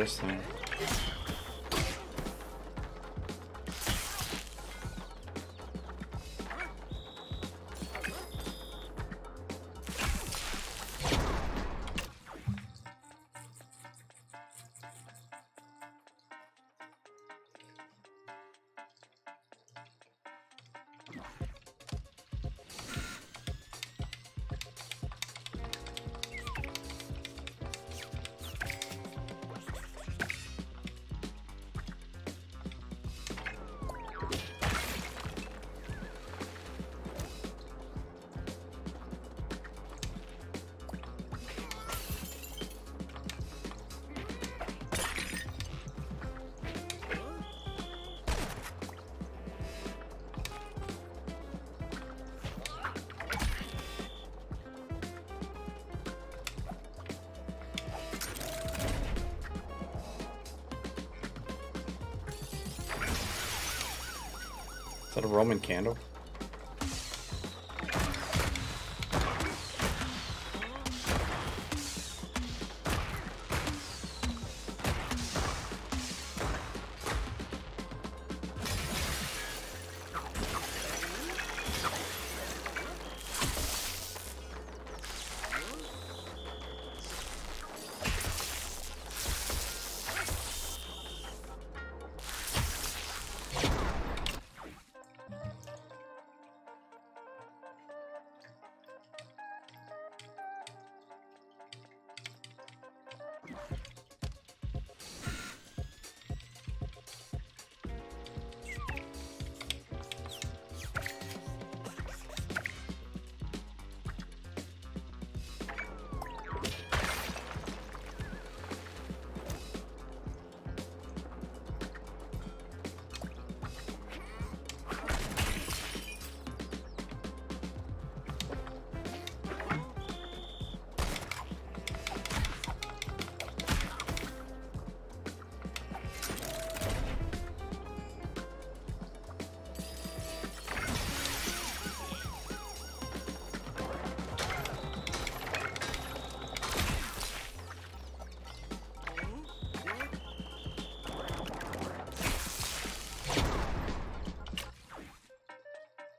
Thor's candle?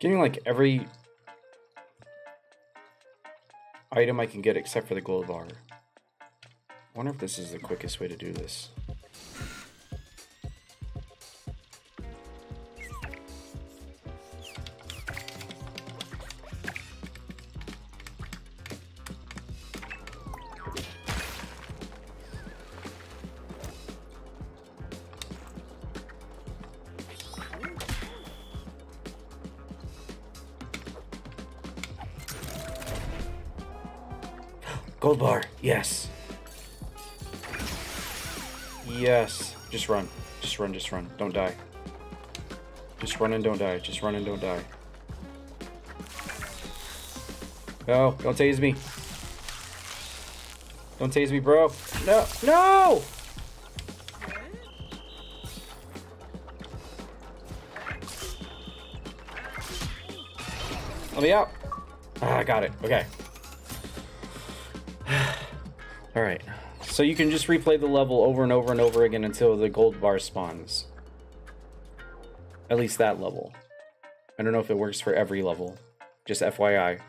Getting like every item I can get except for the gold bar. I wonder if this is the quickest way to do this. Gold bar, yes. Yes. Just run. Just run, just run. Don't die. Just run and don't die. Just run and don't die. No, don't tase me. Don't tase me, bro. No, no! Let me out. Ah, I got it. Okay. All right. So you can just replay the level over and over and over again until the gold bar spawns. At least that level. I don't know if it works for every level. Just FYI.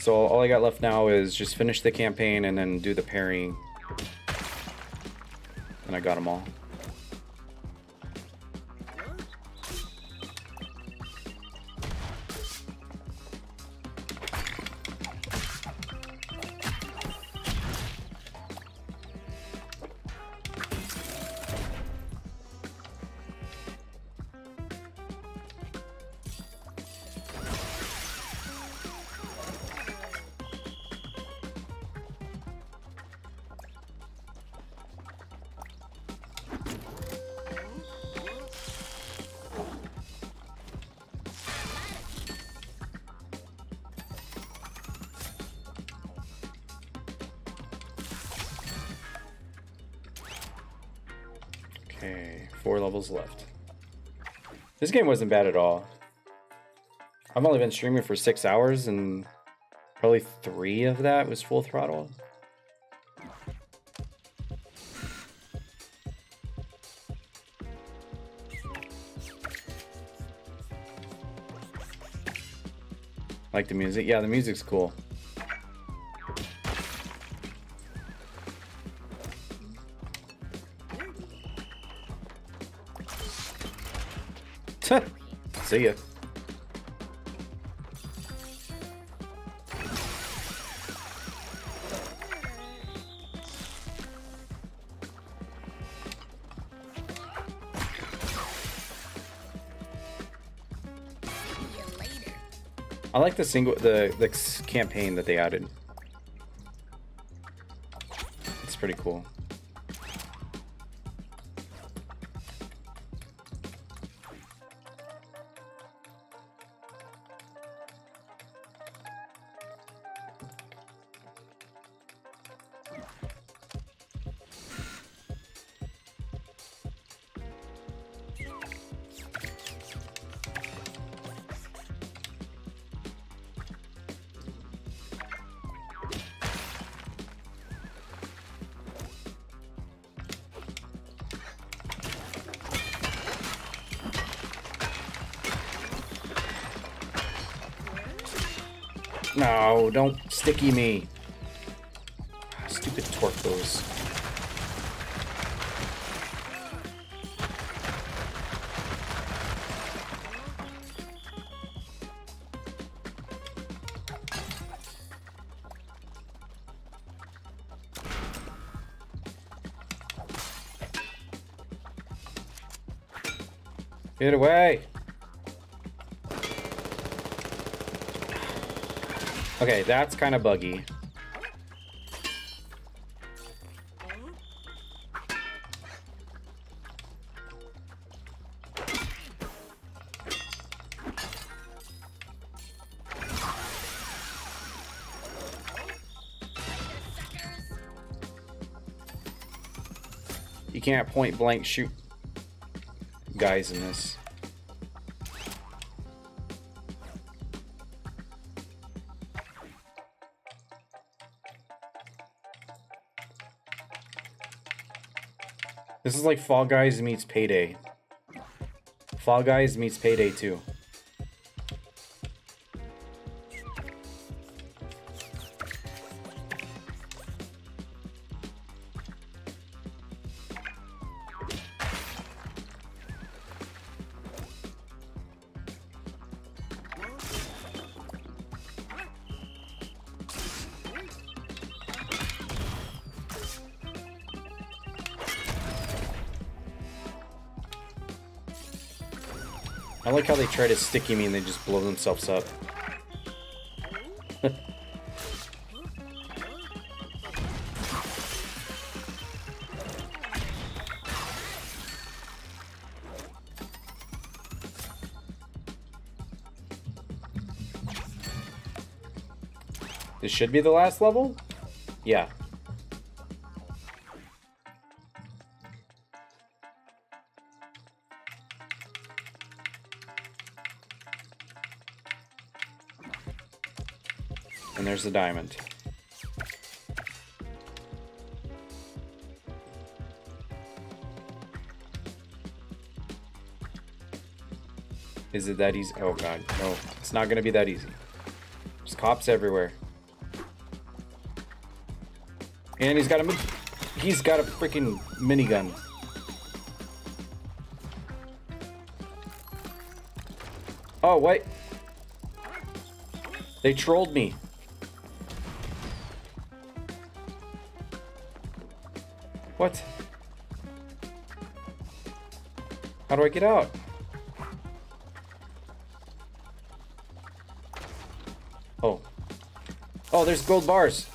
So all I got left now is just finish the campaign and then do the parrying. And I got them all. Game wasn't bad at all. I've only been streaming for six hours and probably three of that was full throttle. Like the music? Yeah, the music's cool. See ya. I like the single the the campaign that they added. It's pretty cool. Sticky me. Stupid torpos. Get away! Okay, that's kind of buggy. You can't point blank shoot guys in this. This is like Fall Guys meets Payday. Fall Guys meets Payday 2. Try to sticky me and they just blow themselves up. this should be the last level? Yeah. There's the diamond. Is it that easy? Oh god, no. It's not gonna be that easy. There's cops everywhere. And he's got a he's got a freaking minigun. Oh wait. They trolled me. What? How do I get out? Oh. Oh, there's gold bars.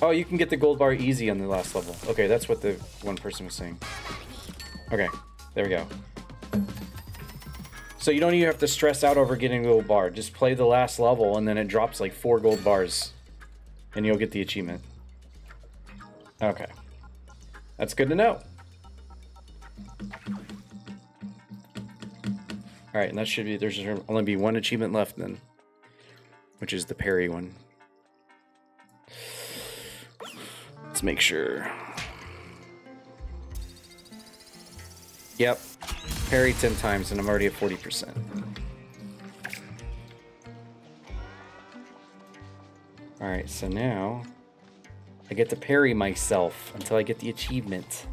Oh, you can get the gold bar easy on the last level. Okay, that's what the one person was saying. Okay, there we go. So you don't even have to stress out over getting a gold bar. Just play the last level and then it drops like four gold bars. And you'll get the achievement. That's good to know. Alright, and that should be, there's only be one achievement left then. Which is the parry one. Let's make sure. Yep. Parry 10 times and I'm already at 40%. Alright, so now I get to parry myself until I get the achievement.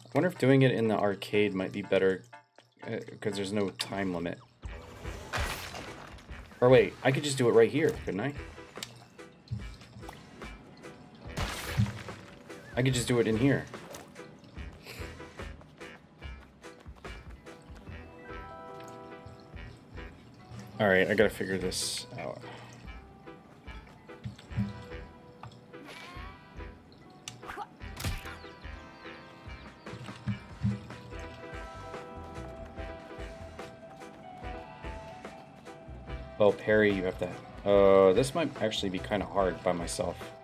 I wonder if doing it in the arcade might be better uh, because there's no time limit. Or wait, I could just do it right here, couldn't I? I could just do it in here. Alright, I gotta figure this out. Parry, you have to... Uh, this might actually be kind of hard by myself.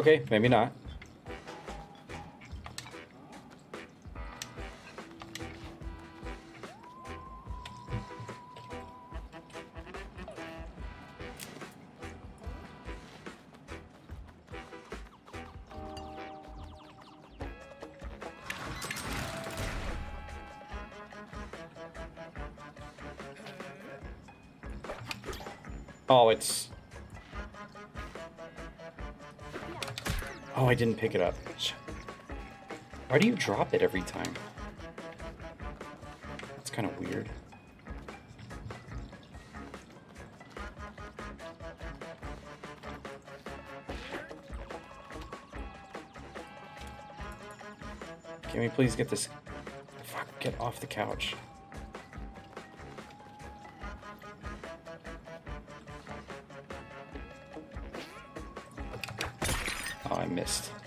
Okay, maybe not. didn't pick it up. Why do you drop it every time? That's kind of weird. Can we please get this... Fuck, get off the couch. Missed.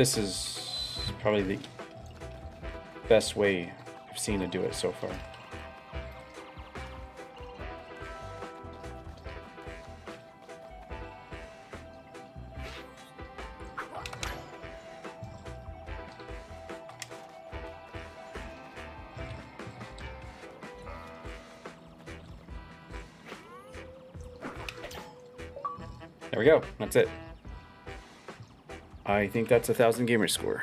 This is probably the best way I've seen to do it so far. There we go. That's it. I think that's a thousand gamer score.